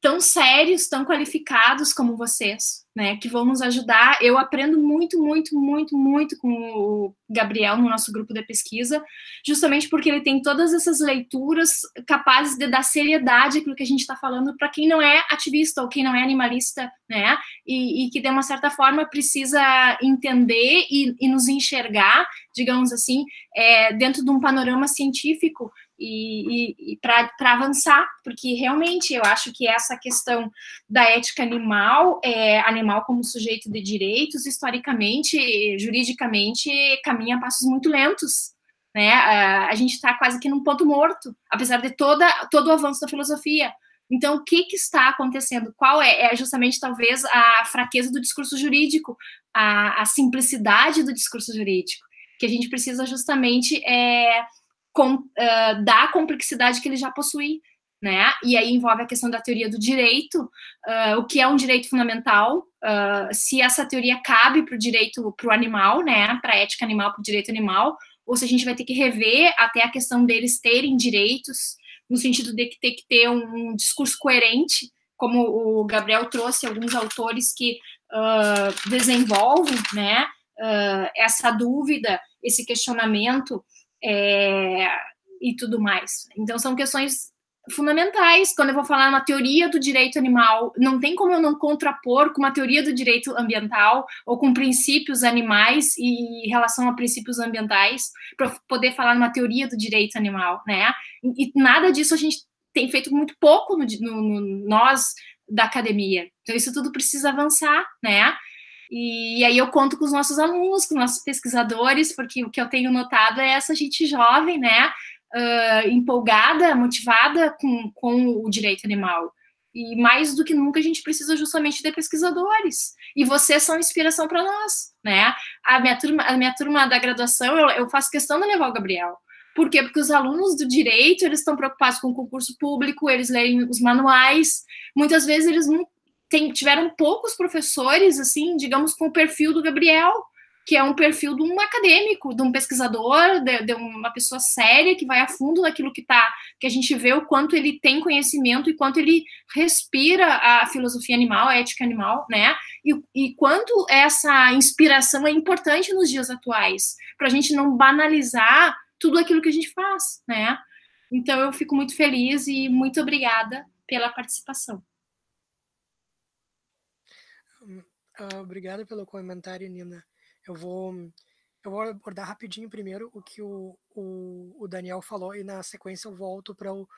tão sérios, tão qualificados como vocês, né, que vão nos ajudar. Eu aprendo muito, muito, muito, muito com o Gabriel no nosso grupo de pesquisa, justamente porque ele tem todas essas leituras capazes de dar seriedade àquilo que a gente está falando para quem não é ativista ou quem não é animalista, né, e, e que de uma certa forma precisa entender e, e nos enxergar, digamos assim, é, dentro de um panorama científico e, e, e para avançar, porque realmente eu acho que essa questão da ética animal, é, animal como sujeito de direitos, historicamente, juridicamente, caminha a passos muito lentos. Né? A, gente está quase que num ponto morto, apesar de toda, todo o avanço da filosofia. Então, o que, que está acontecendo? Qual é? É justamente, talvez, a fraqueza do discurso jurídico, a, a simplicidade do discurso jurídico, que a gente precisa justamente é, com, uh, da complexidade que ele já possui, né? E aí envolve a questão da teoria do direito, uh, o que é um direito fundamental, uh, se essa teoria cabe para o direito, para o animal, né? Para a ética animal, para o direito animal, ou se a gente vai ter que rever até a questão deles terem direitos, no sentido de que ter que ter um, um discurso coerente, como o Gabriel trouxe alguns autores que uh, desenvolvem, né? essa dúvida, esse questionamento é, e tudo mais. Então, são questões fundamentais. Quando eu vou falar uma teoria do direito animal, não tem como eu não contrapor com uma teoria do direito ambiental ou com princípios animais e em relação a princípios ambientais para poder falar numa teoria do direito animal, né? E, nada disso a gente tem feito muito pouco no, no, no, nós da academia. Então isso tudo precisa avançar, né? E aí eu conto com os nossos alunos, com os nossos pesquisadores, porque o que eu tenho notado é essa gente jovem, né, uh, empolgada, motivada com, com o direito animal. E mais do que nunca a gente precisa justamente de pesquisadores. E vocês são inspiração para nós, né? A minha turma, a minha turma da graduação, eu, eu faço questão de levar o Gabriel. Por quê? Porque os alunos do direito, eles estão preocupados com o concurso público, eles leem os manuais. Muitas vezes eles não tem, tiveram poucos professores, assim, digamos, com o perfil do Gabriel, que é um perfil de um acadêmico, de um pesquisador, de, de uma pessoa séria que vai a fundo naquilo que tá, que a gente vê o quanto ele tem conhecimento e quanto ele respira a filosofia animal, a ética animal, né? E, e quanto essa inspiração é importante nos dias atuais, para a gente não banalizar tudo aquilo que a gente faz, né? Então eu fico muito feliz e muito obrigada pela participação. Uh, obrigado pelo comentário, Nina. Eu vou, eu vou abordar rapidinho primeiro o que o, o, o Daniel falou e na sequência eu volto para o,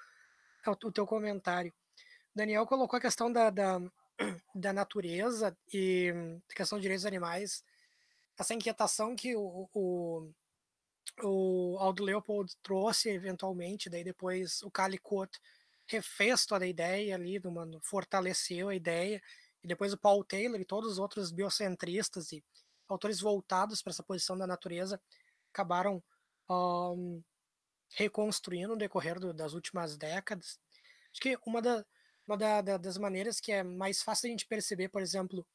o teu comentário. Daniel colocou a questão da, da, da natureza e a questão dos direitos dos animais, essa inquietação que o, o, o Aldo Leopold trouxe eventualmente, daí depois o Calicut refez toda a ideia ali, fortaleceu a ideia, e depois o Paul Taylor e todos os outros biocentristas e autores voltados para essa posição da natureza acabaram um, reconstruindo no decorrer do, das últimas décadas. Acho que uma, da, uma da, da, das maneiras que é mais fácil a gente perceber, por exemplo,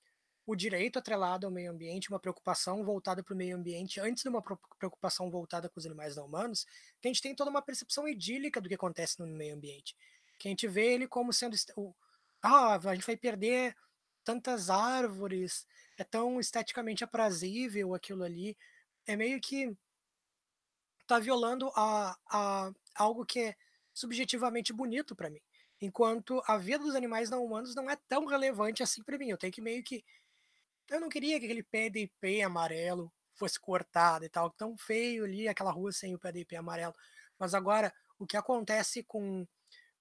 o direito atrelado ao meio ambiente, uma preocupação voltada para o meio ambiente, antes de uma preocupação voltada com os animais não humanos, que a gente tem toda uma percepção idílica do que acontece no meio ambiente. Que a gente vê ele como sendo. Ah, a gente vai perder tantas árvores, é tão esteticamente aprazível aquilo ali. É meio que tá violando a, a algo que é subjetivamente bonito para mim. Enquanto a vida dos animais não humanos não é tão relevante assim para mim. Eu tenho que meio que. Eu não queria que aquele PDP amarelo fosse cortado e tal. Tão feio ali aquela rua sem o PDP amarelo. Mas agora, o que acontece com,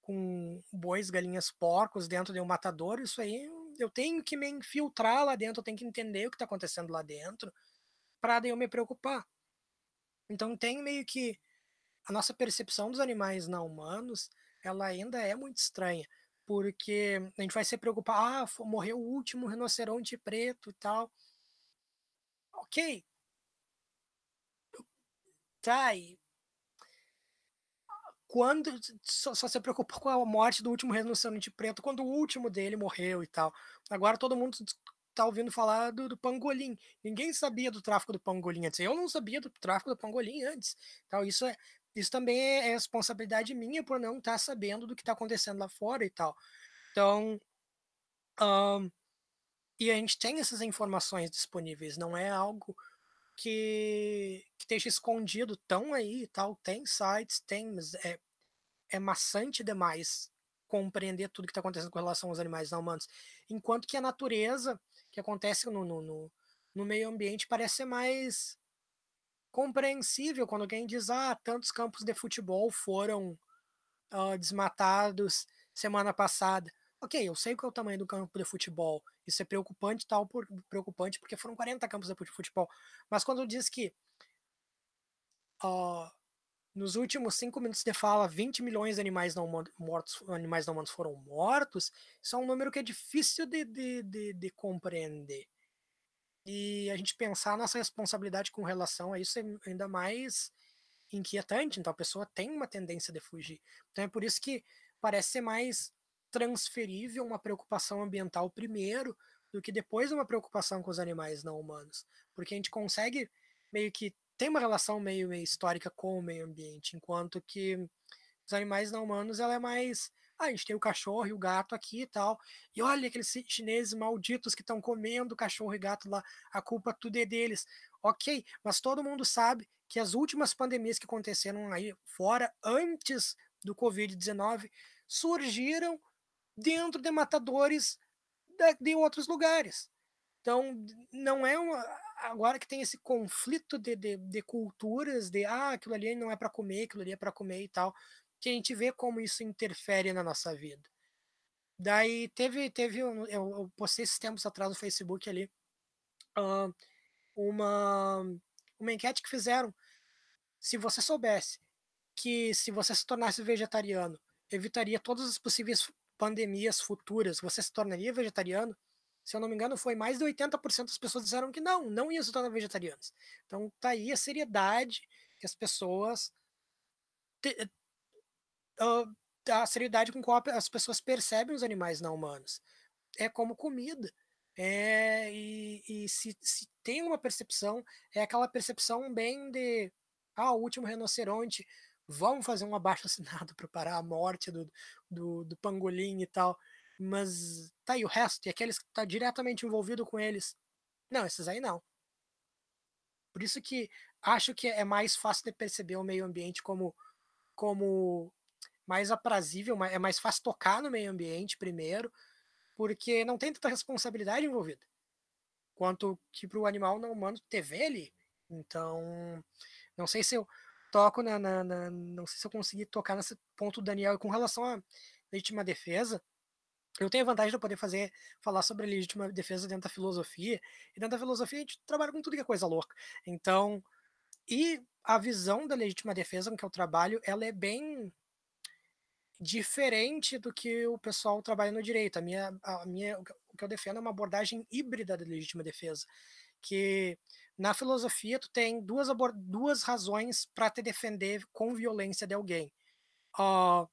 com bois, galinhas, porcos dentro de um matador, isso aí eu tenho que me infiltrar lá dentro, eu tenho que entender o que está acontecendo lá dentro, para eu me preocupar. Então tem meio que a nossa percepção dos animais não humanos, ela ainda é muito estranha, porque a gente vai se preocupar, ah, morreu o último rinoceronte preto e tal. Ok. Tá, quando só, só, se preocupou com a morte do último rinoceronte preto quando o último dele morreu e tal. Agora todo mundo tá ouvindo falar do, do, pangolim. Ninguém sabia do tráfico do pangolim antes. Eu não sabia do tráfico do pangolim antes. Então isso é isso também é, é responsabilidade minha por não estar tá sabendo do que está acontecendo lá fora e tal. Então um, e a gente tem essas informações disponíveis. Não é algo que, que esteja escondido tão aí e tal. Tem sites, tem, mas é, é maçante demais compreender tudo que está acontecendo com relação aos animais não humanos. Enquanto que a natureza, que acontece no, no, no, no meio ambiente, parece ser mais compreensível quando alguém diz, ah, tantos campos de futebol foram uh, desmatados semana passada. Ok, eu sei qual é o tamanho do campo de futebol. Isso é preocupante, tal, por, preocupante porque foram 40 campos de futebol. Mas quando diz que uh, nos últimos cinco minutos de fala, 20 milhões de animais não mortos, animais não humanos foram mortos, isso é um número que é difícil de, de, de, de compreender. E a gente pensar nossa responsabilidade com relação a isso é ainda mais inquietante. Então a pessoa tem uma tendência de fugir. Então é por isso que parece ser mais transferível uma preocupação ambiental primeiro do que depois uma preocupação com os animais não humanos. Porque a gente consegue meio que tem uma relação meio, meio histórica com o meio ambiente, enquanto que os animais não humanos ela é mais ah, a gente tem o cachorro e o gato aqui e tal. E olha aqueles chineses malditos que estão comendo cachorro e gato lá, a culpa tudo é deles. Ok, mas todo mundo sabe que as últimas pandemias que aconteceram aí fora, antes do Covid-19, surgiram dentro de matadores de outros lugares. Então, não é uma. Agora que tem esse conflito de, de, de culturas, de ah, aquilo ali não é para comer, aquilo ali é para comer e tal que a gente vê como isso interfere na nossa vida. Daí teve, teve eu, eu postei esses tempos atrás no Facebook ali uh, uma, uma enquete que fizeram. Se você soubesse que se você se tornasse vegetariano, evitaria todas as possíveis pandemias futuras, você se tornaria vegetariano? Se eu não me engano, foi mais de 80% das pessoas disseram que não, não ia se tornar vegetarianos. Então tá aí a seriedade que as pessoas te, uh, a seriedade com qual as pessoas percebem os animais não humanos. É como comida. É, e, e se, se, tem uma percepção, é aquela percepção bem de ah, o último rinoceronte, vamos fazer um abaixo assinado para parar a morte do, do, do, pangolim e tal. Mas tá aí o resto, e aqueles que tá diretamente envolvido com eles. Não, esses aí não. Por isso que acho que é mais fácil de perceber o meio ambiente como, como mais aprazível, é mais fácil tocar no meio ambiente primeiro, porque não tem tanta responsabilidade envolvida quanto que para o animal não humano TV ali. Então, não sei se eu toco na, na, na, não sei se eu consegui tocar nesse ponto do Daniel com relação à legítima defesa. Eu tenho a vantagem de poder fazer falar sobre a legítima defesa dentro da filosofia, e dentro da filosofia a gente trabalha com tudo que é coisa louca. Então, e a visão da legítima defesa com que eu trabalho, ela é bem diferente do que o pessoal trabalha no direito. A minha, a minha, o que eu defendo é uma abordagem híbrida da legítima defesa, que na filosofia tu tem duas, duas razões para te defender com violência de alguém. Uh,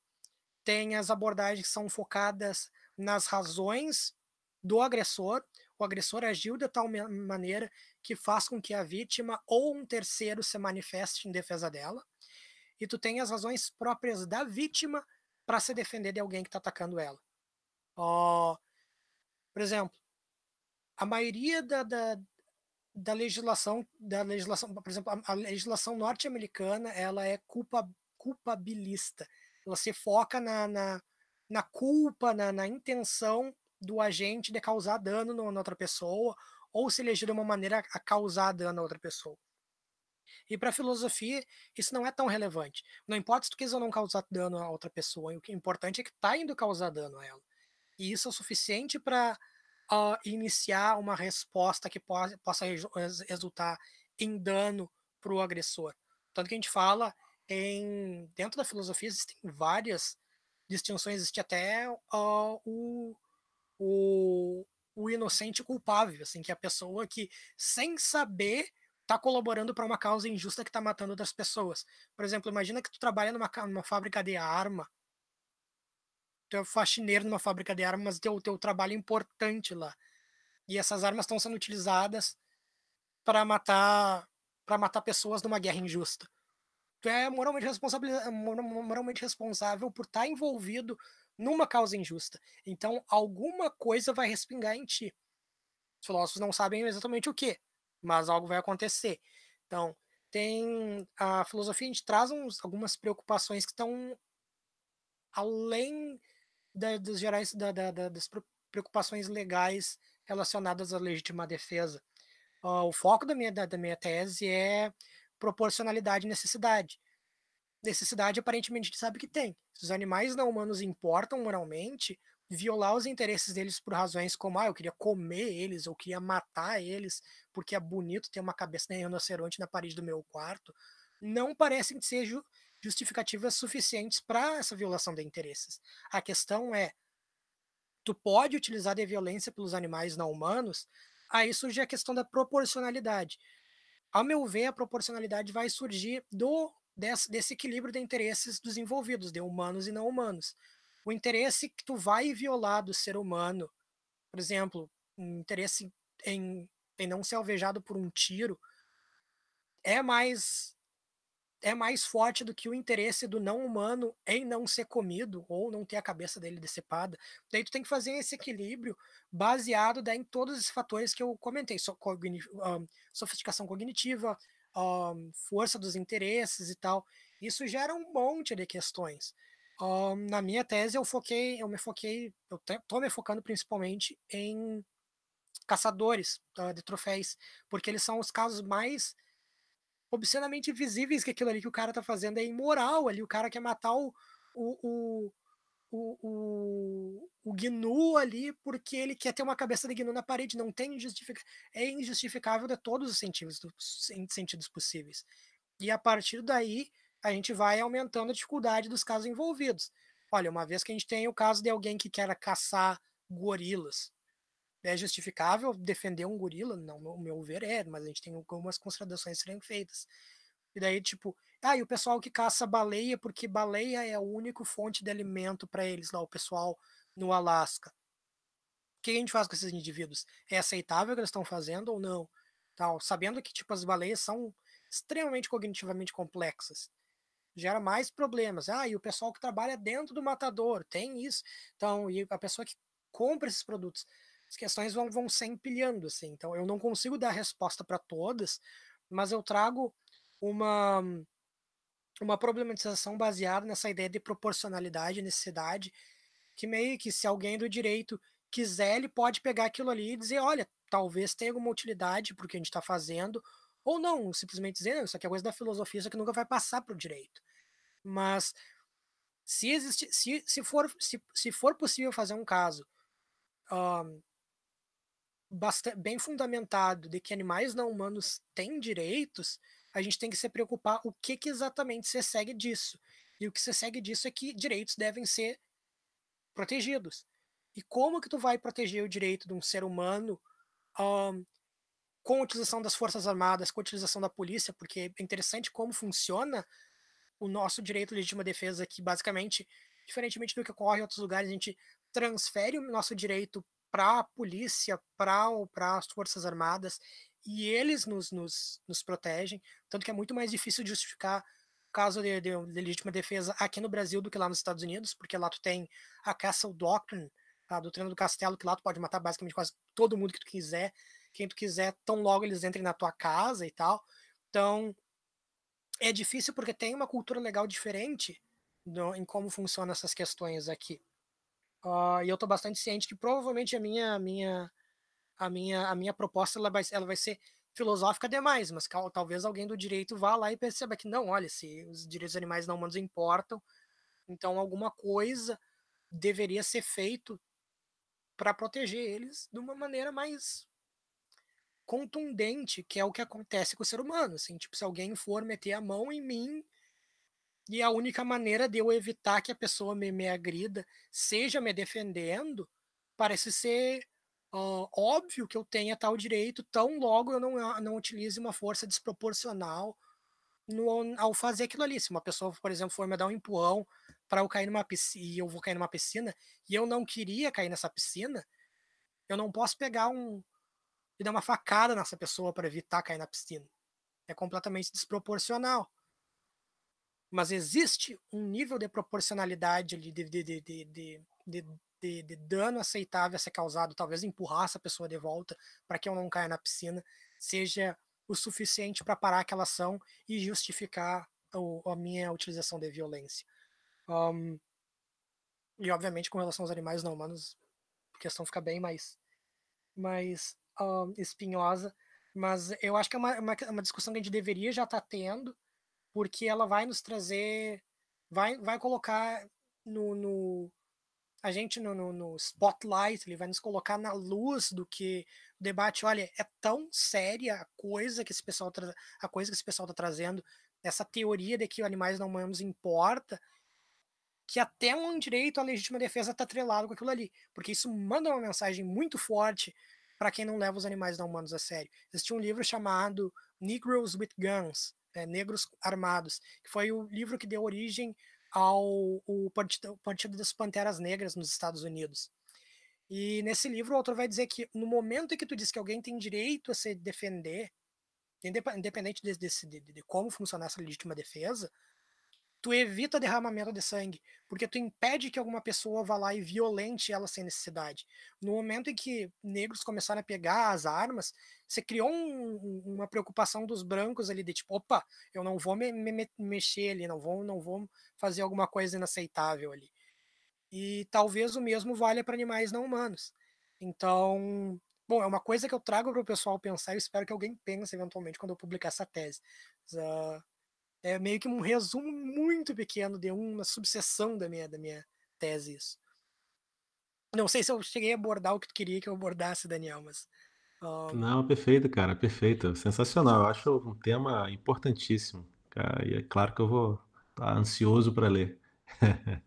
tem as abordagens que são focadas nas razões do agressor. O agressor agiu de tal maneira que faz com que a vítima ou um terceiro se manifeste em defesa dela. E tu tem as razões próprias da vítima para se defender de alguém que está atacando ela. Oh, por exemplo, a maioria da, da, da, legislação, da legislação, por exemplo, a, legislação norte-americana, ela é culpa, culpabilista. Ela se foca na, na, na culpa, na, na, intenção do agente de causar dano na outra pessoa ou se eleger de uma maneira a causar dano a outra pessoa. E para a filosofia, isso não é tão relevante. Não importa se tu quiser ou não causar dano a outra pessoa, o que é importante é que tá indo causar dano a ela. E isso é o suficiente para uh, iniciar uma resposta que po possa resultar em dano para o agressor. Tanto que a gente fala em dentro da filosofia existem várias distinções, existe até uh, o, o, o inocente culpável, assim, que é a pessoa que sem saber está colaborando para uma causa injusta que está matando outras pessoas. Por exemplo, imagina que tu trabalha numa, numa fábrica de arma, tu é faxineiro numa fábrica de armas, mas teu, teu trabalho é importante lá. E essas armas estão sendo utilizadas para matar para matar pessoas numa guerra injusta. Tu é moralmente responsável, moralmente responsável por estar tá envolvido numa causa injusta. Então, alguma coisa vai respingar em ti. Os filósofos não sabem exatamente o que, mas algo vai acontecer. Então, tem a filosofia, a gente traz uns, algumas preocupações que estão além dos gerais, da, da, das preocupações legais relacionadas à legítima defesa. Uh, o foco da minha, da, da minha tese é proporcionalidade e necessidade. Necessidade, aparentemente, a gente sabe que tem. Se os animais não humanos importam moralmente, violar os interesses deles por razões como, ah, eu queria comer eles, ou queria matar eles, porque é bonito ter uma cabeça de rinoceronte na parede do meu quarto, não parecem ser justificativas suficientes para essa violação de interesses. A questão é, tu pode utilizar de violência pelos animais não humanos, aí surge a questão da proporcionalidade. Ao meu ver, a proporcionalidade vai surgir do desse, desse equilíbrio de interesses dos envolvidos, de humanos e não humanos. O interesse que tu vai violar do ser humano, por exemplo, um interesse em, em não ser alvejado por um tiro, é mais é mais forte do que o interesse do não humano em não ser comido ou não ter a cabeça dele decepada. Daí tu tem que fazer esse equilíbrio baseado daí, em todos esses fatores que eu comentei, so, cogni um, sofisticação cognitiva, um, força dos interesses e tal. Isso gera um monte de questões. Um, na minha tese eu foquei, eu me foquei, eu estou me focando principalmente em caçadores uh, de troféus, porque eles são os casos mais obscenamente visíveis que aquilo ali que o cara tá fazendo é imoral ali. O cara quer matar o, o, o, o, o, Gnu ali porque ele quer ter uma cabeça de Gnu na parede. Não tem justific... É injustificável de todos os sentidos, sentidos possíveis. E a partir daí, a gente vai aumentando a dificuldade dos casos envolvidos. Olha, uma vez que a gente tem o caso de alguém que quer caçar gorilas, é justificável defender um gorila? Não, no meu ver é, mas a gente tem algumas considerações serem feitas. E daí, tipo, ah, e o pessoal que caça baleia, porque baleia é a única fonte de alimento para eles lá, o pessoal no Alasca. O que a gente faz com esses indivíduos? É aceitável o que eles estão fazendo ou não? Tal, sabendo que, tipo, as baleias são extremamente cognitivamente complexas. Gera mais problemas. Ah, e o pessoal que trabalha dentro do matador, tem isso. Então, e a pessoa que compra esses produtos as questões vão, vão se empilhando, assim. Então, eu não consigo dar resposta para todas, mas eu trago uma, uma problematização baseada nessa ideia de proporcionalidade e necessidade, que meio que se alguém do direito quiser, ele pode pegar aquilo ali e dizer, olha, talvez tenha alguma utilidade para o que a gente está fazendo, ou não, simplesmente dizer, não, isso aqui é coisa da filosofia, isso aqui nunca vai passar para o direito. Mas se, existe, se, se, for, se, se for possível fazer um caso um, bastante, bem fundamentado de que animais não humanos têm direitos, a gente tem que se preocupar o que, que exatamente se segue disso. E o que se segue disso é que direitos devem ser protegidos. E como que tu vai proteger o direito de um ser humano um, com a utilização das forças armadas, com a utilização da polícia, porque é interessante como funciona o nosso direito à legítima defesa, que basicamente, diferentemente do que ocorre em outros lugares, a gente transfere o nosso direito para a polícia, para as Forças Armadas, e eles nos, nos, nos protegem, tanto que é muito mais difícil justificar caso de, de, de, legítima defesa aqui no Brasil do que lá nos Estados Unidos, porque lá tu tem a Castle Doctrine, a doutrina do castelo, que lá tu pode matar basicamente quase todo mundo que tu quiser, quem tu quiser, tão logo eles entrem na tua casa e tal. Então, é difícil porque tem uma cultura legal diferente no, em como funcionam essas questões aqui. Uh, e eu estou bastante ciente que provavelmente a minha, minha, a minha, a minha proposta ela vai, ela vai ser filosófica demais, mas talvez alguém do direito vá lá e perceba que não, olha, se os direitos animais não humanos importam, então alguma coisa deveria ser feito para proteger eles de uma maneira mais contundente, que é o que acontece com o ser humano, assim, tipo, se alguém for meter a mão em mim, e a única maneira de eu evitar que a pessoa me, me agrida seja me defendendo, parece ser uh, óbvio que eu tenha tal direito, tão logo eu não, não utilize uma força desproporcional no, ao fazer aquilo ali. Se uma pessoa, por exemplo, for me dar um empurrão para eu cair numa piscina, e eu vou cair numa piscina, e eu não queria cair nessa piscina, eu não posso pegar um e dar uma facada nessa pessoa para evitar cair na piscina. É completamente desproporcional mas existe um nível de proporcionalidade ali de, de, de, de, de, de dano aceitável a ser causado, talvez empurrar essa pessoa de volta para que eu não caia na piscina, seja o suficiente para parar aquela ação e justificar o, a minha utilização de violência. Um, e obviamente com relação aos animais não humanos, a questão fica bem mais, mais um, espinhosa, Mas eu acho que é uma, uma, uma discussão que a gente deveria já estar tá tendo, porque ela vai nos trazer, vai, vai colocar no, no a gente no, no, no, spotlight, ele vai nos colocar na luz do que o debate, olha, é tão séria a coisa que esse pessoal a coisa que esse pessoal está trazendo, essa teoria de que animais não humanos importa, que até um direito à legítima defesa está atrelado com aquilo ali, porque isso manda uma mensagem muito forte para quem não leva os animais não humanos a sério. Existe um livro chamado Negroes with Guns, é, Negros Armados, que foi o livro que deu origem ao o partido, partido das Panteras Negras nos Estados Unidos. E nesse livro o autor vai dizer que no momento em que tu diz que alguém tem direito a se defender, independente de, de, de, de como funcionar essa legítima defesa, tu evita derramamento de sangue, porque tu impede que alguma pessoa vá lá e violente ela sem necessidade. No momento em que negros começaram a pegar as armas, você criou um, uma preocupação dos brancos ali de tipo, opa, eu não vou me, me, mexer ali, não vou, não vou fazer alguma coisa inaceitável ali. E talvez o mesmo valha para animais não humanos. Então, bom, é uma coisa que eu trago para o pessoal pensar e espero que alguém pense eventualmente quando eu publicar essa tese. Uh, é meio que um resumo muito pequeno de uma subseção da minha, da minha tese isso. Não sei se eu cheguei a abordar o que tu queria que eu abordasse, Daniel, mas. Um... Não, perfeito, cara, perfeito. Sensacional. Eu acho um tema importantíssimo. Cara, e é claro que eu vou estar tá ansioso para ler.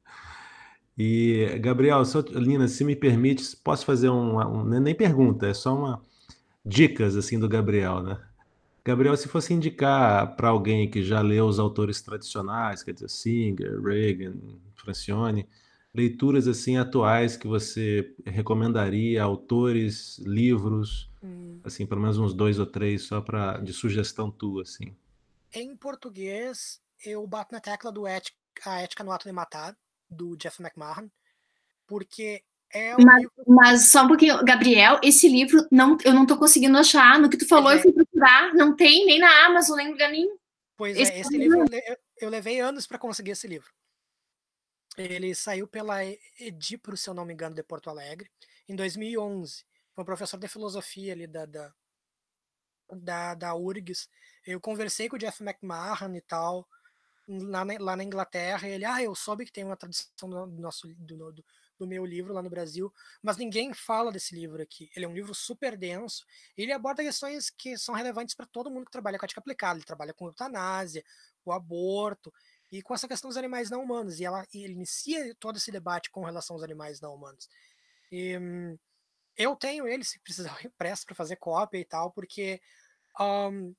e, Gabriel, eu, Lina, se me permite, posso fazer um, um. Nem pergunta, é só uma. Dicas assim do Gabriel, né? Gabriel, se fosse indicar para alguém que já leu os autores tradicionais, quer dizer, Singer, Reagan, Francione, leituras assim atuais que você recomendaria, autores, livros, hum. assim, pelo menos uns dois ou três, só para de sugestão tua, assim. Em português, eu bato na tecla do ética, A Ética no Ato de Matar, do Jeff McMahon, porque é um mas, livro... mas, só um pouquinho, Gabriel, esse livro não, eu não tô conseguindo achar. No que tu falou, é. eu fui procurar, não tem nem na Amazon, nem no lugar nenhum. Pois esse é, esse livro eu, eu levei anos para conseguir esse livro. Ele saiu pela Edipro, se eu não me engano, de Porto Alegre, em 2011. Foi um professor de filosofia ali da, da, da, da URGS. Eu conversei com o Jeff McMahon e tal, lá na, lá na Inglaterra, ele, ah, eu soube que tem uma tradução do nosso do, do, do meu livro lá no Brasil, mas ninguém fala desse livro aqui. Ele é um livro super denso, ele aborda questões que são relevantes para todo mundo que trabalha com ética aplicada. Ele trabalha com eutanásia, o aborto e com essa questão dos animais não humanos. E, ela, e ele inicia todo esse debate com relação aos animais não humanos. E, hum, eu tenho ele, se precisar, impresso para fazer cópia e tal, porque um,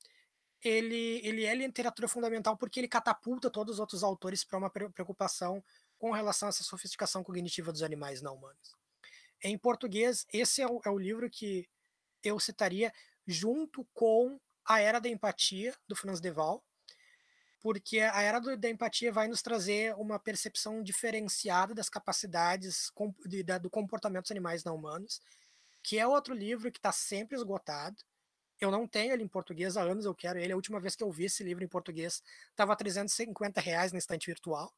ele, ele é literatura fundamental porque ele catapulta todos os outros autores para uma preocupação com relação a essa sofisticação cognitiva dos animais não humanos. Em português, esse é o, é o livro que eu citaria junto com A Era da Empatia, do Franz de Waal, porque a Era do, da Empatia vai nos trazer uma percepção diferenciada das capacidades de, de, do comportamento dos animais não humanos, que é outro livro que está sempre esgotado. Eu não tenho ele em português há anos, eu quero ele. A última vez que eu vi esse livro em português estava 350 reais na estante virtual.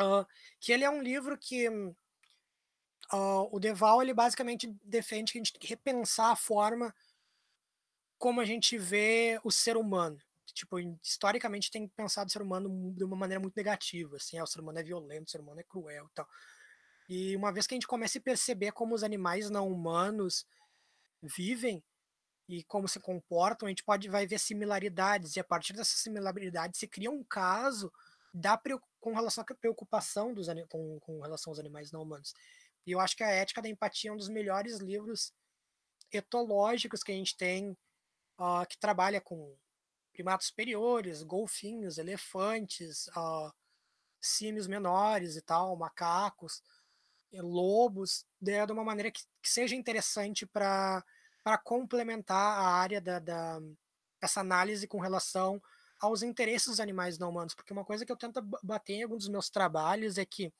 Uh, que ele é um livro que uh, o Deval ele basicamente defende que a gente tem que repensar a forma como a gente vê o ser humano. Tipo, historicamente tem pensado o ser humano de uma maneira muito negativa, assim, ah, o ser humano é violento, o ser humano é cruel e tal. E uma vez que a gente começa a perceber como os animais não humanos vivem e como se comportam, a gente pode vai ver similaridades e a partir dessas similaridades se cria um caso da com relação à preocupação dos, com, com relação aos animais não humanos. E eu acho que a Ética da Empatia é um dos melhores livros etológicos que a gente tem, uh, que trabalha com primatas superiores, golfinhos, elefantes, uh, símios menores e tal, macacos, lobos, de, uma maneira que, que seja interessante para complementar a área da, da, dessa análise com relação aos interesses dos animais não humanos, porque uma coisa que eu tento bater em alguns dos meus trabalhos é que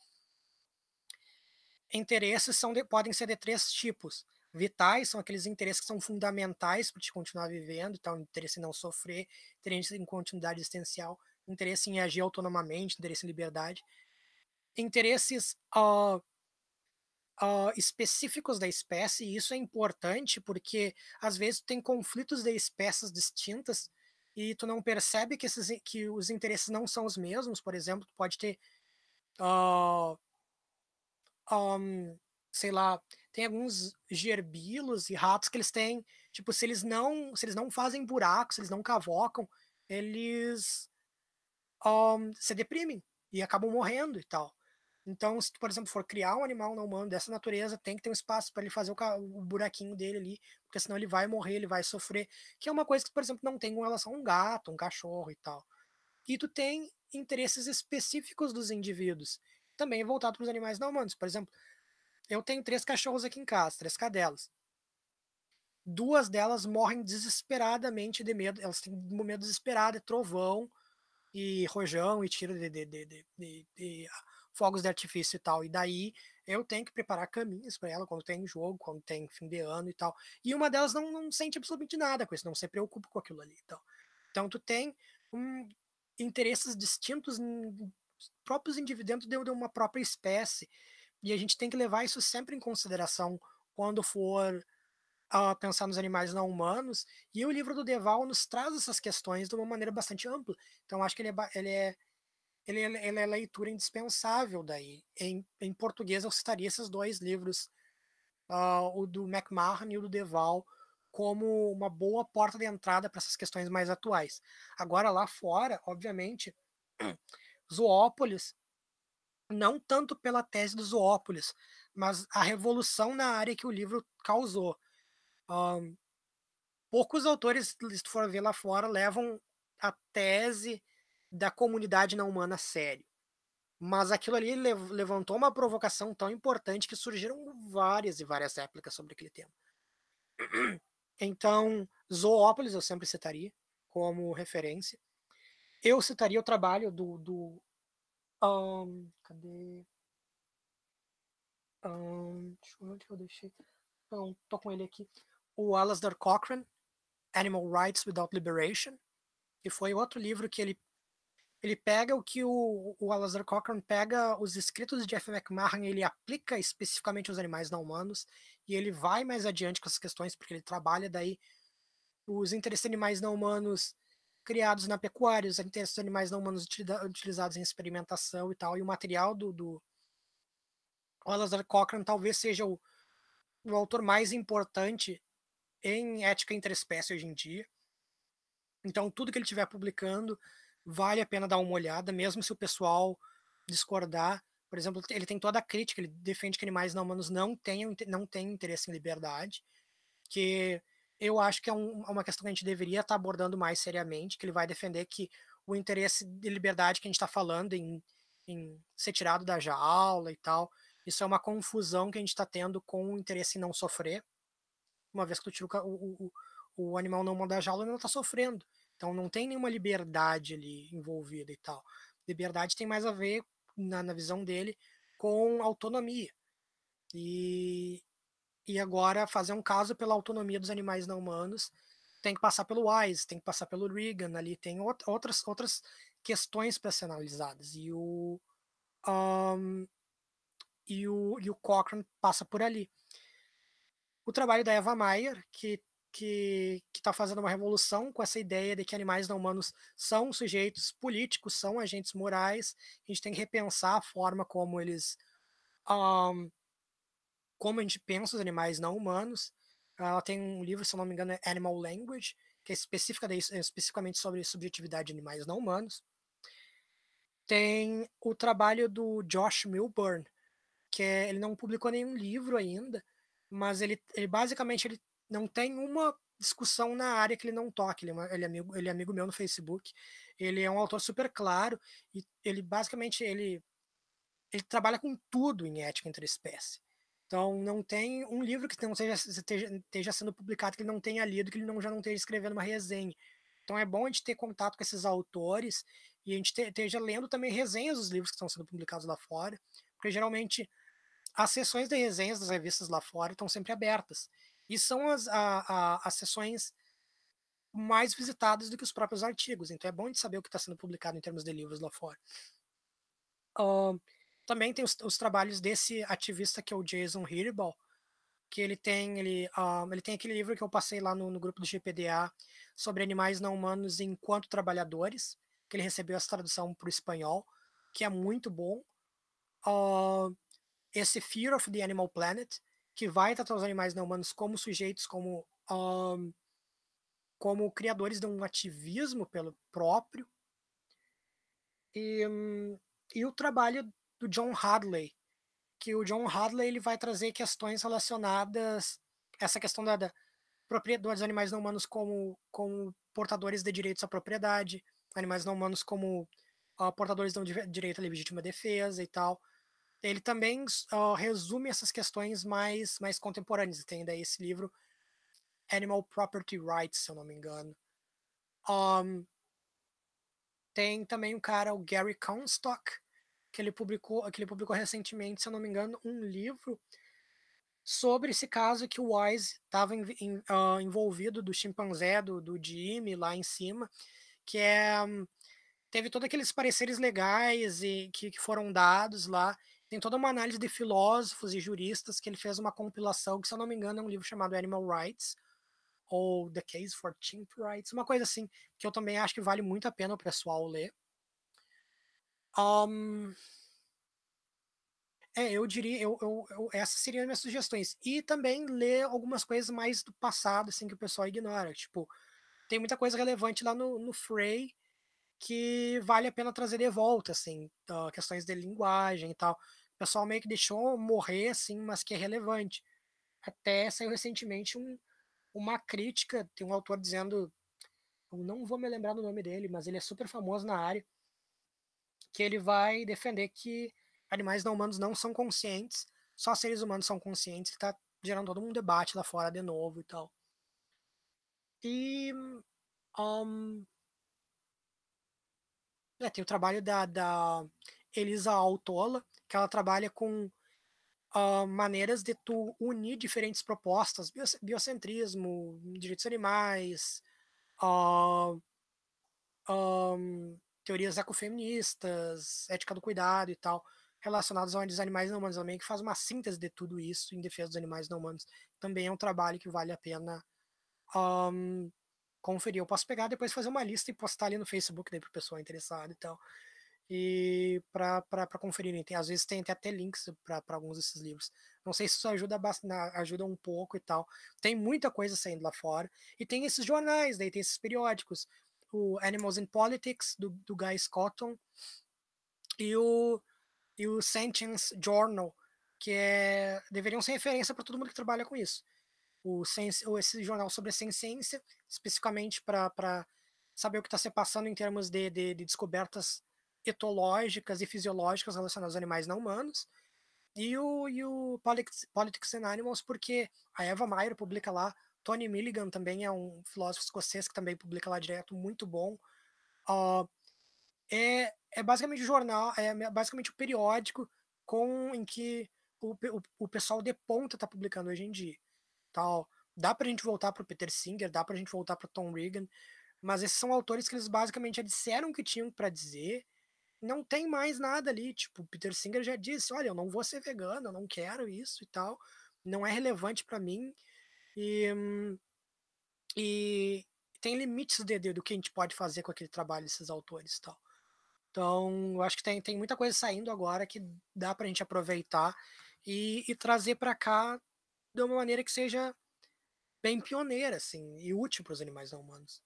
interesses são de, podem ser de três tipos. Vitais são aqueles interesses que são fundamentais para te continuar vivendo, então interesse em não sofrer, interesse em continuidade existencial, interesse em agir autonomamente, interesse em liberdade. Interesses uh, uh, específicos da espécie, e isso é importante porque às vezes tem conflitos de espécies distintas e tu não percebe que, esses, que os interesses não são os mesmos. Por exemplo, tu pode ter, uh, um, sei lá, tem alguns gerbilos e ratos que eles têm, tipo, se eles não, se eles não fazem buracos, se eles não cavocam, eles um, se deprimem e acabam morrendo e tal. Então, se tu, por exemplo, for criar um animal não humano dessa natureza, tem que ter um espaço para ele fazer o, o, buraquinho dele ali, porque senão ele vai morrer, ele vai sofrer, que é uma coisa que, por exemplo, não tem com relação a um gato, um cachorro e tal. E tu tem interesses específicos dos indivíduos, também voltado para os animais não humanos. Por exemplo, eu tenho três cachorros aqui em casa, três cadelas. Duas delas morrem desesperadamente de medo, elas têm medo desesperado, é trovão e rojão e tiro de, de, de, de fogos de artifício e tal. E daí eu tenho que preparar caminhos para ela quando tem jogo, quando tem fim de ano e tal. E uma delas não, não sente absolutamente nada com isso, não se preocupa com aquilo ali. Então, então tu tem um, interesses distintos próprios indivíduos dentro de uma própria espécie. E a gente tem que levar isso sempre em consideração quando for uh, pensar nos animais não humanos. E o livro do Deval nos traz essas questões de uma maneira bastante ampla. Então, acho que ele é, ele é ele, ele é leitura indispensável daí. Em, em português eu citaria esses dois livros, uh, o do McMahon e o do Deval, como uma boa porta de entrada para essas questões mais atuais. Agora lá fora, obviamente, Zoópolis, não tanto pela tese do Zoópolis, mas a revolução na área que o livro causou. Um, poucos autores, se tu for ver lá fora, levam a tese da comunidade não humana sério. Mas aquilo ali levantou uma provocação tão importante que surgiram várias e várias réplicas sobre aquele tema. Então, Zoópolis eu sempre citaria como referência. Eu citaria o trabalho do. do um, cadê? Um, deixa eu ver onde eu deixei. Não, tô com ele aqui. O Alasdair Cochrane, Animal Rights Without Liberation, que foi outro livro que ele ele pega o que o, o Alasdair Cochrane pega os escritos de F. McMahon ele aplica especificamente aos animais não humanos e ele vai mais adiante com essas questões porque ele trabalha daí os interesses animais não humanos criados na pecuária, os interesses animais não humanos utilizados em experimentação e tal, e o material do, do Alasdair Cochrane talvez seja o, o autor mais importante em ética interespécie hoje em dia. Então, tudo que ele estiver publicando vale a pena dar uma olhada, mesmo se o pessoal discordar. Por exemplo, ele tem toda a crítica, ele defende que animais não humanos não tenham, não tenham interesse em liberdade, que eu acho que é um, uma questão que a gente deveria estar abordando mais seriamente, que ele vai defender que o interesse de liberdade que a gente está falando em, em ser tirado da jaula e tal, isso é uma confusão que a gente está tendo com o interesse em não sofrer. Uma vez que tu tira o, o, o animal não humano da jaula, ele não está sofrendo. Então não tem nenhuma liberdade ali envolvida e tal. Liberdade tem mais a ver, na, na visão dele, com autonomia. E, e agora fazer um caso pela autonomia dos animais não humanos tem que passar pelo Wise, tem que passar pelo Reagan, ali tem outras, outras questões para ser analisadas. E o, um, e o, e o Cochrane passa por ali. O trabalho da Eva Mayer, que que está fazendo uma revolução com essa ideia de que animais não humanos são sujeitos políticos, são agentes morais. A gente tem que repensar a forma como eles. Um, como a gente pensa os animais não humanos. Ela tem um livro, se eu não me engano, é Animal Language, que é específica de, especificamente sobre subjetividade de animais não humanos. Tem o trabalho do Josh Milburn, que é, ele não publicou nenhum livro ainda, mas ele, ele basicamente ele não tem uma discussão na área que ele não toca. Ele é, uma, ele é, amigo, ele é amigo meu no Facebook. Ele é um autor super claro e ele basicamente ele, ele trabalha com tudo em ética entre espécie. Então não tem um livro que não esteja, esteja, esteja sendo publicado que ele não tenha lido, que ele não, já não esteja escrevendo uma resenha. Então é bom a gente ter contato com esses autores e a gente esteja lendo também resenhas dos livros que estão sendo publicados lá fora, porque geralmente as sessões de resenhas das revistas lá fora estão sempre abertas. E são as, a, a, as sessões mais visitadas do que os próprios artigos. Então é bom de saber o que está sendo publicado em termos de livros lá fora. Uh, também tem os, os, trabalhos desse ativista que é o Jason Hiribal, que ele tem ele, um, ele tem aquele livro que eu passei lá no, no, grupo do GPDA sobre animais não humanos enquanto trabalhadores, que ele recebeu essa tradução para o espanhol, que é muito bom. Uh, esse Fear of the Animal Planet, que vai tratar os animais não humanos como sujeitos, como um, como criadores de um ativismo pelo próprio. E, um, e o trabalho do John Hadley, que o John Hadley ele vai trazer questões relacionadas essa questão da, da propriedade dos animais não humanos como, como portadores de direitos à propriedade, animais não humanos como uh, portadores de direito à legítima defesa e tal. Ele também uh, resume essas questões mais, mais contemporâneas. Tem daí esse livro Animal Property Rights, se eu não me engano. Um, tem também um cara, o Gary Comstock, que ele publicou, que ele publicou recentemente, se eu não me engano, um livro sobre esse caso que o Wise estava uh, envolvido do chimpanzé, do, do Jimmy lá em cima, que é um, teve todos aqueles pareceres legais e que, que foram dados lá. Tem toda uma análise de filósofos e juristas que ele fez uma compilação, que se eu não me engano é um livro chamado Animal Rights, ou The Case for Chimp Rights, uma coisa assim, que eu também acho que vale muito a pena o pessoal ler. Um, é, eu diria, eu, eu, eu, essas seriam as minhas sugestões. E também ler algumas coisas mais do passado, assim, que o pessoal ignora. Tipo, tem muita coisa relevante lá no, no Frey que vale a pena trazer de volta, assim, uh, questões de linguagem e tal. O pessoal meio que deixou morrer, assim, mas que é relevante. Até saiu recentemente um, uma crítica, tem um autor dizendo, não vou me lembrar do nome dele, mas ele é super famoso na área, que ele vai defender que animais não humanos não são conscientes, só seres humanos são conscientes, que tá gerando todo um debate lá fora de novo e tal. E um, é, tem o trabalho da, da Elisa Altola, que ela trabalha com uh, maneiras de tu unir diferentes propostas, biocentrismo, direitos animais, uh, um, teorias ecofeministas, ética do cuidado e tal, relacionadas aos animais não humanos também, que faz uma síntese de tudo isso em defesa dos animais não humanos. Também é um trabalho que vale a pena um, conferir. Eu posso pegar depois fazer uma lista e postar ali no Facebook para o pessoal interessado e tal e para conferirem. Tem, às vezes tem até links para alguns desses livros. Não sei se isso ajuda, ajuda um pouco e tal. Tem muita coisa saindo lá fora. E tem esses jornais, daí tem esses periódicos. O Animals in Politics, do, do Guy Scotton, e o, e o Sentience Journal, que é, deveriam ser referência para todo mundo que trabalha com isso. O, sense, esse jornal sobre a ciência, especificamente para saber o que está se passando em termos de, de, de descobertas etológicas e fisiológicas relacionadas aos animais não humanos, e o, e o Politics, and Animals, porque a Eva Meyer publica lá, Tony Milligan também é um filósofo escocês que também publica lá direto, muito bom. Uh, é, é basicamente o jornal, é basicamente o periódico com em que o, o, o pessoal de ponta está publicando hoje em dia. Tal. Dá para a gente voltar para o Peter Singer, dá para a gente voltar para Tom Regan, mas esses são autores que eles basicamente já disseram o que tinham para dizer não tem mais nada ali. Tipo, o Peter Singer já disse: olha, eu não vou ser vegano, eu não quero isso e tal, não é relevante para mim. E, e tem limites de, de, do que a gente pode fazer com aquele trabalho desses autores e tal. Então, eu acho que tem, tem muita coisa saindo agora que dá para a gente aproveitar e, e trazer para cá de uma maneira que seja bem pioneira, assim, e útil para os animais não humanos.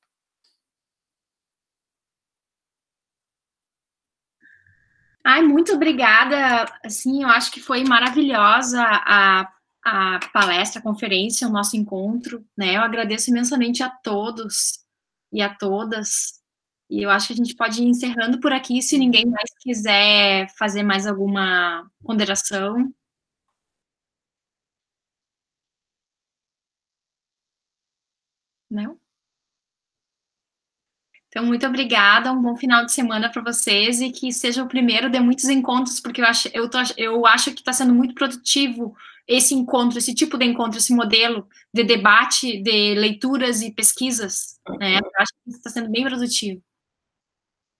Ai, muito obrigada. Assim, eu acho que foi maravilhosa a, a palestra, a conferência, o nosso encontro, né? Eu agradeço imensamente a todos e a todas. E eu acho que a gente pode ir encerrando por aqui, se ninguém mais quiser fazer mais alguma ponderação. Não? Então, muito obrigada, um bom final de semana para vocês e que seja o primeiro de muitos encontros, porque eu acho, eu tô, eu acho que está sendo muito produtivo esse encontro, esse tipo de encontro, esse modelo de debate, de leituras e pesquisas, né? Eu acho que está sendo bem produtivo.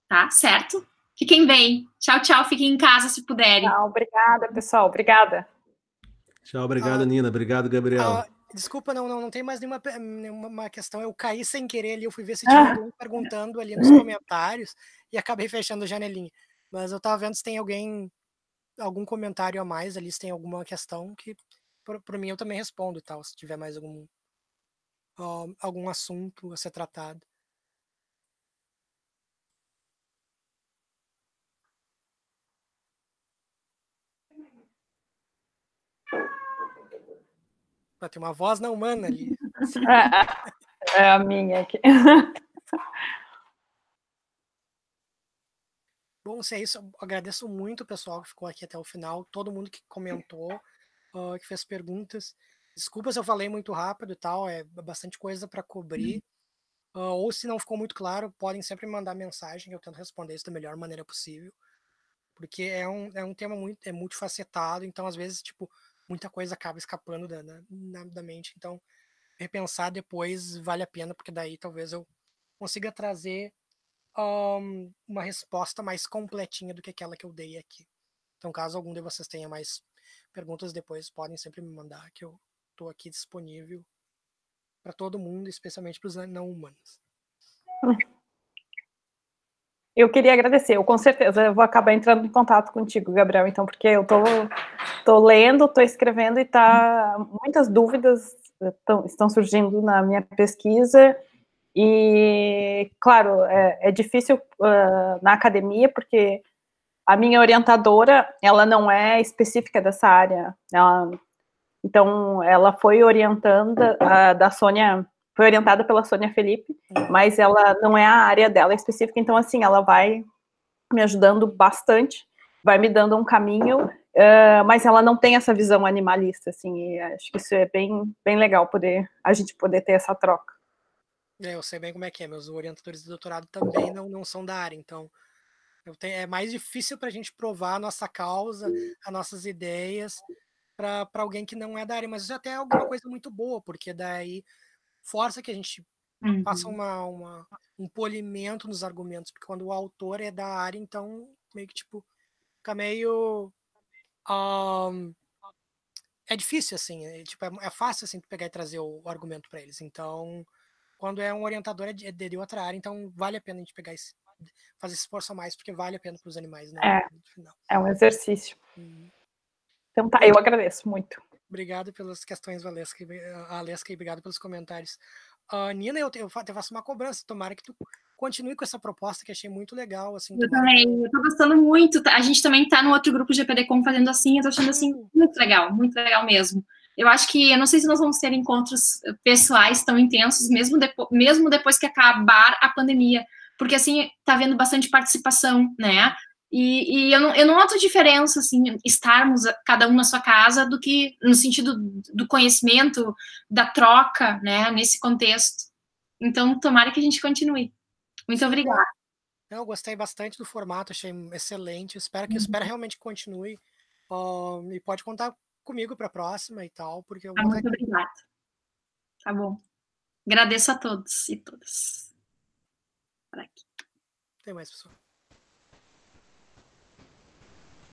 Tá, certo? Fiquem bem. Tchau, tchau. Fiquem em casa se puderem. Tchau, obrigada, pessoal. Obrigada. Tchau, obrigado, ah, Nina. Obrigado, Gabriel. Ah, desculpa, não, não, não tem mais nenhuma, nenhuma questão. Eu caí sem querer ali, eu fui ver se tinha ah. alguém perguntando ali nos comentários e acabei fechando a janelinha. Mas eu tava vendo se tem alguém, algum comentário a mais ali, se tem alguma questão que, por, por mim, eu também respondo, tal, se tiver mais algum, uh, algum assunto a ser tratado. Tem uma voz não humana ali. É, é a minha aqui. Bom, se é isso, eu agradeço muito o pessoal que ficou aqui até o final, todo mundo que comentou, uh, que fez perguntas. Desculpa se eu falei muito rápido e tal, é bastante coisa para cobrir. Uh, ou se não ficou muito claro, podem sempre mandar mensagem, eu tento responder isso da melhor maneira possível. Porque é um, é um tema muito é multifacetado, então às vezes, tipo, muita coisa acaba escapando da, da, da mente. Então, repensar depois vale a pena, porque daí talvez eu consiga trazer um, uma resposta mais completinha do que aquela que eu dei aqui. Então, caso algum de vocês tenha mais perguntas depois, podem sempre me mandar, que eu estou aqui disponível para todo mundo, especialmente para os não humanos. Eu queria agradecer, eu com certeza eu vou acabar entrando em contato contigo, Gabriel, então, porque eu tô, tô lendo, tô escrevendo e tá muitas dúvidas estão, estão surgindo na minha pesquisa. E, claro, é, é difícil uh, na academia, porque a minha orientadora, ela não é específica dessa área, ela, então ela foi orientando a, da Sônia foi orientada pela Sônia Felipe, mas ela não é a área dela específica, então assim, ela vai me ajudando bastante, vai me dando um caminho, uh, mas ela não tem essa visão animalista, assim, e acho que isso é bem, bem legal poder a gente poder ter essa troca. É, eu sei bem como é que é, meus orientadores de doutorado também não, não são da área, então tenho, é mais difícil para a gente provar a nossa causa, as nossas ideias para alguém que não é da área, mas isso até é alguma coisa muito boa, porque daí força que a gente uhum. faça uma, uma, um polimento nos argumentos, porque quando o autor é da área, então meio que tipo fica meio um, é difícil assim, é, tipo é, é, fácil assim pegar e trazer o, o argumento para eles. Então, quando é um orientador é de, é de, outra área, então vale a pena a gente pegar esse fazer esse esforço a mais, porque vale a pena para os animais, né? É, é um exercício. Uhum. Então tá, eu agradeço muito. Obrigado pelas questões, Valesca, Alesca, e obrigado pelos comentários. Uh, Nina, eu, eu, faço uma cobrança. Tomara que tu continue com essa proposta que achei muito legal. Assim, eu também, eu tô gostando muito. A gente também tá no outro grupo GPDcom fazendo assim, eu tô achando assim muito legal, muito legal mesmo. Eu acho que, eu não sei se nós vamos ter encontros pessoais tão intensos, mesmo, depo mesmo depois que acabar a pandemia, porque assim, tá havendo bastante participação, né? E, e eu, não, eu não noto diferença, assim, estarmos cada um na sua casa do que no sentido do conhecimento, da troca, né, nesse contexto. Então, tomara que a gente continue. Muito obrigada. Eu gostei bastante do formato, achei excelente. Espero que uhum. espero realmente continue. Uh, e pode contar comigo para a próxima e tal, porque eu ah, Muito obrigada. Tá bom. Agradeço a todos e todas. Por aqui. Tem mais, pessoal.